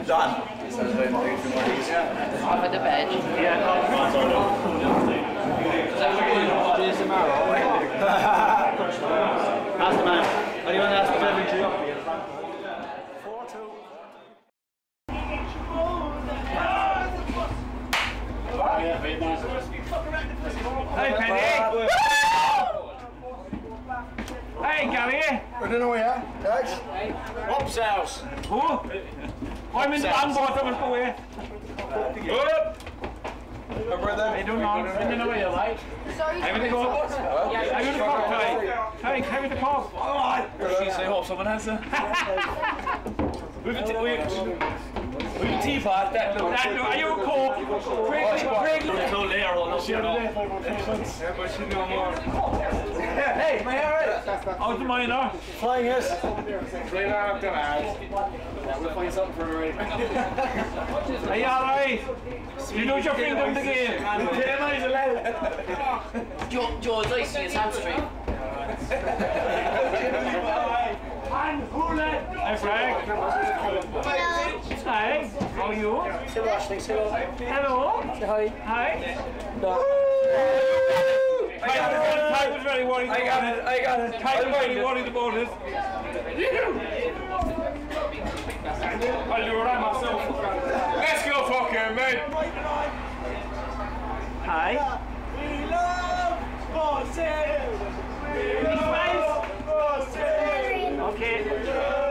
Done. Off of the bench. Ask the man. What do you want to ask the man? Hey, Penny. Hey, Gary. I don't know where you are. Thanks. Up's house. Who? I'm in the I'm both of us go away. Up. I don't know. I don't know where you're like. I'm in the go. I'm in the cup tonight. Hey, carry the cup. She's I hope someone has it. We've a, t- we we've a teapot. That look. That look. Are you a coke? Craig, Craig. No layer on us. Hey, my hair How's the minor? Flying us. Right after that. We'll find something for her. Are you alright? You lose your finger in the game. Joe, Joe's icing his hamstring. Hi, Frank. Hi. How are you? Say hello. Hello. Say hi. Hi. Ty was very worried. I got it, I got it. Ty was very worried about it. I'll do it myself. Let's go, fucking mate. Hi. We love Okay.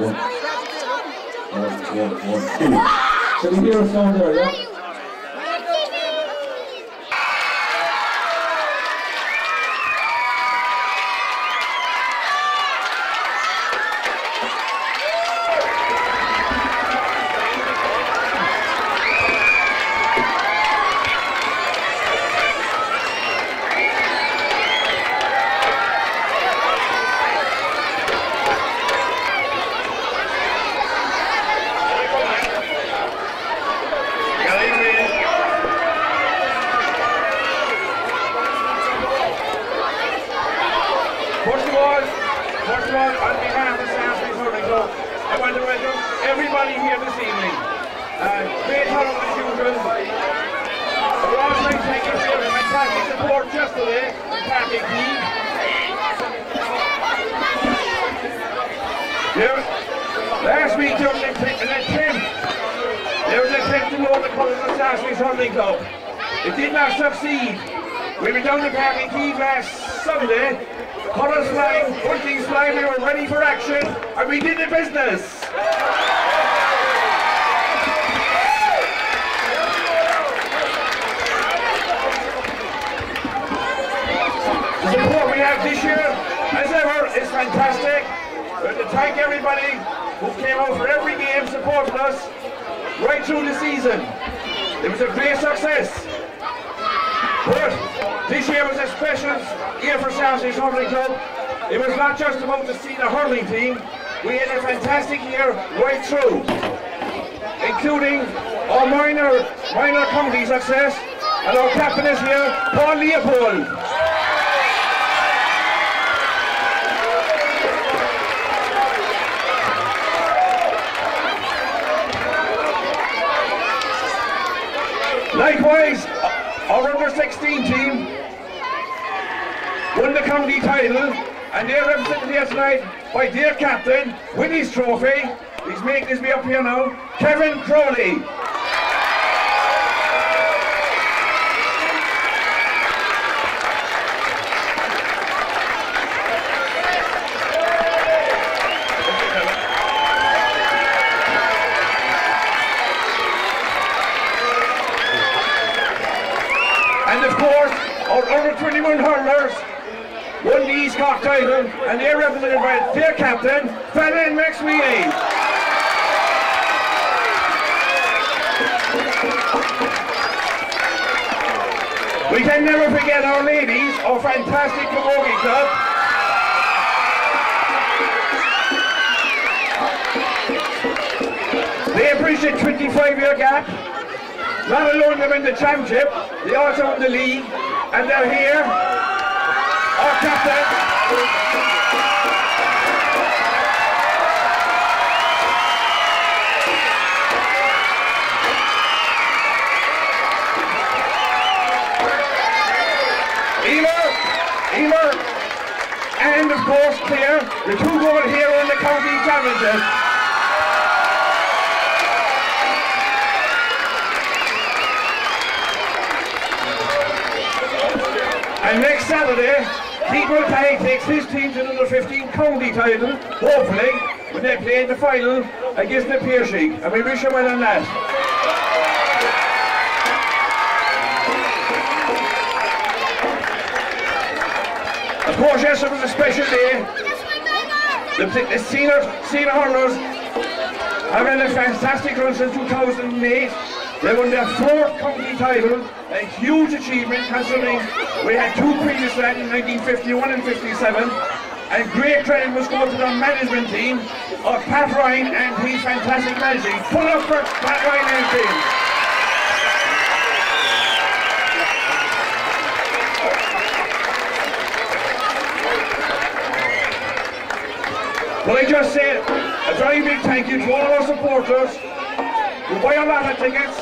one, one, one, one, two. Can you hear a sound there, yeah? In 1951 and 57. And great credit was go to the management team of Pat Ryan and his fantastic managing. Pull up for Pat Ryan and team. But I just said a very big thank you to all of our supporters who buy a lot of tickets,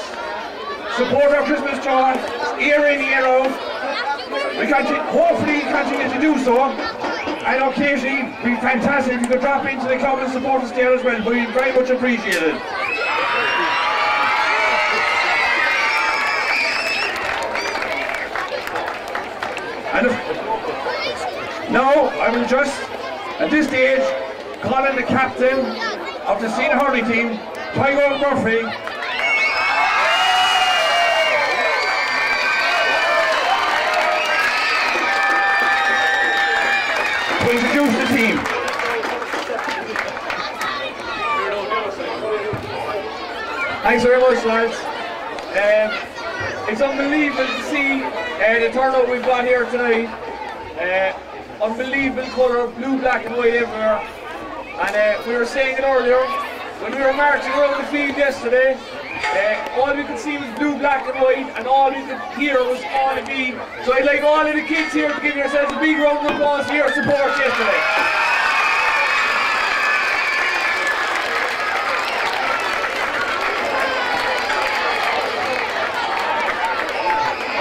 support our Christmas joy, year in, year out. We hopefully continue to do so. And occasionally, it'd be fantastic if you could drop into the club and support us there as well. But we very much appreciate it. And if, now, I will just, at this stage, call in the captain of the senior hurling team, Tadhg Óg Murphy. To introduce the team. Thanks very much, lads. Um, it's unbelievable to see uh, the turnout we've got here tonight. Uh, unbelievable colour, blue, black and white everywhere. And uh, we were saying it earlier, when we were marching around the field yesterday, uh, all we could see was blue, black and white, and all we could hear was all of me. So I'd like all of the kids here to give yourselves a big round of applause for your support yesterday.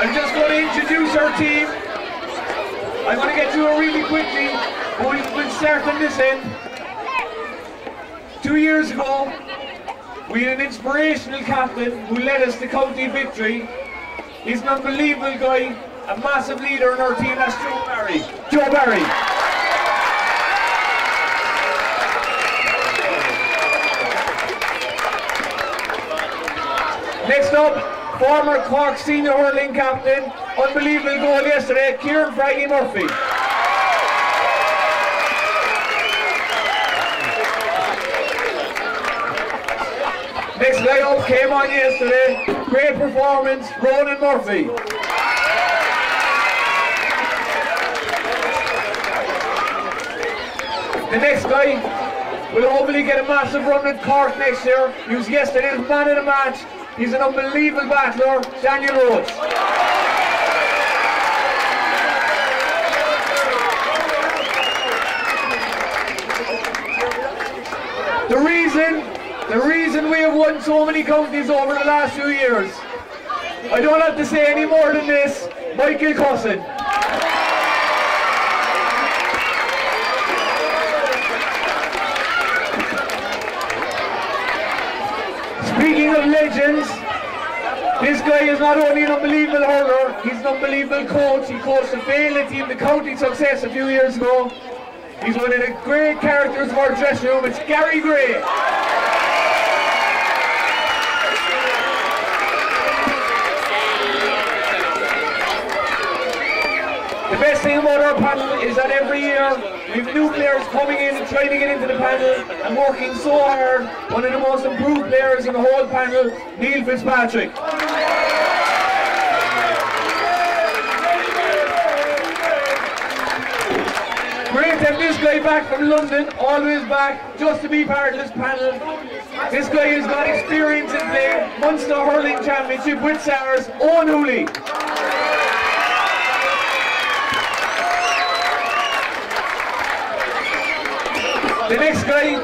I'm just going to introduce our team. I'm going to get to it really quickly, but we'll, we'll start on this end. Two years ago, we had an inspirational captain who led us to county victory. He's an unbelievable guy, a massive leader in our team, that's Joe Barry. Joe Barry. Next up, former Cork senior hurling captain, unbelievable goal yesterday, Kieran Fraggy Murphy. Next guy up came on yesterday. Great performance, Ronan Murphy. The next guy will hopefully get a massive run at Cork next year. He was yesterday's man of the match. He's an unbelievable battler, Daniel Roche. The reason the reason we have won so many counties over the last few years, I don't have to say any more than this, Michael Cussen. Speaking of legends, this guy is not only an unbelievable hurler, he's an unbelievable coach. He coached the failure team, the county success a few years ago. He's one of the great characters of our dressing room. It's Gary Gray. The best thing about our panel is that every year we've new players coming in and trying to get into the panel and working so hard. One of the most improved players in the whole panel, Neil Fitzpatrick. Great to have this guy back from London, always back, just to be part of this panel. This guy has got experience in playing Munster Hurling Championship with Sars, Owen Hooley. The next guy,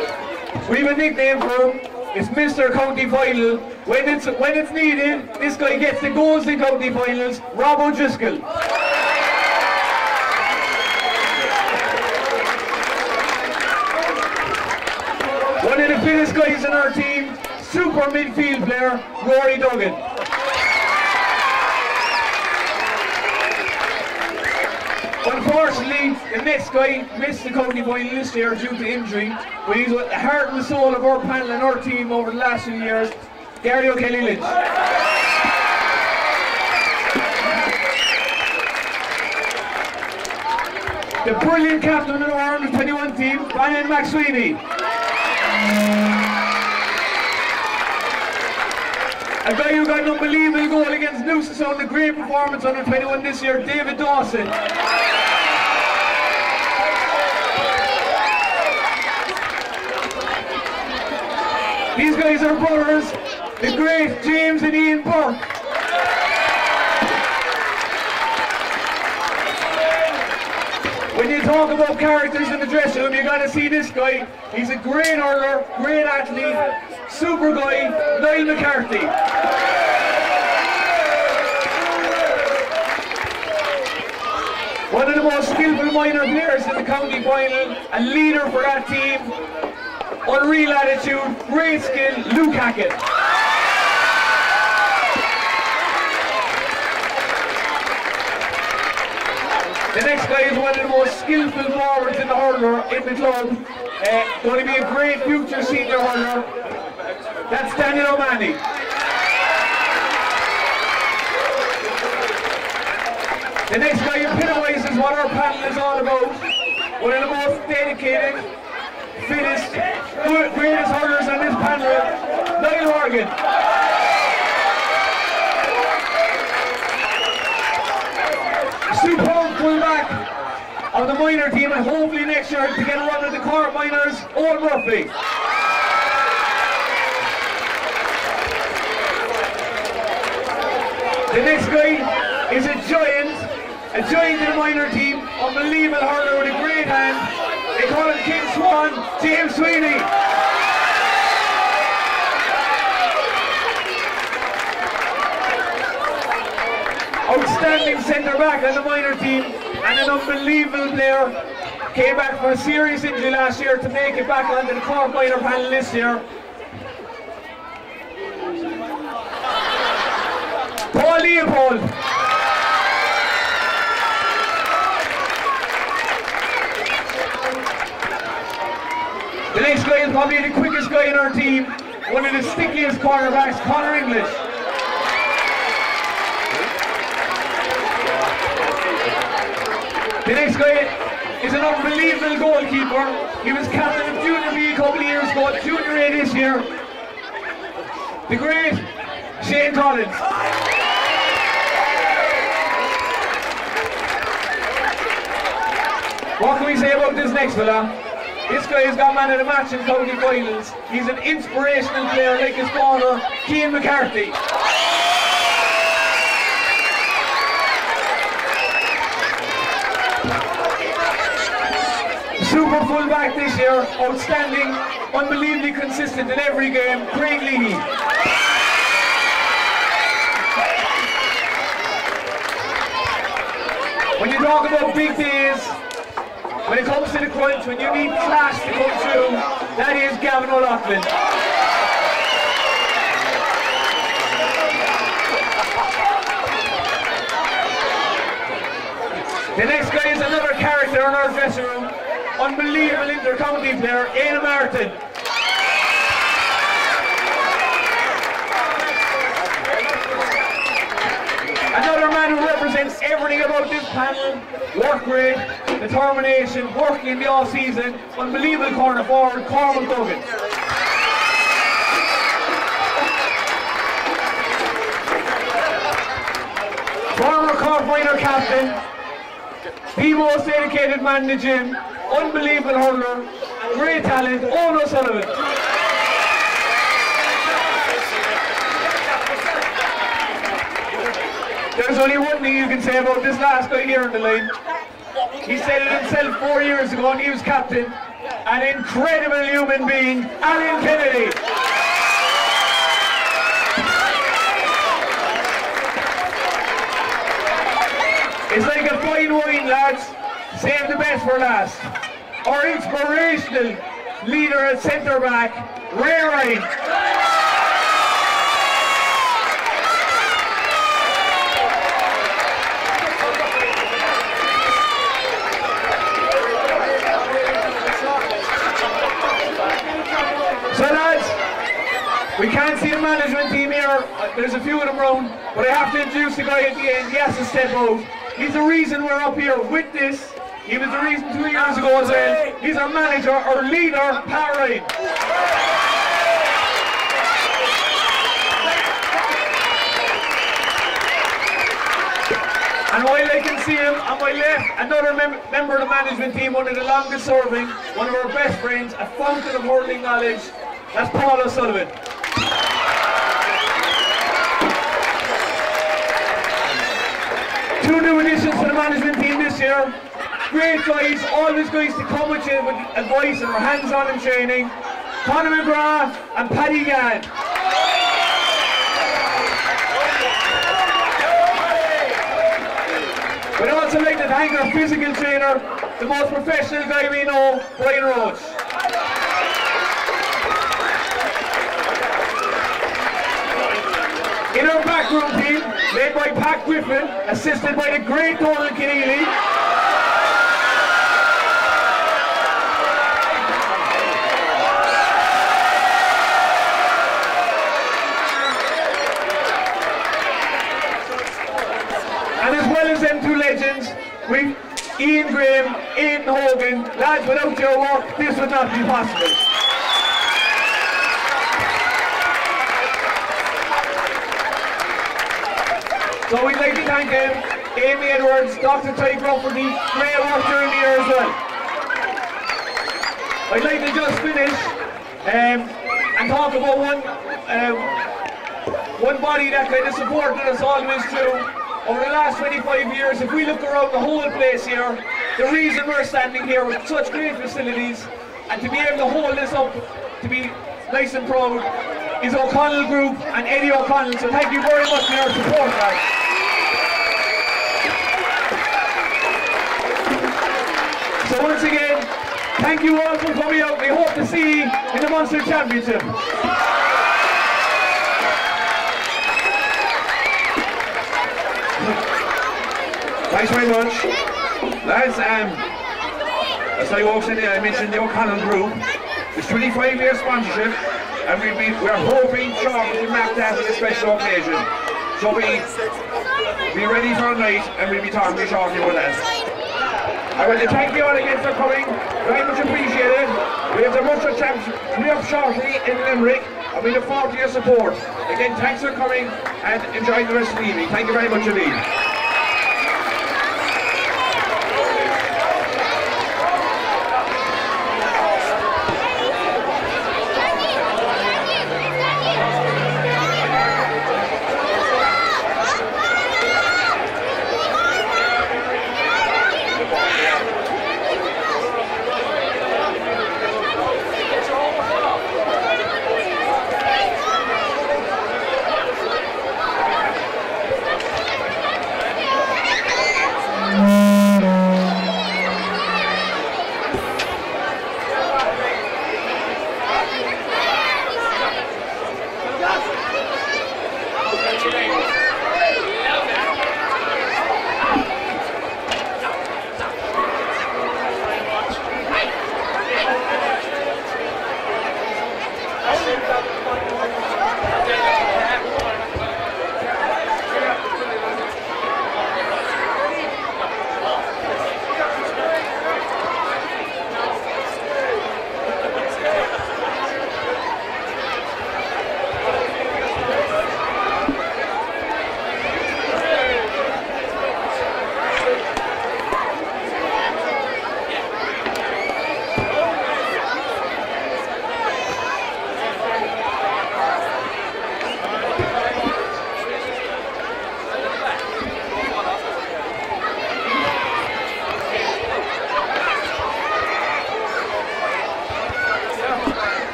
we have a nickname for him. It's Mr. County Final. When it's when it's needed, this guy gets the goals in county finals. Rob O'Driscoll. The fittest guys in our team, super midfield player, Rory Duggan. Unfortunately, the next guy missed the county final this year due to injury, but he's the heart and soul of our panel and our team over the last few years, Gary O'Kelly Lynch. The brilliant captain of our under 21 team, Brian McSweeney. A guy who got an unbelievable goal against Nusa on the great performance under 21 this year, David Dawson. These guys are brothers, the great James and Ian Burke. Talk about characters in the dressing room, you gotta see this guy. He's a great hurler, great athlete, super guy, Niall McCarthy. One of the most skillful minor players in the county final, a leader for that team, unreal attitude, great skill, Luke Hackett. Next guy is one of the most skillful forwards in the hurler in the club. Uh, going to be a great future senior hurler. That's Daniel O'Malley. The next guy epitomises what our panel is all about. One of the most dedicated, fittest, greatest hurlers on this panel, Niall Horgan. Fullback of the minor team and hopefully next year to get a run at the Cork Minors, Owen Murphy. The next guy is a giant, a giant in the minor team, unbelievable hurler with a great hand. They call him King Swan, James Sweeney. Outstanding centre back on the minor team and an unbelievable player. Came back from a serious injury last year to make it back onto the Cork minor panel this year. Paul Leopold. The next guy is probably the quickest guy in our team, one of the stickiest cornerbacks, Connor English. The next guy is an unbelievable goalkeeper. He was captain of Junior B a couple of years ago, Junior A this year. The great Shane Collins. What can we say about this next fella? This guy has got man of the match in county finals. He's an inspirational player like his father, Cian McCarthy. Super fullback this year, outstanding, unbelievably consistent in every game, Craig Leahy. When you talk about big days, when it comes to the crunch, when you need class to come through, that is Gavin O'Loughlin. The next guy is another character in our dressing room. Unbelievable inter-county player, Aidan Martin. Another man who represents everything about this panel. Work rate, determination, working in the off season. Unbelievable corner forward, Cormac Duggan. Former Cork minor captain, the most dedicated man in the gym, unbelievable hurler, great talent, Owen O'Sullivan. There's only one thing you can say about this last guy here in the line. He said it himself four years ago and he was captain. An incredible human being, Alan Kennedy. It's like a fine wine, lads. Save the best for last. Our inspirational leader at centre back, Ray lads, we can't see the management team here. There's a few of them around, but I have to introduce the guy at the end. He has to step out. He's the reason we're up here with this He was the reason two years ago well. He's our manager, our leader, Pat. And while I can see him on my left, another mem member of the management team, one of the longest serving, one of our best friends, a fountain of hurling knowledge, that's Paul O'Sullivan. Two new additions to the management team this year. Great guys, always guys to come with you with advice and hands-on in training. Conor McGrath and Paddy Gann. We'd also like to thank our physical trainer, the most professional guy we know, Brian Roche. In our backroom team, led by Pat Griffin, assisted by the great Donald Keneally. And as well as them two legends, we've Ian Ian Hogan, lads, without your work, this would not be possible. So we'd like to thank them, Amy Edwards, Dr. Ty for the great work during the year as well. I'd like to just finish um, and talk about one um, one body that kind of supported us all the way through over the last 25 years. If we look around the whole place here, the reason we're standing here with such great facilities and to be able to hold this up, to be nice and proud, is O'Connell Group and Eddie O'Connell. So thank you very much for your support, guys. So once again, thank you all for coming out. We hope to see you in the Munster Championship. Thanks very much. Lads, um, as I walked in there, I mentioned the O'Connell Group. It's 25 year sponsorship, and be, we're hoping shortly to mark that with a special occasion. So we be ready for night, and we'll be talking to shortly about that. I want to thank you all again for coming. Very much appreciated. We have the Munster Championship coming up shortly in Limerick, and we look forward to your support. Again, thanks for coming, and enjoy the rest of the evening. Thank you very much indeed.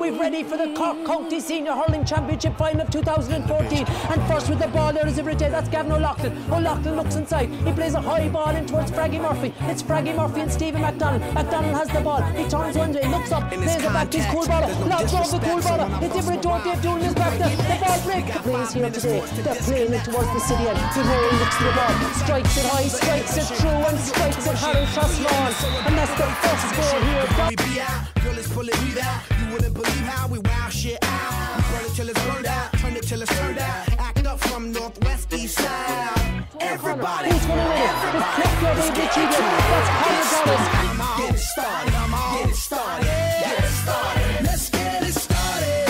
We're ready for the Cork County Senior Hurling Championship final of 2014. And first with the ball there is every day, that's Gavin O'Loughlin. O'Loughlin looks inside, he plays a high ball in towards Fraggy Murphy. It's Fraggy Murphy and Stephen McDonald. McDonald has the ball, he turns one way, looks up, plays it back to his cool baller, lots of the cool baller. It's every door, Dave Doolan is back there. The ball break. The play is here today. They're playing it towards the city end. Demore looks to the ball, strikes it high, strikes it true, and strikes it Harry Trustlawn. And that's the first goal here. Everybody, Who's gonna win it? It's Cliff Lovely Richie That's Connor Dollars. Get it started, get it started, get it started. Let's get it started.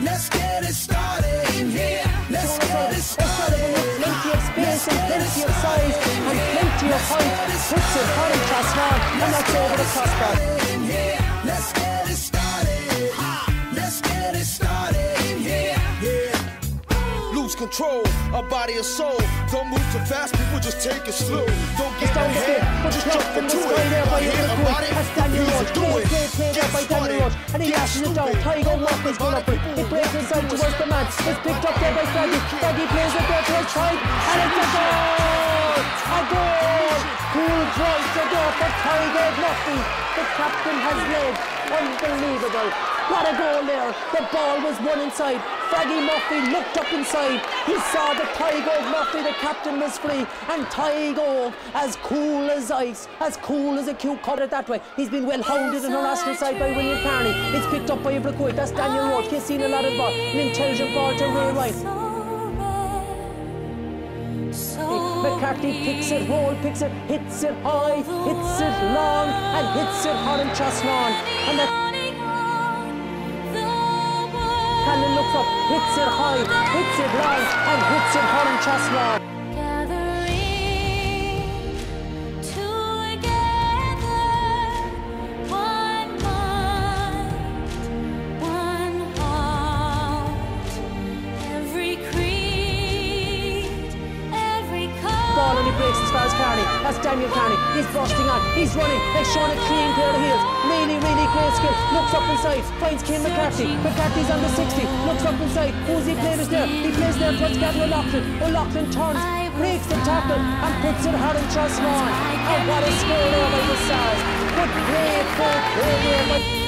Let's get it started in here. Let's get it started. Plenty of space and plenty of size and plenty of height. Puts it high Trustlawn, and that's over the crossbar. Control, a body and soul. Don't move too fast, people just take it slow. Don't get ahead, just jump the into it. I hear about it, That's Daniel you Roche. should do it. play, play there by Daniel Roche. And he lashes it down. Tadhg Óg Murphy's going up. He breaks inside towards the man. It's picked up there by Fraggy. Fraggy plays it there to his side. And it's a goal! A goal! Cool Christ, a goal for Tadhg Óg Murphy. The captain has led. Unbelievable. What a goal there. The ball was won inside. Fraggy Murphy looked up inside. He saw that Tadhg Óg Murphy, the captain, was free. And Tadhg Óg, as cool as ice, as cool as a cucumber that way. He's been well hounded and harassed inside by William Kearney. It's picked up by Ibracoit. That's Daniel Roche. He's seen a lot of ball. An intelligent ball to Ray Ryan. McCarthy picks it, Roll picks it, hits it high, hits it long, and hits it hard and Trustlawn. And that Cannon looks up, hits it high, hits it long, and hits it hard and Trustlawn. ball and he breaks as far as Kearney. That's Daniel Kearney. He's bursting on. He's running. They've shown a clean pair of heels. Really skill. Looks up inside. Finds Cian McCarthy. McCarthy's on the 60. Looks up inside. Who's he playing is there? He plays there towards Gavin O'Loughlin. O'Loughlin oh, turns. Breaks the tackle and puts it hard in Trust Trustlawn. And oh, what a score there by the Stars. But great, great play there by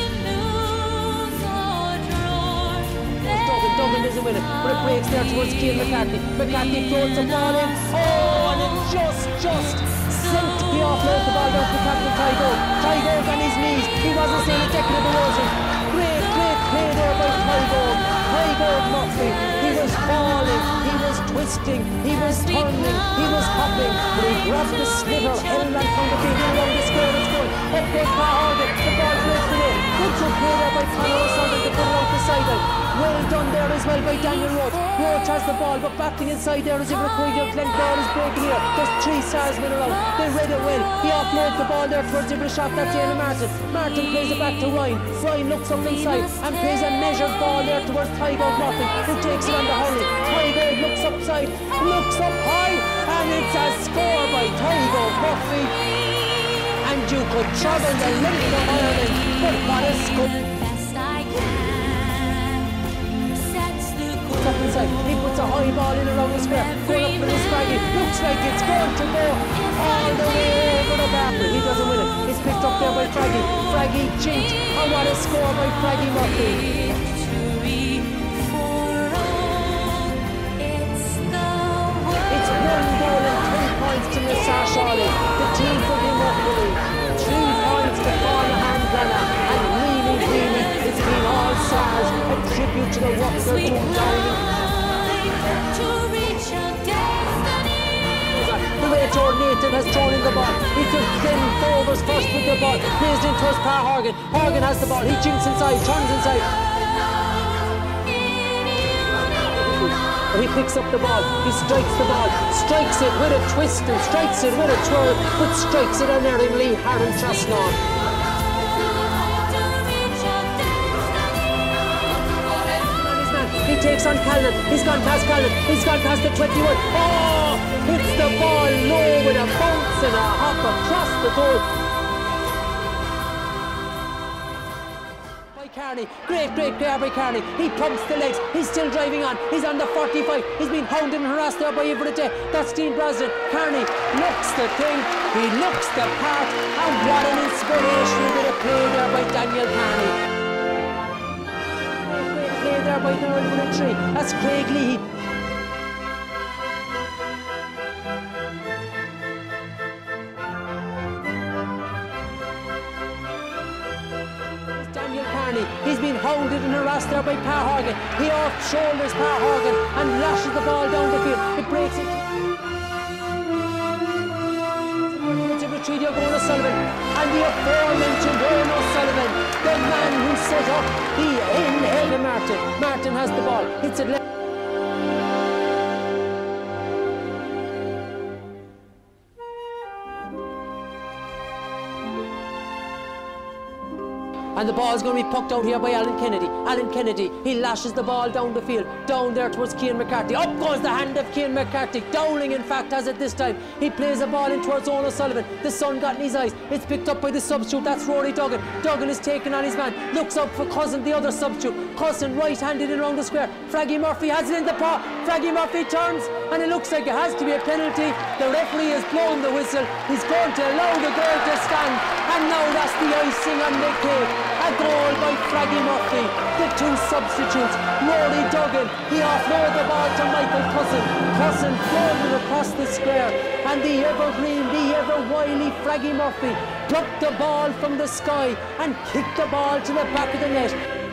Dublin doesn't win it, but it breaks there towards Cian McCarthy. McCarthy floats the ball in. Oh, and it just, just sent the offload the ball down to Captain Tadhg Óg. Tygo's on his knees. He wasn't saying a decade of erosion. Great, great play there by Tadhg Óg. Tygo Murphy. He was falling, he was twisting, he was turning, he was hopping, but he grabbed the sliotar, held on from the beat along the square and scored. Up goes Carharden, the ball breaks away. By Conor O'Sullivan to put it the sideline. Well done there as well by Daniel Roche. Roche has the ball, but battling inside there is Ibracoidio. Glenn Ball is breaking here. There's three stars men around. They read it well. He offloads the ball there towards Ibra shot. That's Ian Martin. Martin plays it back to Ryan. Ryan looks up inside and plays a measured ball there towards Tadhg Óg Murphy, who takes it on the hurley. Tadhg Óg looks upside, looks up high, and it's a score by Tadhg Óg Murphy. And you could travel the length of Ireland, up inside. He puts a high ball in around the square. Going up for the Spraggy. Looks like it's going to go all the way over the bar. But he doesn't win it. It's picked up there by Fraggy. Fraggy jinked. And what a score by Fraggy Murphy. It's one tribute to they're doing down the way Jordan has thrown in the ball. He took Glen Rovers first with the ball. Plays in towards Pa Horgan. Horgan has the ball. He jinks inside, turns inside. He picks up the ball. He strikes the ball. Strikes it with a twist and strikes it with a twirl, but strikes it unerringly hard and takes on Callan. He's gone past Callan. He's gone past the 21. Oh! Hits the ball low with a bounce and a hop across the goal. By Kearney. Great, great Gary Kearney. He pumps the legs. He's still driving on. He's on the 45. He's been hounded and harassed there by Everett That's Dean Brosnan. Kearney looks the thing. He looks the part. And what an inspirational bit of play there by Daniel Kearney. There by the tree. That's Craig Lee. Daniel Kearney. He's been hounded and harassed there by Pa Horgan. He off shoulders Pa Horgan and lashes the ball down the field. It breaks it. It's a retreat Owen O'Sullivan and the aforementioned Owen O'Sullivan, the man who set up the in Martin. Martin has the ball. Hits it left. And the ball's going to be poked out here by Alan Kennedy. Alan Kennedy, he lashes the ball down the field, down there towards Cian McCarthy. Up goes the hand of Cian McCarthy. Dowling, in fact, has it this time. He plays the ball in towards Owen O'Sullivan. The sun got in his eyes. It's picked up by the substitute. That's Rory Duggan. Duggan is taken on his man. Looks up for Cussen, the other substitute. Cussen right-handed in around the square. Fraggy Murphy has it in the paw. Fraggy Murphy turns, and it looks like it has to be a penalty. The referee has blown the whistle. He's going to allow the goal to stand. And now that's the icing on the cake. A goal by Fraggy Murphy. The two substitutes, Rory Duggan, he offloaded the ball to Michael Cussen. Cussen floated across the square, and the evergreen, the ever wily Fraggy Murphy plucked the ball from the sky and kicked the ball to the back of the net.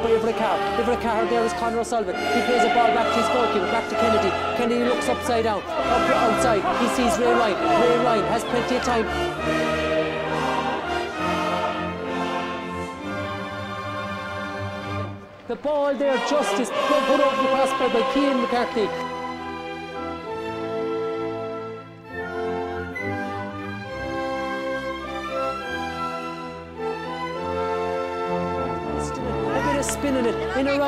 Up by Ivra Carr. Ivra Carr there is Conor O'Sullivan. He plays a ball back to his goalkeeper, back to Kennedy. Kennedy looks upside down, up outside. He sees Ray Ryan. Ray Ryan has plenty of time. The ball there just is put over the crossbar by Cian McCarthy.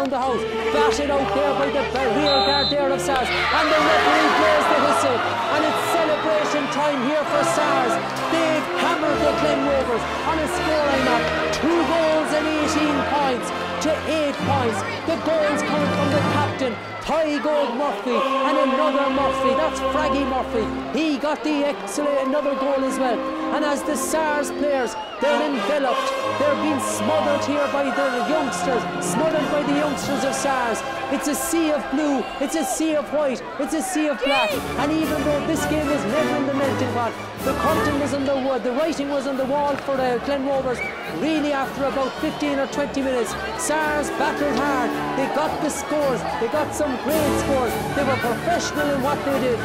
Around the house. Batted out there by the rear guard there of Sars. And the referee blows the whistle. And it's celebration time here for Sars. They've hammered the Glen Rovers on a scoring of two goals and 18 points to eight points. The goals come from the captain, Tadhg Óg Murphy, and another Murphy. That's Fraggy Murphy. He got the excellent another goal as well. And as the Sars players they're enveloped. They're being smothered here by the youngsters, smothered by the youngsters of Sars. It's a sea of blue, it's a sea of white, it's a sea of black. And even though this game was never in the melting pot, the curtain was on the wood, the writing was on the wall for the Glen Rovers. Really, after about 15 or 20 minutes, Sars battled hard. They got the scores, they got some in grade school. They were professional in what they did.